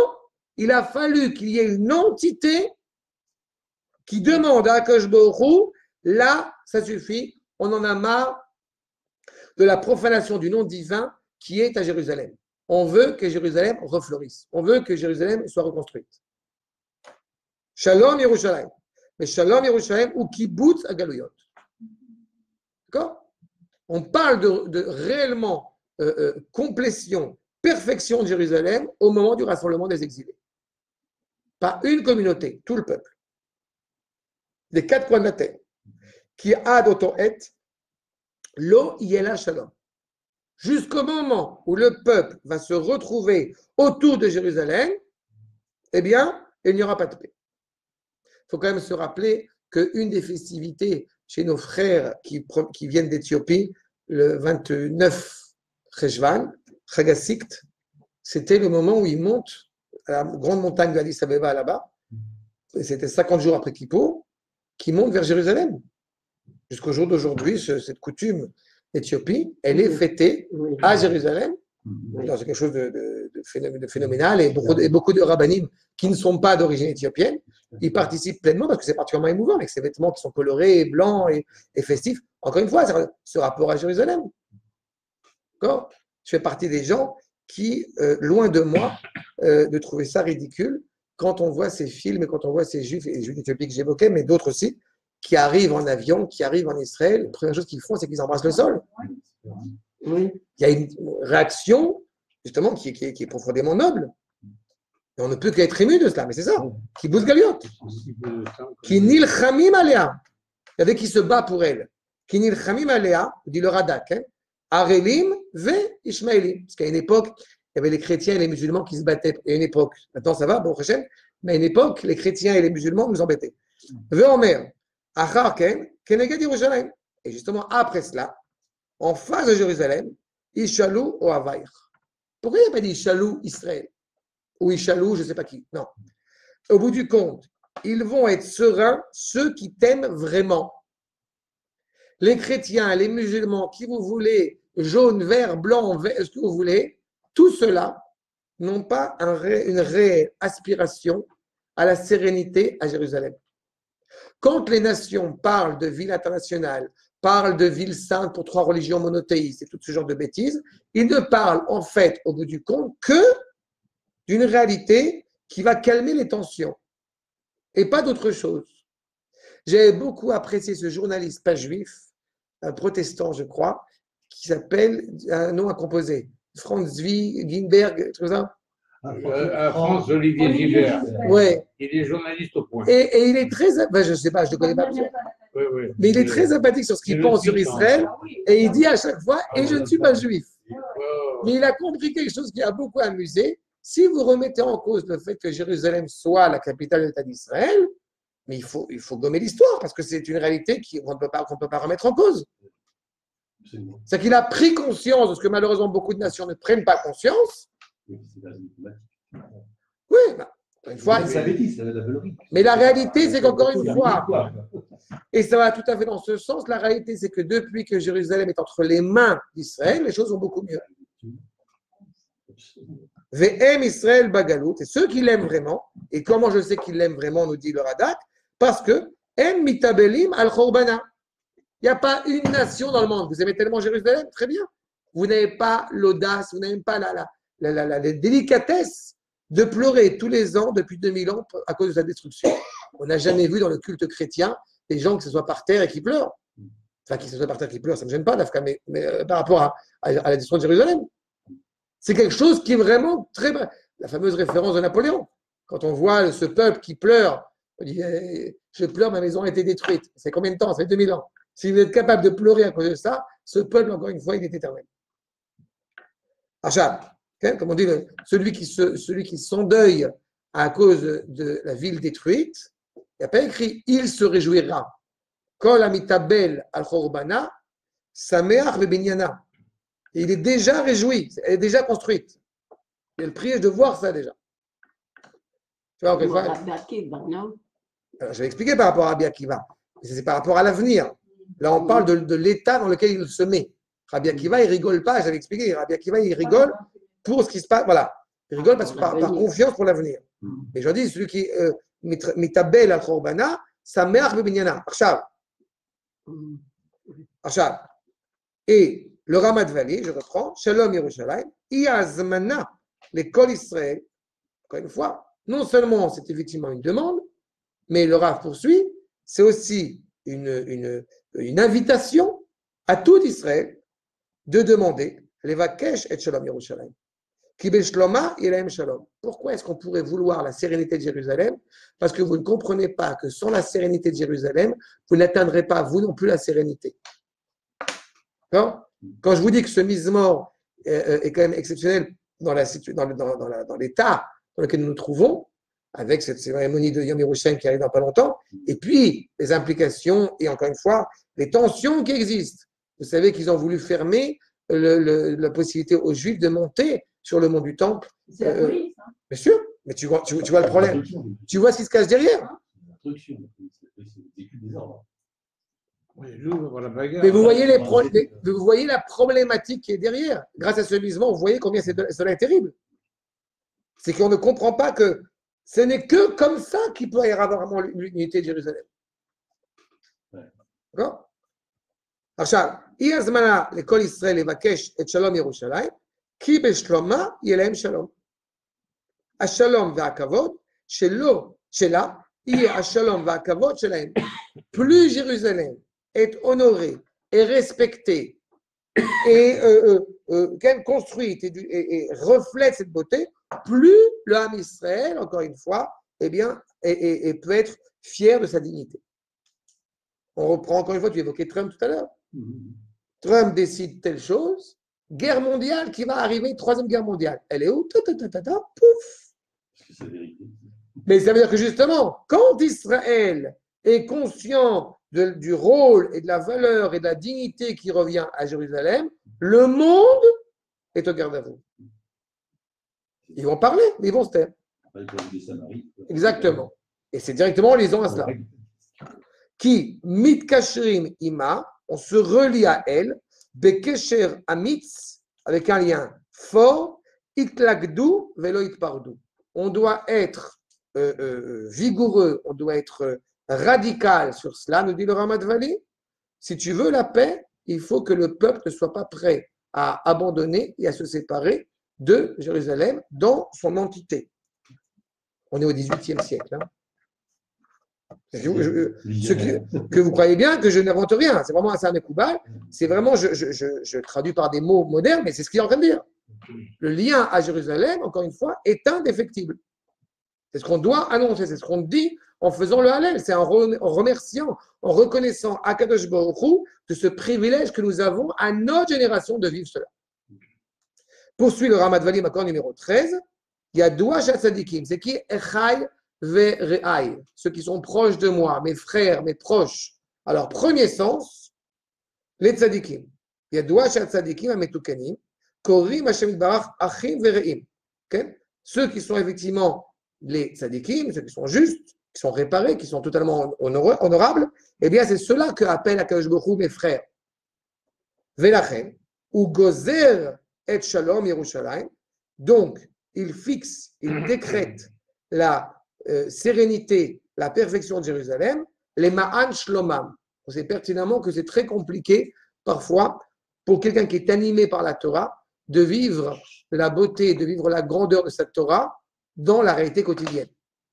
il a fallu qu'il y ait une entité qui demande à Akash Hu, là, ça suffit, on en a marre de la profanation du nom divin qui est à Jérusalem. On veut que Jérusalem refleurisse. On veut que Jérusalem soit reconstruite. Shalom Yerushalayim. Mais Shalom Yerushalayim ou Kibbutz à Galouyot. D'accord? On parle de, réellement euh, euh, complétion, perfection de Jérusalem au moment du rassemblement des exilés. Pas une communauté, tout le peuple. Des quatre coins de la terre. Qui a et Lo yela shalom. Jusqu'au moment où le peuple va se retrouver autour de Jérusalem, eh bien, il n'y aura pas de paix. Il faut quand même se rappeler qu'une des festivités chez nos frères qui, viennent d'Éthiopie, le 29 Cheshvan, Chagasikt, c'était le moment où ils montent à la grande montagne de Addis Abeba là-bas. Et C'était 50 jours après Kippour, qui montent vers Jérusalem. Jusqu'au jour d'aujourd'hui, ce- cette coutume Éthiopie, elle est fêtée à Jérusalem. C'est quelque chose de phénoménal et beaucoup, de- et beaucoup de rabbinim qui ne sont pas d'origine éthiopienne, ils participent pleinement parce que c'est particulièrement émouvant avec ces vêtements qui sont colorés, blancs et, et festifs. Encore une fois, ce rapport à Jérusalem. D'accord? Je fais partie des gens qui, euh, loin de moi, euh, de trouver ça ridicule quand on voit ces films et quand on voit ces juifs, et les juifs éthiopiens que j'évoquais, mais d'autres aussi, qui arrivent en avion, qui arrivent en Israël. La première chose qu'ils font, c'est qu'ils embrassent le sol. Oui. Il y a une réaction, justement, qui, est- profondément noble. Et on ne peut qu'être ému de cela, mais c'est ça. Qui bouge Galiot. Qui nilchamim alea. Il y avait qui se bat pour elle. Qui nilchamim alea, dit le Radak, hein, Arelim ve Ishmaelim. Parce qu'à une époque, il y avait les chrétiens et les musulmans qui se battaient. À une époque, maintenant ça va, bon Hachem, mais à une époque, les chrétiens et les musulmans nous embêtaient. Ve Omer, Achar Ken, Yerushalayim. Et justement, après cela, en face de Jérusalem, Ishalou ou Avaïr. Pourquoi il n'y a pas dit Ishalou Israël? Ou Ishalou, je ne sais pas qui. Non. Au bout du compte, ils vont être sereins, ceux qui t'aiment vraiment. Les chrétiens, les musulmans, qui vous voulez, jaune, vert, blanc, vert, ce que vous voulez, tout cela n'ont pas une réelle aspiration à la sérénité à Jérusalem. Quand les nations parlent de ville internationale, parlent de ville sainte pour trois religions monothéistes et tout ce genre de bêtises, ils ne parlent en fait, au bout du compte, que d'une réalité qui va calmer les tensions et pas d'autre chose. J'ai beaucoup apprécié ce journaliste pas juif, un protestant, je crois, qui s'appelle un nom à composer. Franz Zvi, Ginberg, tout ça. Euh, à France Olivier Gilbert. Ouais. Il est journaliste au point. Et, et il est très, ben, je sais pas, je ne connais pas, Oui, oui. mais il est très sympathique sur ce qu'il pense sur titre, Israël. Ah. Et il dit à chaque fois, et je ne suis pas juif. Oh. Mais il a compris quelque chose qui a beaucoup amusé. Si vous remettez en cause le fait que Jérusalem soit la capitale de l'État d'Israël, mais il faut, il faut gommer l'histoire parce que c'est une réalité qu'on ne peut pas, qu'on peut pas remettre en cause. C'est qu'il a pris conscience de ce que malheureusement beaucoup de nations ne prennent pas conscience. Oui, bah, Une fois, c'est c'est mais la réalité, c'est qu'encore une fois, et ça va tout à fait dans ce sens, la réalité, c'est que depuis que Jérusalem est entre les mains d'Israël, les choses vont beaucoup mieux. VM Israël Bagalout, et ceux qui l'aiment vraiment, et comment je sais qu'ils l'aiment vraiment, nous dit le Radak, parce que M mitabelim al khorbana. Il n'y a pas une nation dans le monde. Vous aimez tellement Jérusalem, très bien. Vous n'avez pas l'audace, vous n'avez pas la, la, la- la délicatesse de pleurer tous les ans depuis 2000 ans à cause de sa destruction. On n'a jamais vu dans le culte chrétien des gens qui se soient par terre et qui pleurent. Enfin, qui se soient par terre et qui pleurent, ça ne me gêne pas, Dafka, mais, euh, par rapport à, la destruction de Jérusalem. C'est quelque chose qui est vraiment très. La fameuse référence de Napoléon. Quand on voit ce peuple qui pleure, on dit eh, Je pleure, ma maison a été détruite. C'est combien de temps? Ça fait 2000 ans. Si vous êtes capable de pleurer à cause de ça, ce peuple, encore une fois, il est éternel. Achab, comme on dit, celui qui, se, celui qui s'endeuille à cause de la ville détruite, il n'y a pas écrit il se réjouira. Kol amitabel al chorbana, sameach Il est déjà réjoui, elle est déjà construite. Il y a le privilège de voir ça déjà. Tu vois, encore une alors, je vais expliquer par rapport à Rabbi Akiva. Mais C'est par rapport à l'avenir. Là, on parle de, de l'état dans lequel il se met. Rabbi Akiva, il rigole pas, j'avais expliqué. Rabbi Akiva, il rigole pour ce qui se passe. Voilà. Il rigole parce que par, par confiance pour l'avenir. Mais je dis, celui qui euh, mit- mitabel al khorbana, sa mère bebinyana. Arshav. Mm. Arshav. Et le Ramat Valley, je reprends, Shalom Yerushalayim, Iazmana, l'école Israël, encore une fois, non seulement c'est effectivement une demande, mais le Rav poursuit, c'est aussi une, une, une invitation à tout Israël de demander Levakesh et Shalom Yerushalayim. Pourquoi est-ce qu'on pourrait vouloir la sérénité de Jérusalem? Parce que vous ne comprenez pas que sans la sérénité de Jérusalem, vous n'atteindrez pas, vous non plus, la sérénité. Quand je vous dis que ce mise-mort euh, est quand même exceptionnel dans l'état dans lequel nous nous trouvons, avec cette cérémonie de Yom Yerushalayim qui arrive dans pas longtemps, et puis les implications et encore une fois, les tensions qui existent. Vous savez qu'ils ont voulu fermer la possibilité aux Juifs de monter sur le mont du Temple. C'est euh, la. Hein. Bien sûr, mais tu vois, le problème. Tu vois ce qui se cache derrière. Hein. Mais vous voyez, les pro les, vous voyez la problématique qui est derrière. Grâce à ce lisement, vous voyez combien de, cela est terrible. C'est qu'on ne comprend pas que ce n'est que comme ça qu'il peut y avoir vraiment l'unité de Jérusalem. D'accord? Alors Charles אי הזמנה לכל ישראל לבקש את שלום ירושלים, כי בשלומה יהיה להם שלום. השלום והכבוד שלו, שלה, יהיה השלom והכבוד שלהם. Plus Jérusalem est honorée et respectée et euh, euh, euh, qu'elle construite et, du- et- et reflète cette beauté, plus le Ham Israël, encore une fois, eh bien, et, et- et peut être fier de sa dignité. On reprend encore une fois, tu évoquais Trump tout à l'heure. Trump décide telle chose, guerre mondiale qui va arriver, troisième guerre mondiale. Elle est où? Ta, ta, ta, ta, ta, Pouf. Mais ça veut dire que justement, quand Israël est conscient de- du rôle et de la valeur et de la dignité qui revient à Jérusalem, le monde est au garde à vous. Ils vont parler, mais ils vont se taire. Exactement. Et c'est directement en lisant à cela. Qui, mitkashrim ima, on se relie à elle, bekesher amitz, avec un lien fort, itlagdu velo itpardu. On doit être euh, euh, vigoureux, on doit être euh, radical sur cela, nous dit le Vali. Si tu veux la paix, il faut que le peuple ne soit pas prêt à abandonner et à se séparer de Jérusalem dans son entité. On est au XVIIIe siècle. hein. Je- je- ce que vous croyez bien que je n'invente rien. C'est vraiment un Samekoubal. C'est vraiment, je, traduis par des mots modernes, mais c'est ce qu'il est en train de dire. Le lien à Jérusalem, encore une fois, est indéfectible. C'est ce qu'on doit annoncer, c'est ce qu'on dit en faisant le Hallel. C'est en, rem- en remerciant, en reconnaissant à Kadosh Baruch de ce privilège que nous avons à notre génération de vivre cela. Poursuit le Ramat Valim, accord numéro 13. Il y a Doua Tzadikim. C'est qui? Echai. Ceux qui sont proches de moi, mes frères, mes proches. Alors, premier sens, les tzadikim. Il y a Doua Tzadikim à Metukanim. Korim Hashem Barach Achim Ve're'im. Ceux qui sont effectivement les tzadikim, ceux qui sont justes, qui sont réparés, qui sont totalement honor- honorables, eh bien, c'est cela que appelle Akadosh mes frères. Velachem, ou gozer et shalom Yerushalayim. Donc, il fixe, il décrète la euh, sérénité, la perfection de Jérusalem, les ma'an shlomam. On sait pertinemment que c'est très compliqué, parfois, pour quelqu'un qui est animé par la Torah, de vivre la beauté, de vivre la grandeur de cette Torah dans la réalité quotidienne.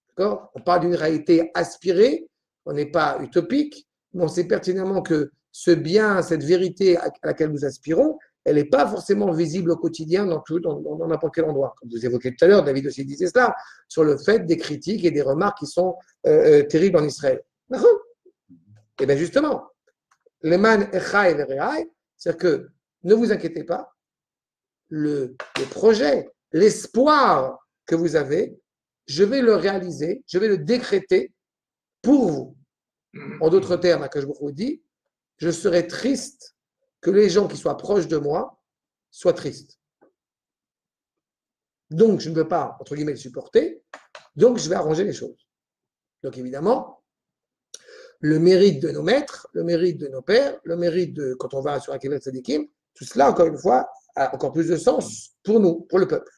D'accord? On parle d'une réalité aspirée, on n'est pas utopique, mais on sait pertinemment que ce bien, cette vérité à à laquelle nous aspirons, elle n'est pas forcément visible au quotidien dans tout, dans n'importe quel endroit. Comme vous évoquiez tout à l'heure, David aussi disait cela, sur le fait des critiques et des remarques qui sont euh, euh, terribles en Israël. Et bien justement, les man echai vereai, c'est-à-dire que ne vous inquiétez pas, le, projet, l'espoir que vous avez, je vais le réaliser, je vais le décréter pour vous. En d'autres termes, que je vous dis, je serai triste que les gens qui soient proches de moi soient tristes. Donc, je ne peux pas, entre guillemets, le supporter. Donc, je vais arranger les choses. Donc, évidemment, le mérite de nos maîtres, le mérite de nos pères, le mérite de, quand on va sur Akivat Sadikim, tout cela, encore une fois, a encore plus de sens pour nous, pour le peuple,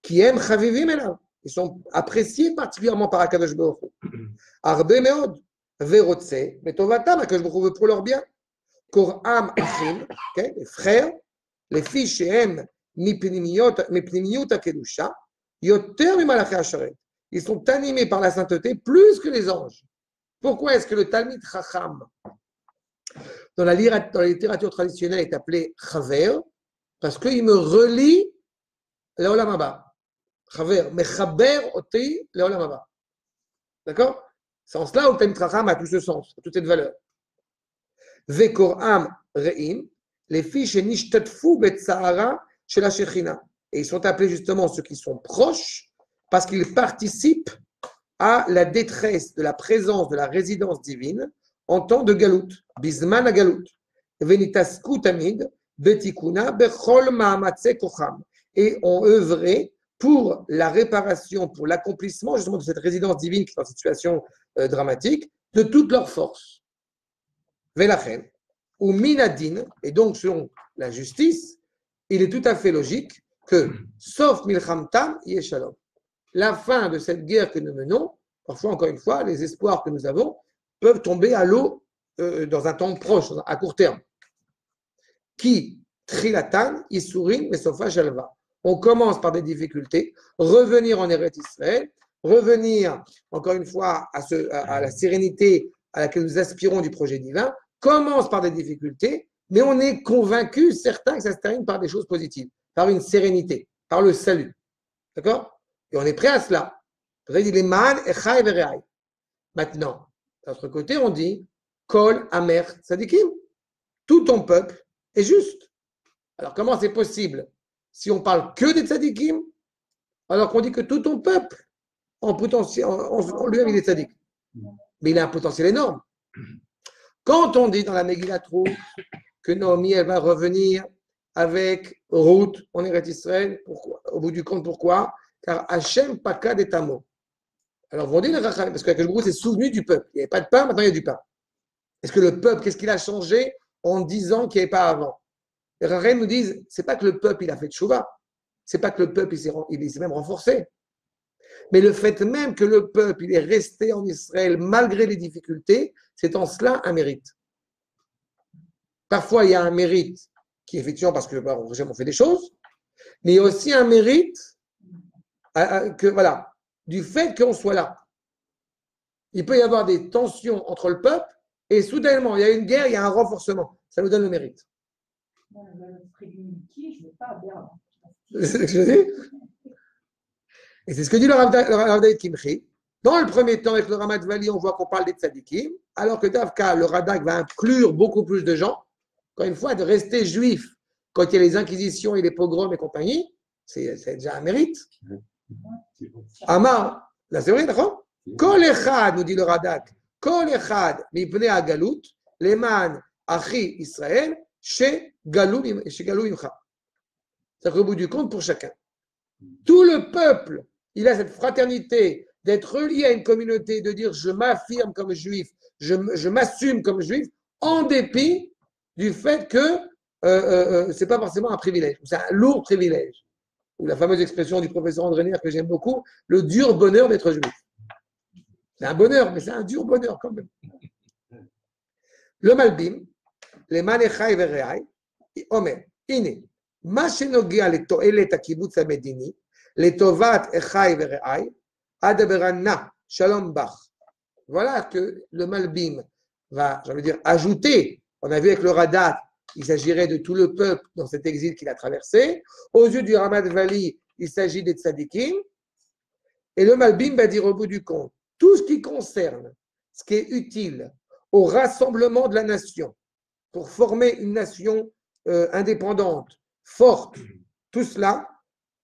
qui aiment Chavivim Elav. Ils sont appréciés particulièrement par Akadosh Baruch. Arbe Meod, Verotse, Metovatam, Akadosh Baruch veut pour leur bien. Les frères, les filles chez M, Mipnimiyot Akedusha, Yoter Mimalaché Asharet. Ils sont animés par la sainteté plus que les anges. Pourquoi est-ce que le Talmid Chacham, dans la, littérature traditionnelle, est appelé Chaver? Parce qu'il me relie Leolam Haba. Chaver, Mechaber Oti Leolam Haba. D'accord? C'est en cela le Talmid Chacham a tout ce sens, toute cette valeur. Vekoram Re'im, les filles chez Nishtatfu Betsahara chez la. Et ils sont appelés justement ceux qui sont proches parce qu'ils participent à la détresse de la présence de la résidence divine en temps de galout, bisman à. Venitasku betikuna, bechol maamatse kocham. Et ont œuvré pour la réparation, pour l'accomplissement justement de cette résidence divine qui est en situation euh, dramatique, de toute leur force. Velachen, ou minadin, et donc selon la justice, il est tout à fait logique que, sauf milchamtam, yeshalom la fin de cette guerre que nous menons, parfois, encore une fois, les espoirs que nous avons peuvent tomber à l'eau euh, dans un temps proche, à court terme. Qui Trilatan, Isurim, Mesofa, Shalva. On commence par des difficultés, revenir en Eretz Israël, revenir, encore une fois, à la sérénité à laquelle nous aspirons du projet divin, commence par des difficultés, mais on est convaincu, certain, que ça se termine par des choses positives, par une sérénité, par le salut. D'accord? Et on est prêt à cela. Maintenant, d'un autre côté, on dit kol amer tzadikim. Tout ton peuple est juste. Alors, comment c'est possible si on parle que des tzadikim, alors qu'on dit que tout ton peuple, en, potentiel, en, en- en lui-même, il est tzadik? Mais il a un potentiel énorme. Quand on dit dans la Megillat Ruth que Naomi, elle va revenir avec Ruth en Eretz Israël, Au bout du compte, pourquoi? Car Hachem Pakad et Tamo. Alors, les Rachamim, parce que Akadosh s'est souvenu du peuple. Il n'y avait pas de pain, maintenant il y a du pain. Est-ce que le peuple, qu'est-ce qu'il a changé en 10 ans qu'il n'y avait pas avant? Les Rachamim nous disent, c'est pas que le peuple, il a fait de chouva. C'est pas que le peuple, il s'est même renforcé. Mais le fait même que le peuple, il est resté en Israël malgré les difficultés, c'est en cela un mérite. Parfois, il y a un mérite qui est effectivement parce que bah, on fait des choses, mais il y a aussi un mérite à- à- que, voilà, du fait qu'on soit là. Il peut y avoir des tensions entre le peuple et soudainement, il y a une guerre, il y a un renforcement. Ça nous donne le mérite. Je vais pas bien. Je dis. Et c'est ce que dit le Rav David Kimchi. Dans le premier temps, avec le Ramat Vali, on voit qu'on parle des tzadikim, alors que Davka, le Radak va inclure beaucoup plus de gens. Encore une fois, de rester juif quand il y a les inquisitions et les pogroms et compagnie, c'est déjà un mérite. Amar, là c'est vrai, d'accord? Kol echad, nous dit le Radak, Kol echad, mipnei agalut, leman achi Israël, chez Galou chez Galou imcha. C'est-à-dire qu'au bout du compte, pour chacun. Tout le peuple il a cette fraternité d'être relié à une communauté, de dire je m'affirme comme juif, je, m'assume comme juif, en dépit du fait que euh, euh, euh ce n'est pas forcément un privilège, c'est un lourd privilège. Ou la fameuse expression du professeur André Nier que j'aime beaucoup, le dur bonheur d'être juif. C'est un bonheur, mais c'est un dur bonheur quand même. Le Malbim, les Manechai Omer, Iné, le Toelet Echai Adaberana Shalom Bach. Voilà que le Malbim va, j'allais dire, ajouter. On a vu avec le Radat, il s'agirait de tout le peuple dans cet exil qu'il a traversé. Aux yeux du Ramad Vali, il s'agit des tzadikim. Et le Malbim va dire au bout du compte, tout ce qui concerne ce qui est utile au rassemblement de la nation pour former une nation euh, indépendante, forte, tout cela,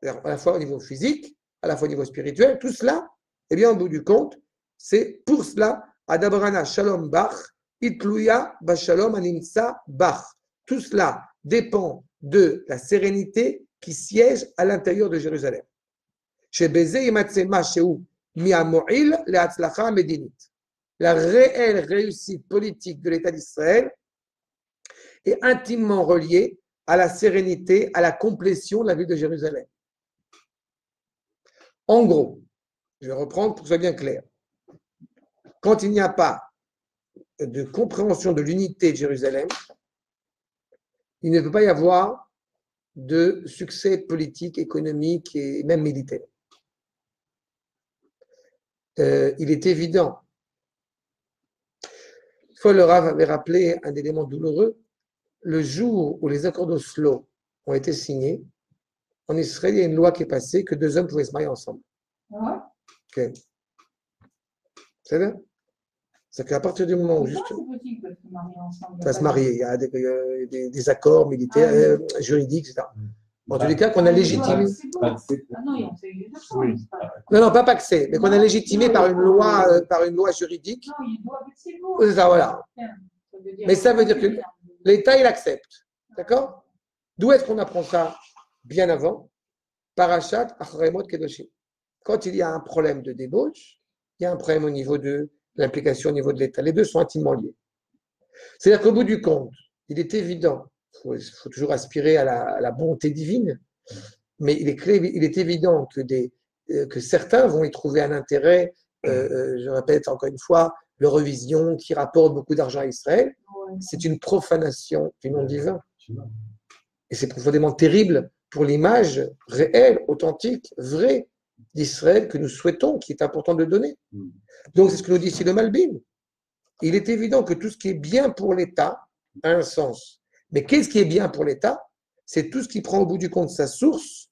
à la fois au niveau physique, à la fois au niveau spirituel, tout cela, eh bien, au bout du compte, c'est pour cela, Adabrana Shalom Bach, Itluya Bashalom Animsa Bach. Tout cela dépend de la sérénité qui siège à l'intérieur de Jérusalem. La réelle réussite politique de l'État d'Israël est intimement reliée à la sérénité, à la complétion de la ville de Jérusalem. En gros, je vais reprendre pour que ce soit bien clair. Quand il n'y a pas de compréhension de l'unité de Jérusalem, il ne peut pas y avoir de succès politique, économique et même militaire. Euh, il est évident. Une avait rappelé un élément douloureux. Le jour où les accords d'Oslo ont été signés, en Israël, il y a une loi qui est passée que deux hommes pouvaient se marier ensemble. Ouais? Ok. C'est vrai? C'est qu'à partir du moment où juste possible de se marier ensemble? Va se marier, il y a des, euh, des- des accords militaires, Ah oui. euh, juridiques, etc. En Bah, tous les cas, qu'on a légitimé. De- c'est- Ah non. Oui. Non, non, pas paxé, mais qu'on a légitimé par une loi, euh, par une loi juridique. Non, il doit. C'est ça, voilà. Mais ça veut dire que L'État, il accepte. D'accord? D'où est-ce qu'on apprend ça? Bien avant Parachat Achremot Kedoshim. Quand il y a un problème de débauche, il y a un problème au niveau de l'implication au niveau de l'État. Les deux sont intimement liés. C'est-à-dire qu'au bout du compte, il est évident, il faut, toujours aspirer à la, à la bonté divine, mais il est, clé- il est évident que, des, euh, que certains vont y trouver un intérêt, euh, euh, je répète encore une fois, l'Eurovision qui rapporte beaucoup d'argent à Israël, c'est une profanation du nom divin. Et c'est profondément terrible pour l'image réelle, authentique, vraie d'Israël que nous souhaitons, qui est important de donner. Mm. Donc, c'est ce que nous dit ici le Malbim. Il est évident que tout ce qui est bien pour l'État a un sens. Mais qu'est-ce qui est bien pour l'État? C'est tout ce qui prend au bout du compte sa source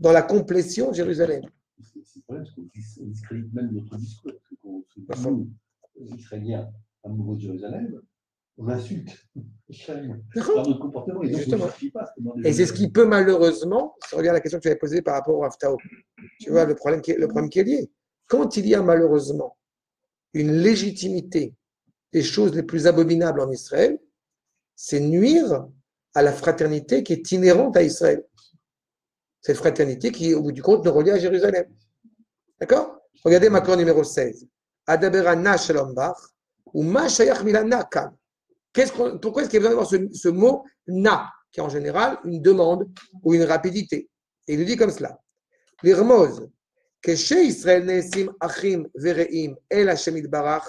dans la complétion de Jérusalem. C'est le problème, parce qu'on dis- on discrédite même notre discours. Parce que nous, Israéliens, amoureux de Jérusalem, on insulte par notre comportement et donc Justement. pas ce Et c'est ce qui peut malheureusement, si on regarde la question que tu avais posée par rapport au Haftao, tu vois le problème, qui est, le problème qui est lié. Quand il y a malheureusement une légitimité des choses les plus abominables en Israël, c'est nuire à la fraternité qui est inhérente à Israël. Cette fraternité qui, au bout du compte, nous relie à Jérusalem. D'accord? Regardez Macron numéro 16. Adabera na shalom bach, ou ma shayach milana kam. Pourquoi est-ce qu'il y a besoin d'avoir ce, mot na, qui est en général une demande ou une rapidité? Et il nous dit comme cela. L'irmoz, que chez Israël nesim achim vereim el barach,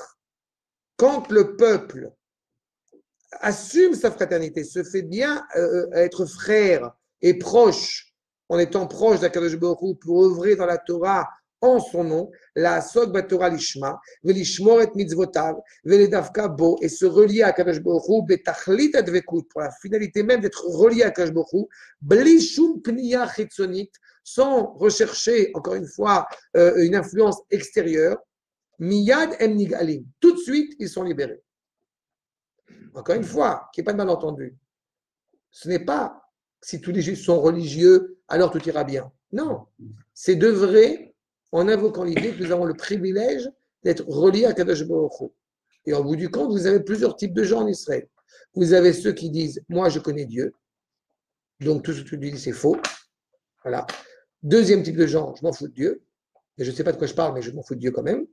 quand le peuple assume sa fraternité, se fait bien euh, être frère et proche, en étant proche d'Akadosh Baruch pour œuvrer dans la Torah en son nom, la Asok Batorah Lishma, Velishmor et Mitzvotav, Veledavka Bo, et se relier à Akadosh Baruch Hu, Betachlit Advekut, pour la finalité même d'être relié à Akadosh Baruch Hu, Bli Shum Pniya Chitzonit, sans rechercher, encore une fois, euh, une influence extérieure, Miyad Em Nigalim, tout de suite, ils sont libérés. Encore une fois, qu'il n'y ait pas de malentendu. Ce n'est pas si tous les juifs sont religieux, alors tout ira bien. Non, c'est de vrai en invoquant l'idée que nous avons le privilège d'être reliés à Kadosh. Et au bout du compte, vous avez plusieurs types de gens en Israël. Vous avez ceux qui disent Moi, je connais Dieu, donc tout ce que tu dis, c'est faux. Voilà. Deuxième type de gens, je m'en fous de Dieu. je ne sais pas de quoi je parle, mais je m'en fous de Dieu quand même.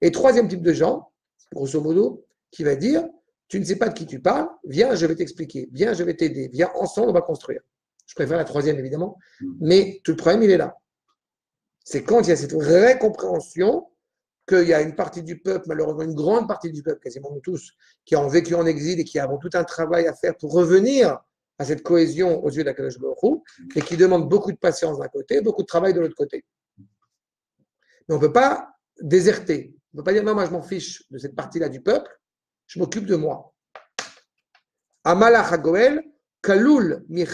Et troisième type de gens, grosso modo, qui va dire Tu ne sais pas de qui tu parles, viens, je vais t'expliquer, viens, je vais t'aider, viens, ensemble, on va construire. Je préfère la troisième, évidemment, mais tout le problème, il est là. C'est quand il y a cette vraie compréhension qu'il y a une partie du peuple, malheureusement une grande partie du peuple, quasiment tous, qui ont vécu en exil et qui avons tout un travail à faire pour revenir à cette cohésion aux yeux d'Akadosh Baruch Hu, et qui demande beaucoup de patience d'un côté, beaucoup de travail de l'autre côté. Mais on ne peut pas déserter. On ne peut pas dire non, moi je m'en fiche de cette partie-là du peuple, je m'occupe de moi. Amalach Hagoel, Kalul mi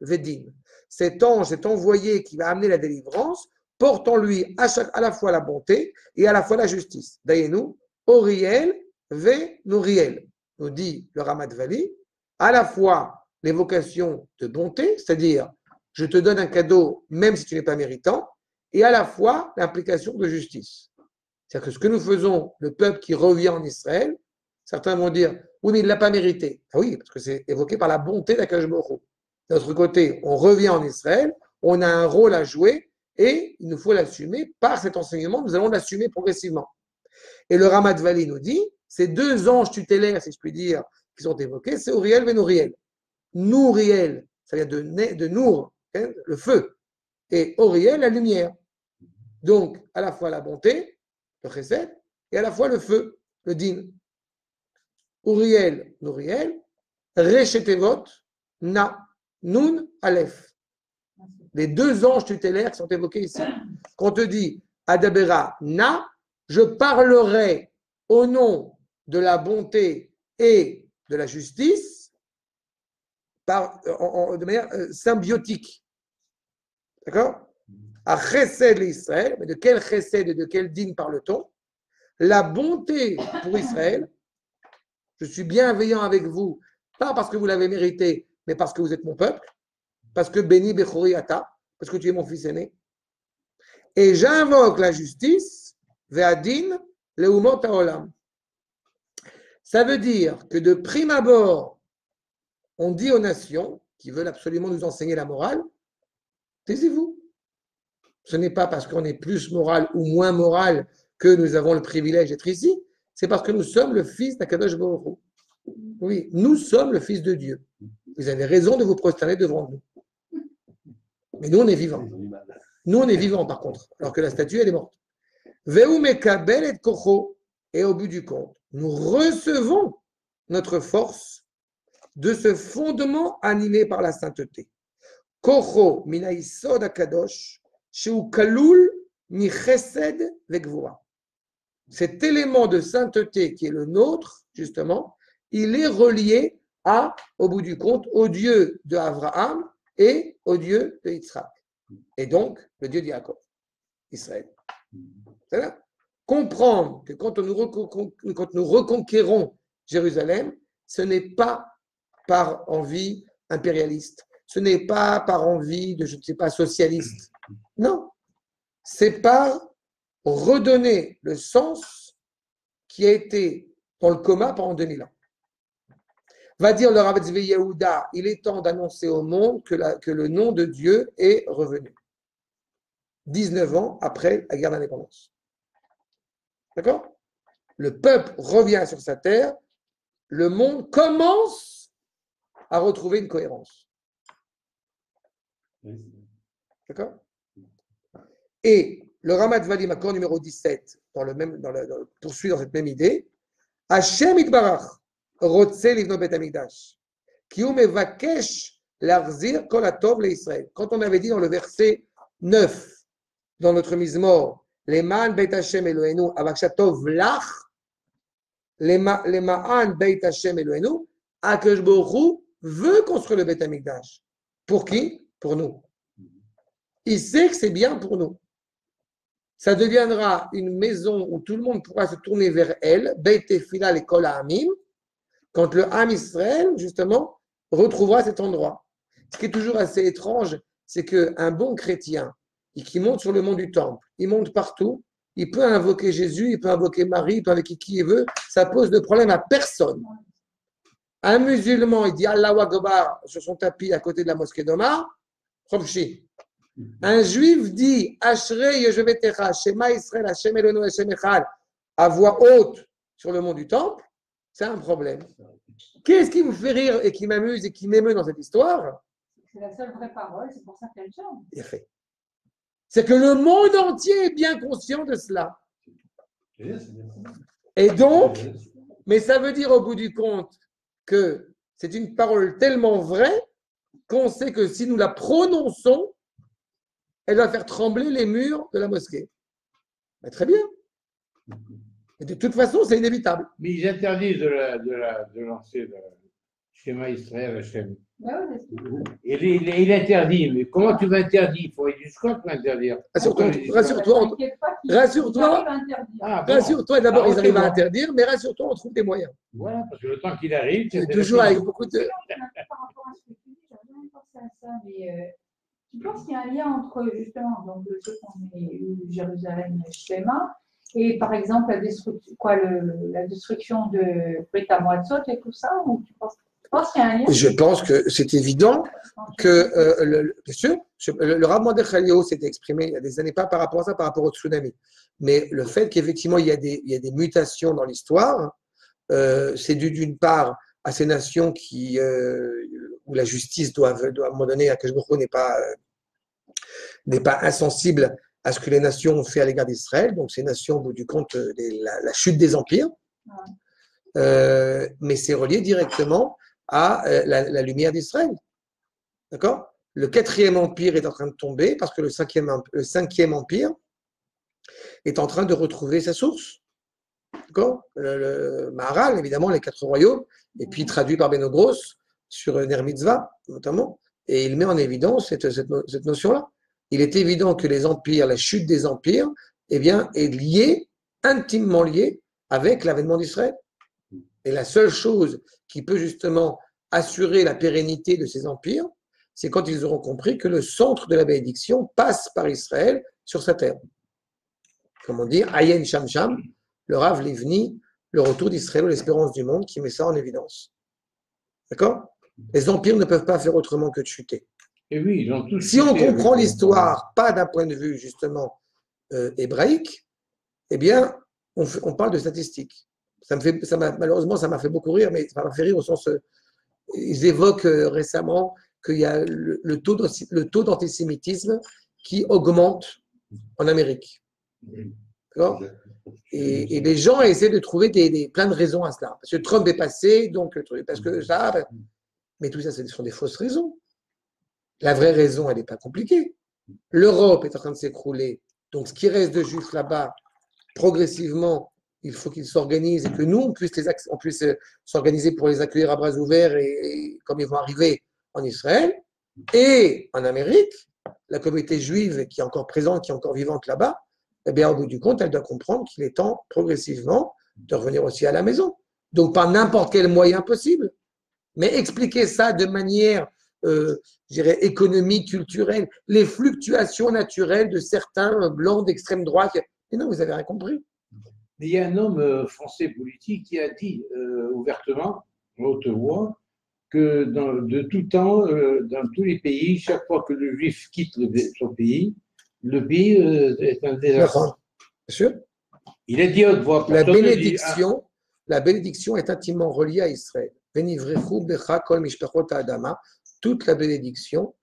vedin. Cet ange, cet envoyé qui va amener la délivrance, porte en lui à, chaque, à la fois la bonté et à la fois la justice. Dayenu, Oriel, Ve, Nouriel, nous dit le Ramat Vali, à la fois l'évocation de bonté, c'est-à-dire je te donne un cadeau même si tu n'es pas méritant, et à la fois l'implication de justice. C'est-à-dire que ce que nous faisons, le peuple qui revient en Israël, certains vont dire oui, mais il ne l'a pas mérité. Ah oui, parce que c'est évoqué par la bonté d'Akash Baruch D'un autre côté, on revient en Israël, on a un rôle à jouer et il nous faut l'assumer par cet enseignement, nous allons l'assumer progressivement. Et le Ramat nous dit ces deux anges tutélaires, si je puis dire, qui sont évoqués, c'est Uriel et Nouriel. Nouriel, ça vient de, de Nour, hein, le feu, et Oriel, la lumière. Donc, à la fois la bonté, le chesed, et à la fois le feu, le din. Uriel, Nouriel, Rechetevot, Na, Nun, Aleph. Les deux anges tutélaires qui sont évoqués ici. Quand on te dit Adabera, Na, je parlerai au nom de la bonté et de la justice par, de manière euh, symbiotique. D'accord? À chesed l'Israël, mais de quel chesed et de quel din parle-t-on? La bonté pour Israël, je suis bienveillant avec vous, pas parce que vous l'avez mérité, mais parce que vous êtes mon peuple, parce que béni Bechori Ata, parce que tu es mon fils aîné. Et j'invoque la justice, Ve'adin, Leumot Olam. Ça veut dire que de prime abord, on dit aux nations qui veulent absolument nous enseigner la morale, taisez-vous. Ce n'est pas parce qu'on est plus moral ou moins moral que nous avons le privilège d'être ici, c'est parce que nous sommes le fils d'Akadosh Baruch Oui, nous sommes le fils de Dieu. Vous avez raison de vous prosterner devant nous. Mais nous, on est vivants. Nous, on est vivants, par contre, alors que la statue, elle est morte. et kocho. Et au bout du compte, nous recevons notre force de ce fondement animé par la sainteté. Kocho akadosh, sheu kalul mi chesed vegvura. Cet élément de sainteté qui est le nôtre, justement, il est relié à, au bout du compte, au Dieu de Abraham et au Dieu de Yitzhak. Et donc, le Dieu Jacob, Israël. Comprendre que quand nous, quand nous reconquérons Jérusalem, ce n'est pas par envie impérialiste, ce n'est pas par envie de, je ne sais pas, socialiste. Non, c'est par redonner le sens qui a été dans le coma pendant 2000 ans. Va dire le Rav Yehuda, il est temps d'annoncer au monde que, le nom de Dieu est revenu. 19 ans après la guerre d'indépendance. D'accord? Le peuple revient sur sa terre, le monde commence à retrouver une cohérence. D'accord? Et le Ramat Valim, accord numéro 17, dans poursuit dans cette même idée, Hashem Itbarach, Rotse Livno Bet Amigdash, Kium Evakesh Larzir Kol Atov Israël. Quand on avait dit dans le verset 9, dans notre mort, Leman Beit Hashem Eloheinu, Avakshatov Lach, Leman Beit Hashem veut construire le Beit Amikdash. Pour qui? Pour nous. Il sait que c'est bien pour nous. Ça deviendra une maison où tout le monde pourra se tourner vers elle, Beit Tefila l'école à Amim, quand le Ham Israël, justement, retrouvera cet endroit. Ce qui est toujours assez étrange, c'est qu'un bon chrétien, qui monte sur le mont du Temple, il monte partout, il peut invoquer Jésus, il peut invoquer Marie, il peut invoquer qui il veut, ça pose de problème à personne. Un musulman, il dit Allah Akbar sur son tapis à côté de la mosquée d'Omar, Un juif dit Ashrei Yeshvetecha, Shema Israël, Hashem Elono, Hashem à voix haute sur le mont du temple, c'est un problème. Qu'est-ce qui vous fait rire et qui m'amuse et qui m'émeut dans cette histoire? C'est la seule vraie parole, c'est pour ça qu'elle chante. C'est que le monde entier est bien conscient de cela. Et donc, mais ça veut dire au bout du compte que c'est une parole tellement vraie qu'on sait que si nous la prononçons, elle va faire trembler les murs de la mosquée. Mais très bien. Et de toute façon, c'est inévitable. Mais ils interdisent de, la, de, la, de lancer le schéma Israël Hachem. Il, il, il interdit, mais comment tu vas interdire Il faut aller jusqu'à pour l'interdire. Rassure-toi, rassure-toi, rassure-toi. ils arrivent à interdire. Ah, bon. rassure-toi, d'abord, Ah, ils ok, arrivent à bon. interdire, mais rassure-toi, on trouve des moyens. Voilà, parce que le temps qu'il arrive, C'est toujours avec beaucoup de. Par rapport à ce que tu dis, j'avais jamais pensé à ça, mais euh, tu penses qu'il y a un lien entre justement donc, le fait qu'on ait eu Jérusalem Shema et par exemple la destruction, quoi, le, la destruction de Brit Moatzot et tout ça ou tu penses, qu'il y a un Je pense que c'est évident que, euh, le, Rav Mordechai Eliyahu s'était exprimé il y a des années, pas par rapport à ça, par rapport au tsunami. Mais le fait qu'effectivement, il, y a des- il y a des mutations dans l'histoire, euh, c'est dû d'une part à ces nations qui, euh, où la justice doit, doit à un moment donné, à n'est pas, n'est pas insensible à ce que les nations ont fait à l'égard d'Israël. Donc, ces nations, au bout du compte, euh, les- la, la chute des empires. Euh, mais c'est relié directement à euh, la, la lumière d'Israël. D'accord? Le quatrième empire est en train de tomber parce que le cinquième, emp- le cinquième empire est en train de retrouver sa source. D'accord? Le, le Maharal, évidemment, les quatre royaumes, et puis traduit par Benogros sur Ner Mitzvah, notamment, et il met en évidence cette, cette, no- cette notion-là. Il est évident que les empires, la chute des empires, eh bien, est liée, intimement liée, avec l'avènement d'Israël. Et la seule chose qui peut justement assurer la pérennité de ces empires, c'est quand ils auront compris que le centre de la bénédiction passe par Israël sur sa terre. Comment dire Ayen Sham Sham, le Rav Livni, le retour d'Israël ou l'espérance du monde qui met ça en évidence. D'accord? Les empires ne peuvent pas faire autrement que de chuter. Et oui, ils ont tous. Si on comprend l'histoire, pas d'un point de vue justement euh, hébraïque, eh bien, on, parle de statistiques. Ça me fait, ça malheureusement, ça m'a fait beaucoup rire, mais ça m'a fait rire au sens. euh, ils évoquent euh, récemment qu'il y a le, le taux d'antisémitisme qui augmente en Amérique. Et, et les gens essaient de trouver des, des- plein de raisons à cela. Parce que Trump est passé, donc parce que ça. Mais tout ça, ce sont des fausses raisons. La vraie raison, elle n'est pas compliquée. L'Europe est en train de s'écrouler. Donc, ce qui reste de juifs là-bas, progressivement, il faut qu'ils s'organisent et que nous, on puisse, euh, s'organiser pour les accueillir à bras ouverts et, et comme ils vont arriver en Israël. Et en Amérique, la communauté juive qui est encore présente, qui est encore vivante là-bas, eh bien, au bout du compte, elle doit comprendre qu'il est temps progressivement de revenir aussi à la maison. Donc, par n'importe quel moyen possible. Mais expliquer ça de manière, euh, je dirais, économique, culturelle, les fluctuations naturelles de certains blancs d'extrême droite. Et non, vous avez rien compris. Mais il y a un homme euh, français politique qui a dit euh, ouvertement, en haute voix, que dans, de tout temps, euh, dans tous les pays, chaque fois que le juif quitte le- son pays, le pays euh, est un désastre. Bien sûr. Il a dit haute voix. La dit, bénédiction, la bénédiction est intimement reliée à Israël. Toute la bénédiction,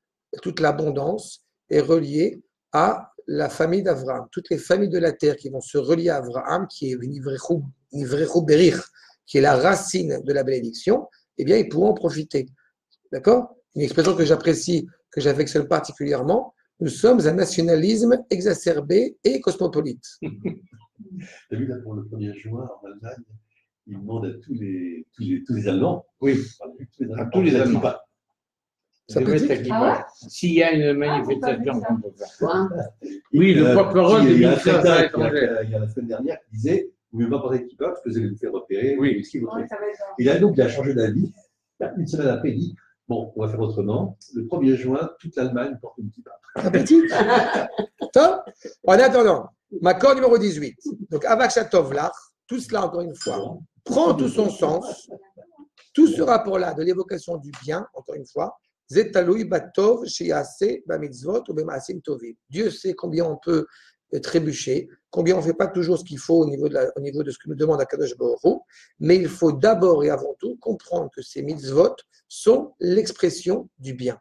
toute l'abondance est reliée à la famille d'Abraham. Toutes les familles de la terre qui vont se relier à Abraham, qui est berich, qui est la racine de la bénédiction, eh bien, ils pourront en profiter. D'accord? Une expression que j'apprécie, que j'affectionne particulièrement. Nous sommes un nationalisme exacerbé et cosmopolite. T'as vu là pour le 1er juin en Allemagne, ils demandent à tous les, tous les, tous les Allemands, Oui, enfin, tous les À tous les Allemands. Ça de peut kippa. Ah S'il y a une Ah, manifestation, vous savez on peut faire. Oui, le porte-parole il y a du ministère étrangères. Il y a la semaine dernière qui disait Vous ne pouvez pas porter de kippa parce que vous allez vous faire repérer. Oui. vous va être dans- Et là, donc, il a changé d'avis. Une semaine après, il dit Bon, on va faire autrement. Le 1er juin, toute l'Allemagne porte une kippa. Appétit Top En attendant, ma corde numéro 18. Donc, Avak Shatov Lach, tout cela, encore une fois, prend tout son sens. Tout ce rapport-là de l'évocation du bien, encore une fois, Dieu sait combien on peut euh, trébucher, combien on ne fait pas toujours ce qu'il faut au niveau, de la- au niveau de ce que nous demande Akadosh Baruch Hu, mais il faut d'abord et avant tout comprendre que ces mitzvot sont l'expression du bien.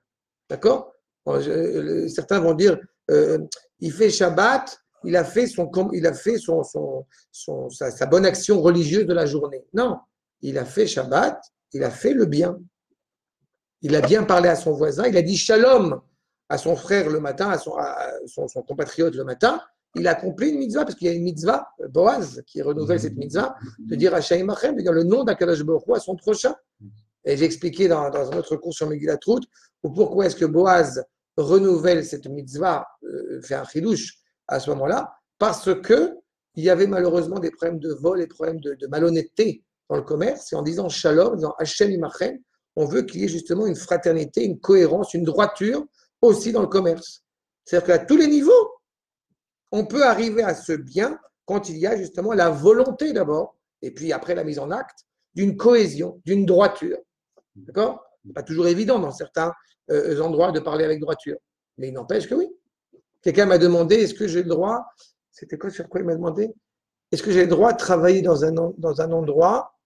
D'accord? Le- Certains vont dire, euh, il fait Shabbat, il a fait, son, il a fait son, son, sa bonne action religieuse de la journée. Non, il a fait Shabbat, il a fait le bien. Il a bien parlé à son voisin, il a dit shalom à son frère le matin, à son, compatriote le matin. Il a accompli une mitzvah, parce qu'il y a une mitzvah, euh, Boaz, qui renouvelle cette mitzvah, de dire à Shaimachem, de dire le nom d'Akadosh Hu à son prochain. Et j'ai expliqué dans, un autre cours sur Megillat Ruth, ou pourquoi est-ce que Boaz renouvelle cette mitzvah, euh, fait un chidouche à ce moment-là, parce que il y avait malheureusement des problèmes de vol et problèmes de, malhonnêteté dans le commerce, et en disant shalom, en disant Hashem imachem, on veut qu'il y ait justement une fraternité, une cohérence, une droiture aussi dans le commerce. C'est-à-dire qu'à tous les niveaux, on peut arriver à ce bien quand il y a justement la volonté d'abord, et puis après la mise en acte, d'une cohésion, d'une droiture. D'accord? Pas toujours évident dans certains euh, endroits de parler avec droiture, mais il n'empêche que oui. Quelqu'un m'a demandé est-ce que j'ai le droit, c'était quoi sur quoi il m'a demandé? Est-ce que j'ai le droit de travailler dans un, dans un endroit?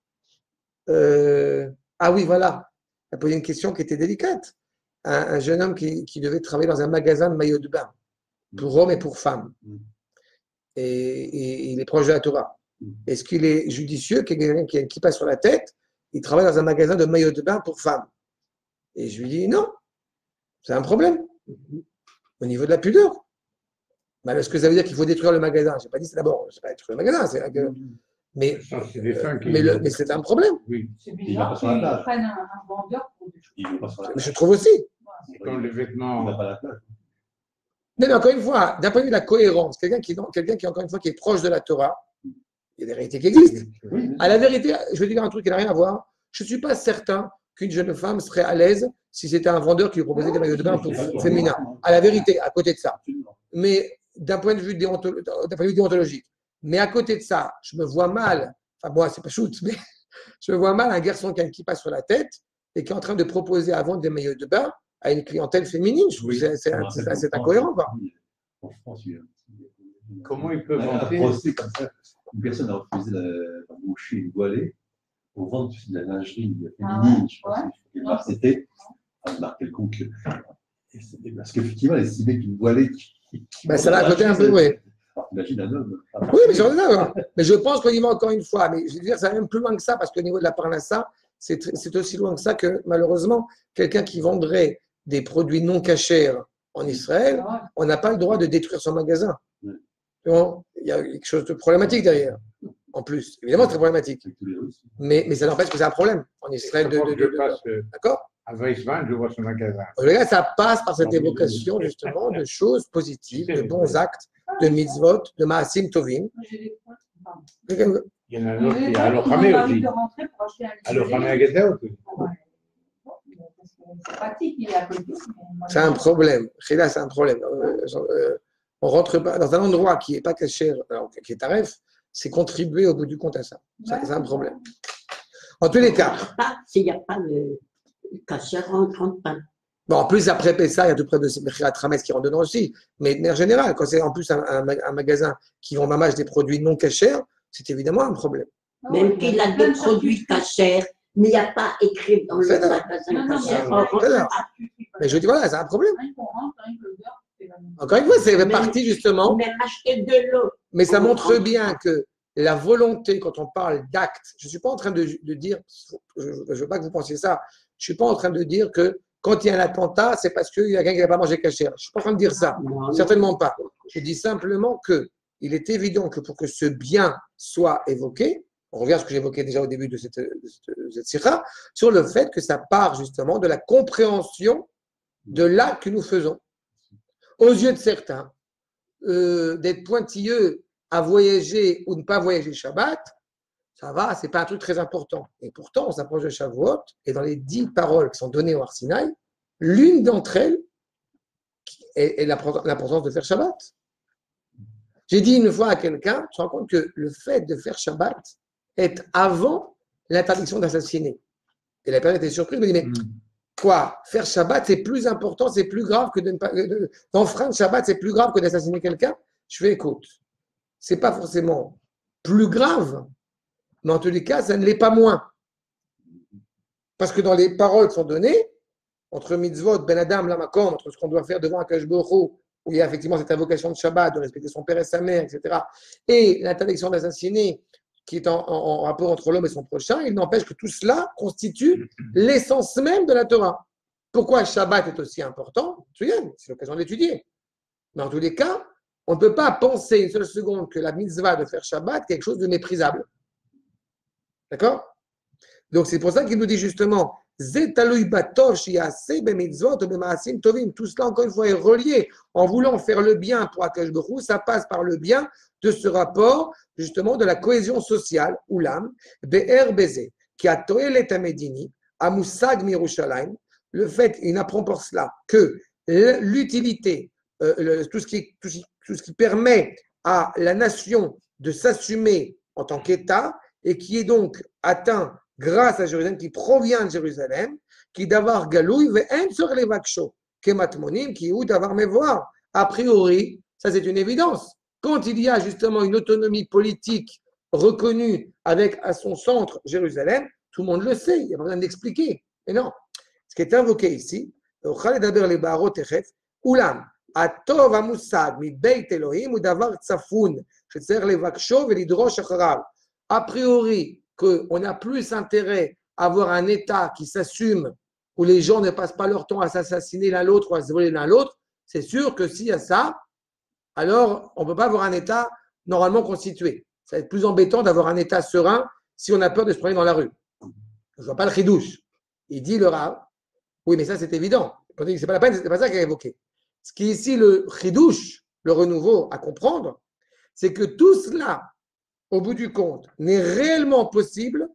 Euh, Ah oui, voilà. A posé une question qui était délicate. Un, un jeune homme qui, qui devait travailler dans un magasin de maillots de bain pour hommes et pour femmes. Et, et il est proche de la Torah. Est-ce qu'il est judicieux qu'il y ait quelqu'un qui a une kippa sur la tête Il travaille dans un magasin de maillots de bain pour femmes? Et je lui dis non, c'est un problème au niveau de la pudeur. Mais est-ce que ça veut dire qu'il faut détruire le magasin? Je n'ai pas dit c'est d'abord, je pas détruire le magasin, c'est mais, Ça, c'est des fins qui. mais, le- mais c'est un problème. Oui, C'est bizarre qu'ils prennent un, un vendeur pour des choses. Je trouve aussi. c'est comme les vêtements. pas la. Mais, mais encore une fois, d'un point de vue de la cohérence, quelqu'un qui, quelqu'un qui, encore une fois, qui est proche de la Torah, il y a des réalités qui existent. Oui. À la vérité, je vais dire un truc qui n'a rien à voir. Je ne suis pas certain qu'une jeune femme serait à l'aise si c'était un vendeur qui lui proposait des maillots de bain pour féminin. À la vérité, à côté de ça. Mais d'un point de vue point de vue déontologique. Mais à côté de ça, je me vois mal, enfin moi c'est pas shoot, mais je me vois mal un garçon qui a une kippa sur la tête et qui est en train de proposer à vendre des maillots de bain à une clientèle féminine. Je trouve que Oui. c'est- France, incohérent. Quoi. En France, il y a- Comment ils peuvent un procès comme ça. Une personne a refusé de- d'embaucher une voilée pour vendre de la lingerie Ah féminine. ouais, Je pense ouais. que c'était une marque quelconque. Parce qu'effectivement, elle estimait qu'une voilée qui. qui- Ben, ça à côté un peu, oui. Imagine un homme. Oui, mais, là, mais je pense qu'au niveau, encore une fois, mais je veux dire, ça va même plus loin que ça, parce qu'au niveau de la parnassa, c'est aussi loin que ça que malheureusement, quelqu'un qui vendrait des produits non cachers en Israël, on n'a pas le droit de détruire son magasin. Il y a quelque chose de problématique derrière, en plus. Évidemment, très problématique. Mais, mais ça n'empêche que c'est un problème en Israël. De, de- de- D'accord? à Weissmann, je vois ce magasin. Ça passe par cette évocation, justement, de choses positives, de bons actes, de mitzvot, de maasim tovim. Il y en a un autre qui est à Lochamé aussi. de À. Lochamé à Geta aussi. Ouais. Bon, parce que C'est un problème. Là, c'est un problème. Euh, euh, on rentre pas dans un endroit qui n'est pas caché, alors, qui est tarif, c'est contribuer au bout du compte à ça. C'est un problème. En tous les cas, Pas- S'il n'y a pas le cachère, on ne rentre pas. Bon, en plus, après Pessa, il y a tout près de ces Mechirat Rames qui rentrent dedans aussi. Mais de manière générale, quand c'est en plus un, un ma- un magasin qui vend mamage des produits non cachers, c'est évidemment un problème. Ah Même qu'il a des de produits cachers, mais il n'y a pas écrit dans le magasin cachère. mais- rentre je dis, voilà, c'est un problème. Rentre. Encore une fois, c'est parti justement Même acheter de l'eau. Mais ça On montre bien que la volonté, quand on parle d'acte, je ne suis pas en train de, de dire, je ne veux pas que vous pensiez ça, je ne suis pas en train de dire que quand il y a un attentat, c'est parce qu'il y a quelqu'un qui n'a pas mangé cachère. Je ne suis pas en train de dire ça. Certainement pas. Je dis simplement que il est évident que pour que ce bien soit évoqué, on revient à ce que j'évoquais déjà au début de cette, de cette, de cette sikha, sur le fait que ça part justement de la compréhension de l'acte que nous faisons. Aux yeux de certains, euh, d'être pointilleux à voyager ou ne pas voyager Shabbat, ça va, c'est pas un truc très important. Et pourtant, on s'approche de Shavuot, et dans les dix paroles qui sont données au Arsinaï, l'une d'entre elles est, est l'importance de faire Shabbat. J'ai dit une fois à quelqu'un, tu te rends compte que le fait de faire Shabbat est avant l'interdiction d'assassiner. Et la personne était surprise, me dit, mais Mm. Quoi Faire Shabbat, c'est plus important, c'est plus grave que de- D'enfreindre Shabbat, c'est plus grave que d'assassiner quelqu'un? Je fais écoute. C'est pas forcément plus grave, mais en tous les cas, ça ne l'est pas moins. Parce que dans les paroles qui sont données, entre mitzvot, ben adam, lamakom, entre ce qu'on doit faire devant un Hu, où il y a effectivement cette invocation de Shabbat, de respecter son père et sa mère, etc., et l'interdiction d'assassiner, qui est en, en- rapport entre l'homme et son prochain, il n'empêche que tout cela constitue l'essence même de la Torah. Pourquoi Shabbat est aussi important? C'est l'occasion d'étudier. Mais en tous les cas, on ne peut pas penser une seule seconde que la mitzvah de faire Shabbat est quelque chose de méprisable. D'accord? Donc c'est pour ça qu'il nous dit justement ou. Tout cela, encore une fois, est relié. En voulant faire le bien pour Akash ça passe par le bien de ce rapport, justement, de la cohésion sociale, Oulam, Be'er Beze, qui a Toelet Amedini, Amusag Mirushalayim. Le fait, il n'apprend pour cela que l'utilité, euh, tout, tout, tout ce qui permet à la nation de s'assumer en tant qu'État et qui est donc atteint grâce à Jérusalem, qui provient de Jérusalem, qui d'avoir galouille, ve'en sur les vaksho, kematmonim, qui ou d'avoir voir. A priori, ça c'est une évidence. Quand il y a justement une autonomie politique reconnue avec à son centre Jérusalem, tout le monde le sait, il n'y a pas besoin d'expliquer. Mais non, ce qui est invoqué ici, Oulam, Atov Amusad, mi Beit Elohim, ou d'avoir Tsafun, c'est-à-dire les Vaksho, et l'Hydrosh Acharav. A priori, qu'on a plus intérêt à avoir un État qui s'assume, où les gens ne passent pas leur temps à s'assassiner l'un l'autre ou à se voler l'un l'autre, c'est sûr que s'il y a ça, alors on ne peut pas avoir un État normalement constitué. Ça va être plus embêtant d'avoir un État serein si on a peur de se promener dans la rue. Je ne vois pas le chidouche. Il dit le Rav, oui, mais ça c'est évident. C'est pas la peine, c'est pas ça qu'il a évoqué. Ce qui est ici le chidouche, le renouveau à comprendre, c'est que tout cela, au bout du compte, n'est réellement possible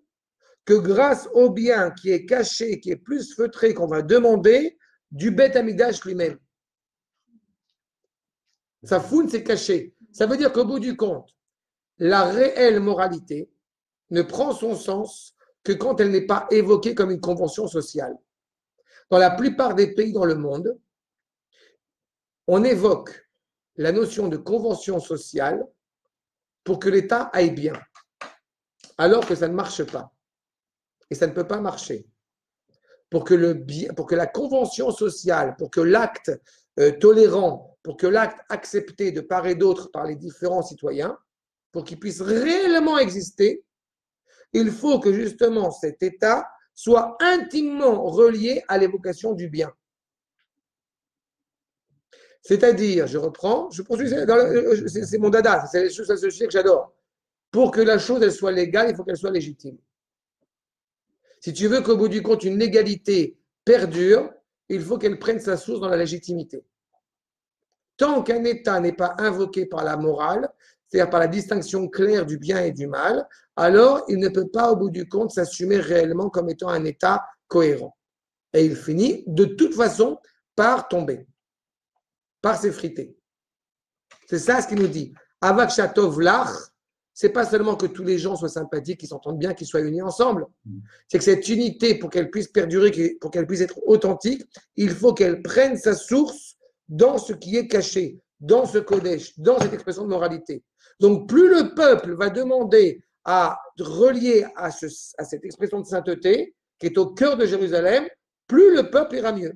que grâce au bien qui est caché, qui est plus feutré, qu'on va demander du Beth Amidash lui-même. Sa foune, c'est caché. Ça veut dire qu'au bout du compte, la réelle moralité ne prend son sens que quand elle n'est pas évoquée comme une convention sociale. Dans la plupart des pays dans le monde, on évoque la notion de convention sociale pour que l'État aille bien, alors que ça ne marche pas. Et ça ne peut pas marcher. Pour que, la convention sociale, pour que l'acte euh, tolérant, pour que l'acte accepté de part et d'autre par les différents citoyens, pour qu'il puisse réellement exister, il faut que justement cet État soit intimement relié à l'évocation du bien. C'est-à-dire, je reprends, je poursuis, c'est c'est mon dada, c'est c'est ce sujet que j'adore. Pour que la chose soit légale, il faut qu'elle soit légitime. Si tu veux qu'au bout du compte, une légalité perdure, il faut qu'elle prenne sa source dans la légitimité. Tant qu'un État n'est pas invoqué par la morale, c'est-à-dire par la distinction claire du bien et du mal, alors il ne peut pas, au bout du compte, s'assumer réellement comme étant un État cohérent. Et il finit de toute façon par tomber, par s'effriter. C'est ça ce qu'il nous dit. Avak Shatov c'est pas seulement que tous les gens soient sympathiques, qu'ils s'entendent bien, qu'ils soient unis ensemble. C'est que cette unité, pour qu'elle puisse perdurer, pour qu'elle puisse être authentique, il faut qu'elle prenne sa source dans ce qui est caché, dans ce Kodesh, dans cette expression de moralité. Donc, plus le peuple va demander à relier à cette expression de sainteté, qui est au cœur de Jérusalem, plus le peuple ira mieux.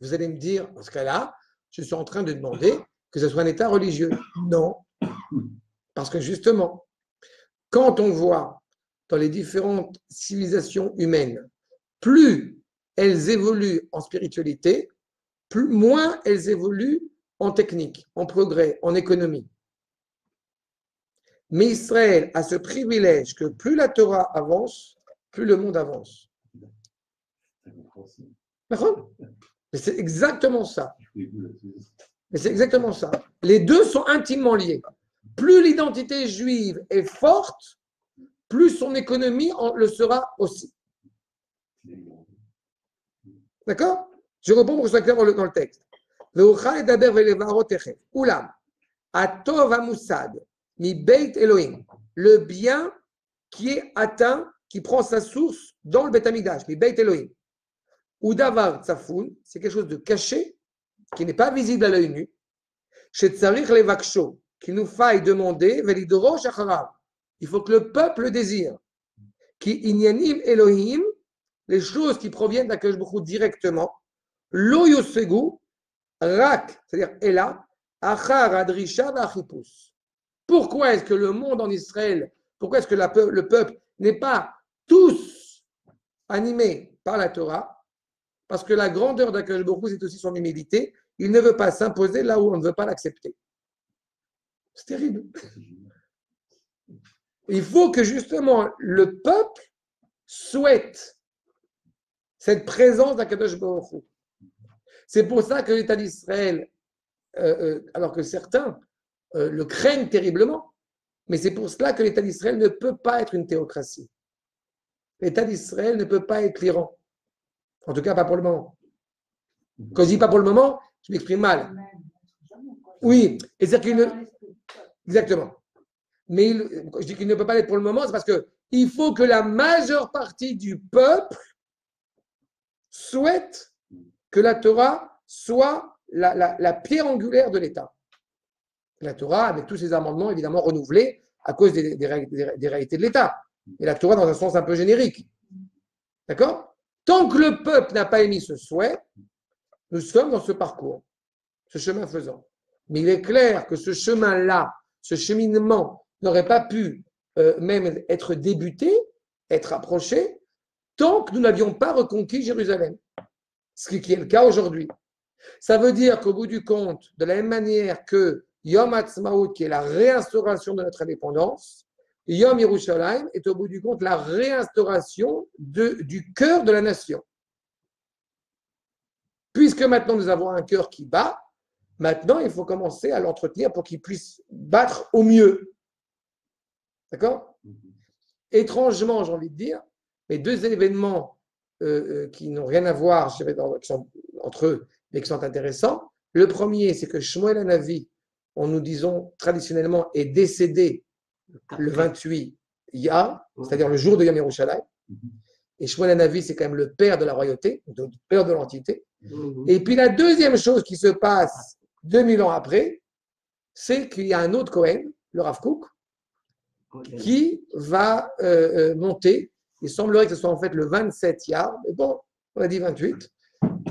Vous allez me dire, dans ce cas-là, je suis en train de demander que ce soit un État religieux. Non. Parce que justement, quand on voit dans les différentes civilisations humaines, plus elles évoluent en spiritualité, plus, moins elles évoluent en technique, en progrès, en économie. Mais Israël a ce privilège que plus la Torah avance, plus le monde avance. Mais c'est exactement ça. Mais c'est exactement ça. Les deux sont intimement liés. Plus l'identité juive est forte, plus son économie en- le sera aussi. D'accord? Je réponds pour que ce soit clair dans le, dans le texte. Le bien qui est atteint, qui prend sa source dans le Beth Amikdash. Mi beit Elohim. Ou davar tsafoun, c'est quelque chose de caché, qui n'est pas visible à l'œil nu. Chez Tsarich Levaksho, qu'il nous faille demander, velidoro shacharav. Il faut que le peuple désire. Qui inyanim Elohim, les choses qui proviennent d'Akash directement, lo yosegu, rak, c'est-à-dire ela, achar adrisha v'achipus. Pourquoi est-ce que le monde en Israël, pourquoi est-ce que le peuple n'est pas tous animés par la Torah? Parce que la grandeur d'Akash Baruch c'est aussi son humilité. Il ne veut pas s'imposer là où on ne veut pas l'accepter. C'est terrible. Il faut que justement le peuple souhaite cette présence d'Akadosh Baruch. C'est pour ça que l'État d'Israël, euh, euh, alors que certains euh, le craignent terriblement, mais c'est pour cela que l'État d'Israël ne peut pas être une théocratie. L'État d'Israël ne peut pas être l'Iran. En tout cas, pas pour le moment. Quand je dis pas pour le moment, je m'exprime mal. Oui, et c'est ne, Exactement. Mais il- je dis qu'il ne peut pas l'être pour le moment, c'est parce que il faut que la majeure partie du peuple souhaite que la Torah soit la, la- la pierre angulaire de l'État. La Torah, avec tous ses amendements évidemment renouvelés à cause des, des- des réalités de l'État. Et la Torah dans un sens un peu générique. D'accord? Tant que le peuple n'a pas émis ce souhait, nous sommes dans ce parcours, ce chemin faisant. Mais il est clair que ce chemin-là, ce cheminement n'aurait pas pu euh, même être débuté, être approché, tant que nous n'avions pas reconquis Jérusalem. Ce qui est le cas aujourd'hui. Ça veut dire qu'au bout du compte, de la même manière que Yom Ha'atzmaut, qui est la réinstauration de notre indépendance, Yom Yerushalayim est au bout du compte la réinstauration du cœur de la nation. Puisque maintenant nous avons un cœur qui bat, maintenant il faut commencer à l'entretenir pour qu'il puisse battre au mieux. D'accord? Étrangement, j'ai envie de dire, mais deux événements euh, euh, qui n'ont rien à voir, je entre eux, mais qui sont intéressants. Le premier, c'est que Shmuel Anavi, on nous disons traditionnellement, est décédé le 28 Iyar, c'est-à-dire le jour de Yom Yerushalayim. Et Shmuel c'est quand même le père de la royauté, le père de l'entité. Mhm. Et puis la deuxième chose qui se passe 2000 ans après, c'est qu'il y a un autre Cohen, le Rav Kook, qui va euh, euh, monter. Il semblerait que ce soit en fait le 27 Yar, mais bon, on a dit 28.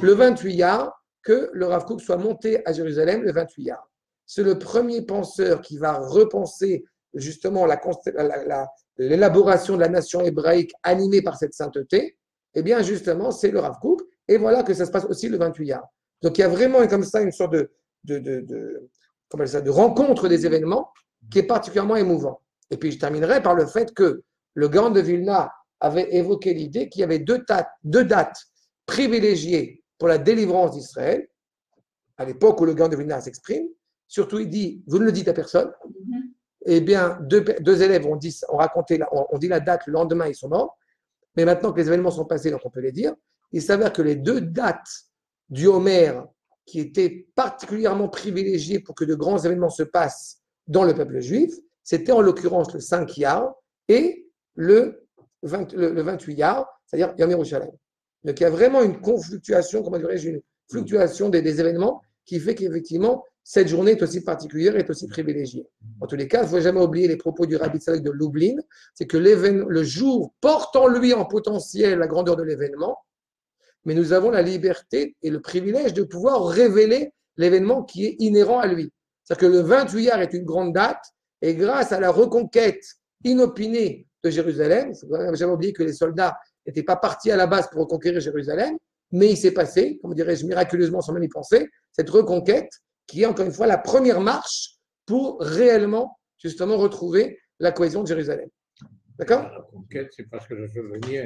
Le 28 Yar, que le Rav Kook soit monté à Jérusalem le 28 Yar. C'est le premier penseur qui va repenser justement l'élaboration de la nation hébraïque animée par cette sainteté. Eh bien, justement, c'est le Rav Kook. Et voilà que ça se passe aussi le 28 Yar. Donc, il y a vraiment comme ça une sorte de, rencontre des événements qui est particulièrement émouvant. Et puis je terminerai par le fait que le Grand de Vilna avait évoqué l'idée qu'il y avait deux, dates- privilégiées pour la délivrance d'Israël, à l'époque où le Grand de Vilna s'exprime. Surtout, il dit, vous ne le dites à personne. Eh bien, deux, élèves ont, dit, ont raconté, la- dit la date, le lendemain, ils sont morts. Mais maintenant que les événements sont passés, donc on peut les dire, il s'avère que les deux dates du Homer qui étaient particulièrement privilégiées pour que de grands événements se passent dans le peuple juif, c'était en l'occurrence le 5 Yar et le, 20 le, le 28 Yar, c'est-à-dire Yom Yerushalayim. Donc il y a vraiment une confluctuation, comment dirais-je, une fluctuation des, des événements qui fait qu'effectivement, cette journée est aussi particulière, est aussi privilégiée. En tous les cas, il ne faut jamais oublier les propos du Rabbi Tzadok de Lublin, c'est que le jour porte en lui en potentiel la grandeur de l'événement, mais nous avons la liberté et le privilège de pouvoir révéler l'événement qui est inhérent à lui. C'est-à-dire que le 28 Yar est une grande date, et grâce à la reconquête inopinée de Jérusalem, j'avais oublié que les soldats n'étaient pas partis à la base pour reconquérir Jérusalem, mais il s'est passé, comme dirais-je, miraculeusement sans même y penser, cette reconquête qui est encore une fois la première marche pour réellement, justement, retrouver la cohésion de Jérusalem. D'accord? La conquête, c'est parce que le souvenir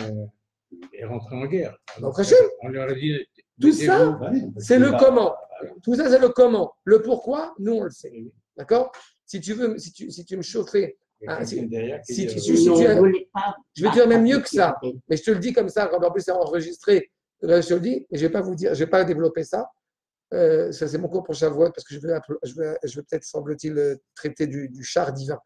est rentré en guerre. Donc, Hachem, On leur a dit. Tout ça, c'est le comment. Tout ça, c'est le comment. Le pourquoi, nous, on le sait. D'accord? Si tu, veux, si, tu, si tu me chauffais, Ah, si- si tu- euh, si- tu as- je vais te dire même mieux que ça. Mais je te le dis comme ça, quand en plus c'est enregistré, euh, je te le dis, mais je ne vais pas vous dire, je vais pas développer ça. Euh, ça, c'est mon cours pour Shavuot, parce que je vais, appel- je vais, je vais peut-être, semble-t-il, euh, traiter du, du char divin,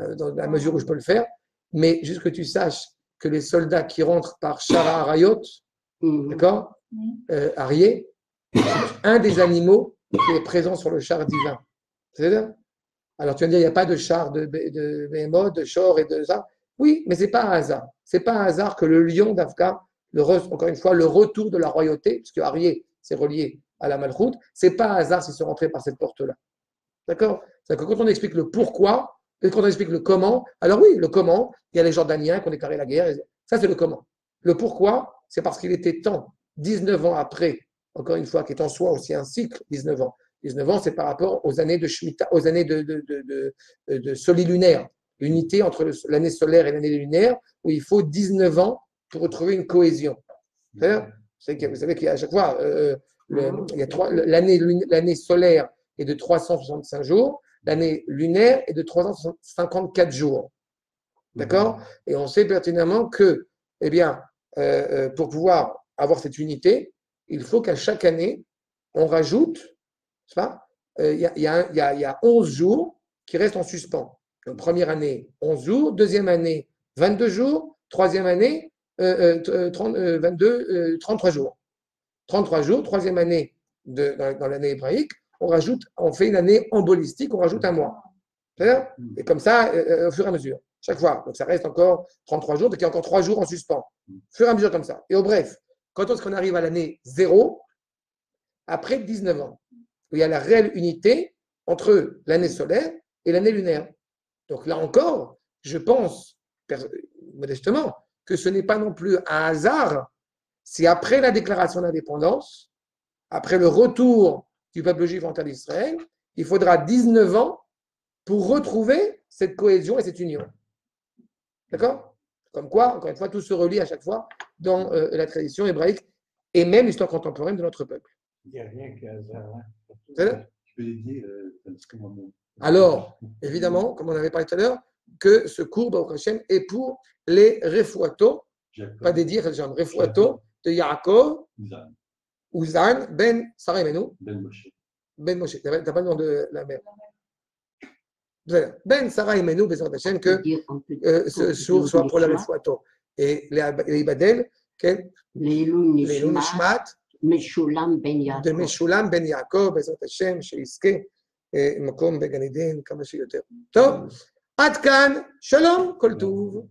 euh, dans la mesure où je peux le faire. Mais juste que tu saches que les soldats qui rentrent par char à Arayot, Mhm. d'accord euh, Arié, un des animaux qui est présent sur le char divin. C'est ça Alors tu vas me dire, il n'y a pas de char de, de Behemoth, de Shor et de ça. Oui, mais c'est pas un hasard. C'est pas un hasard que le lion re- encore une fois, le retour de la royauté, puisque Arié, c'est relié à la Malchoute, c'est pas un hasard s'ils sont rentrés par cette porte-là. D'accord? C'est-à-dire que quand on explique le pourquoi, et quand on explique le comment, alors oui, le comment, il y a les Jordaniens qui ont déclaré la guerre, ça c'est le comment. Le pourquoi, c'est parce qu'il était temps, 19 ans après, encore une fois, qui est en soi aussi un cycle, 19 ans. 19 ans, c'est par rapport aux années de Shemitah, aux années de, de, de solilunaire, l'unité entre l'année solaire et l'année lunaire, où il faut 19 ans pour retrouver une cohésion. Vous savez qu'il y a- vous savez qu'il y a à chaque fois, euh, le- il y a trois- l'année solaire est de 365 jours, l'année lunaire est de 354 jours. D'accord? Et on sait pertinemment que, eh bien, euh, euh, pour pouvoir avoir cette unité, il faut qu'à chaque année, on rajoute, Euh, Il y, a, il y a y a- il y a 11 jours qui restent en suspens. Donc, première année, 11 jours. Deuxième année, 22 jours. Troisième année, euh, euh, t- euh, 30, euh, 22, euh, 33 jours. 33 jours. Troisième année de, dans, dans l'année hébraïque, on rajoute, on fait une année embolistique, on rajoute un mois. C'est-à-dire Et comme ça, euh, euh, au fur et à mesure, chaque fois. Donc ça reste encore 33 jours, donc il y a encore 3 jours en suspens. Au fur et à mesure comme ça. Et au bref, quand qu'on arrive à l'année 0 Après 19 ans, où il y a la réelle unité entre l'année solaire et l'année lunaire. Donc là encore, je pense, modestement, que ce n'est pas non plus un hasard si après la déclaration d'indépendance, après le retour du peuple juif en terre d'Israël, il faudra 19 ans pour retrouver cette cohésion et cette union. D'accord? Comme quoi, encore une fois, tout se relie à chaque fois dans euh, la tradition hébraïque et même l'histoire contemporaine de notre peuple. Il n'y a rien hasard. hein. Euh, Alors, évidemment, comme on avait parlé tout à l'heure, que ce cours, Baruch Hashem, est pour les refouatos, Jacob, pas dédié, Hashem, refouatos de Yaakov, Uzan, Uzan, Ben Sarah Imenu, Ben Moshe. Ben Moshe. Tu n'as pas le nom de la mère. Ben Sarah que dire, on peut dire, euh, ce jour soit pour la Nishmat, refouato. Et les Ibadel, quel- Leilu les Nishmat, Nishmat, Meshulam Ben de Yaakov. בעזרת השם, שיזכה אה, מקום בגן עדן כמה שיותר. טוב, עד כאן, שלום, כל טוב.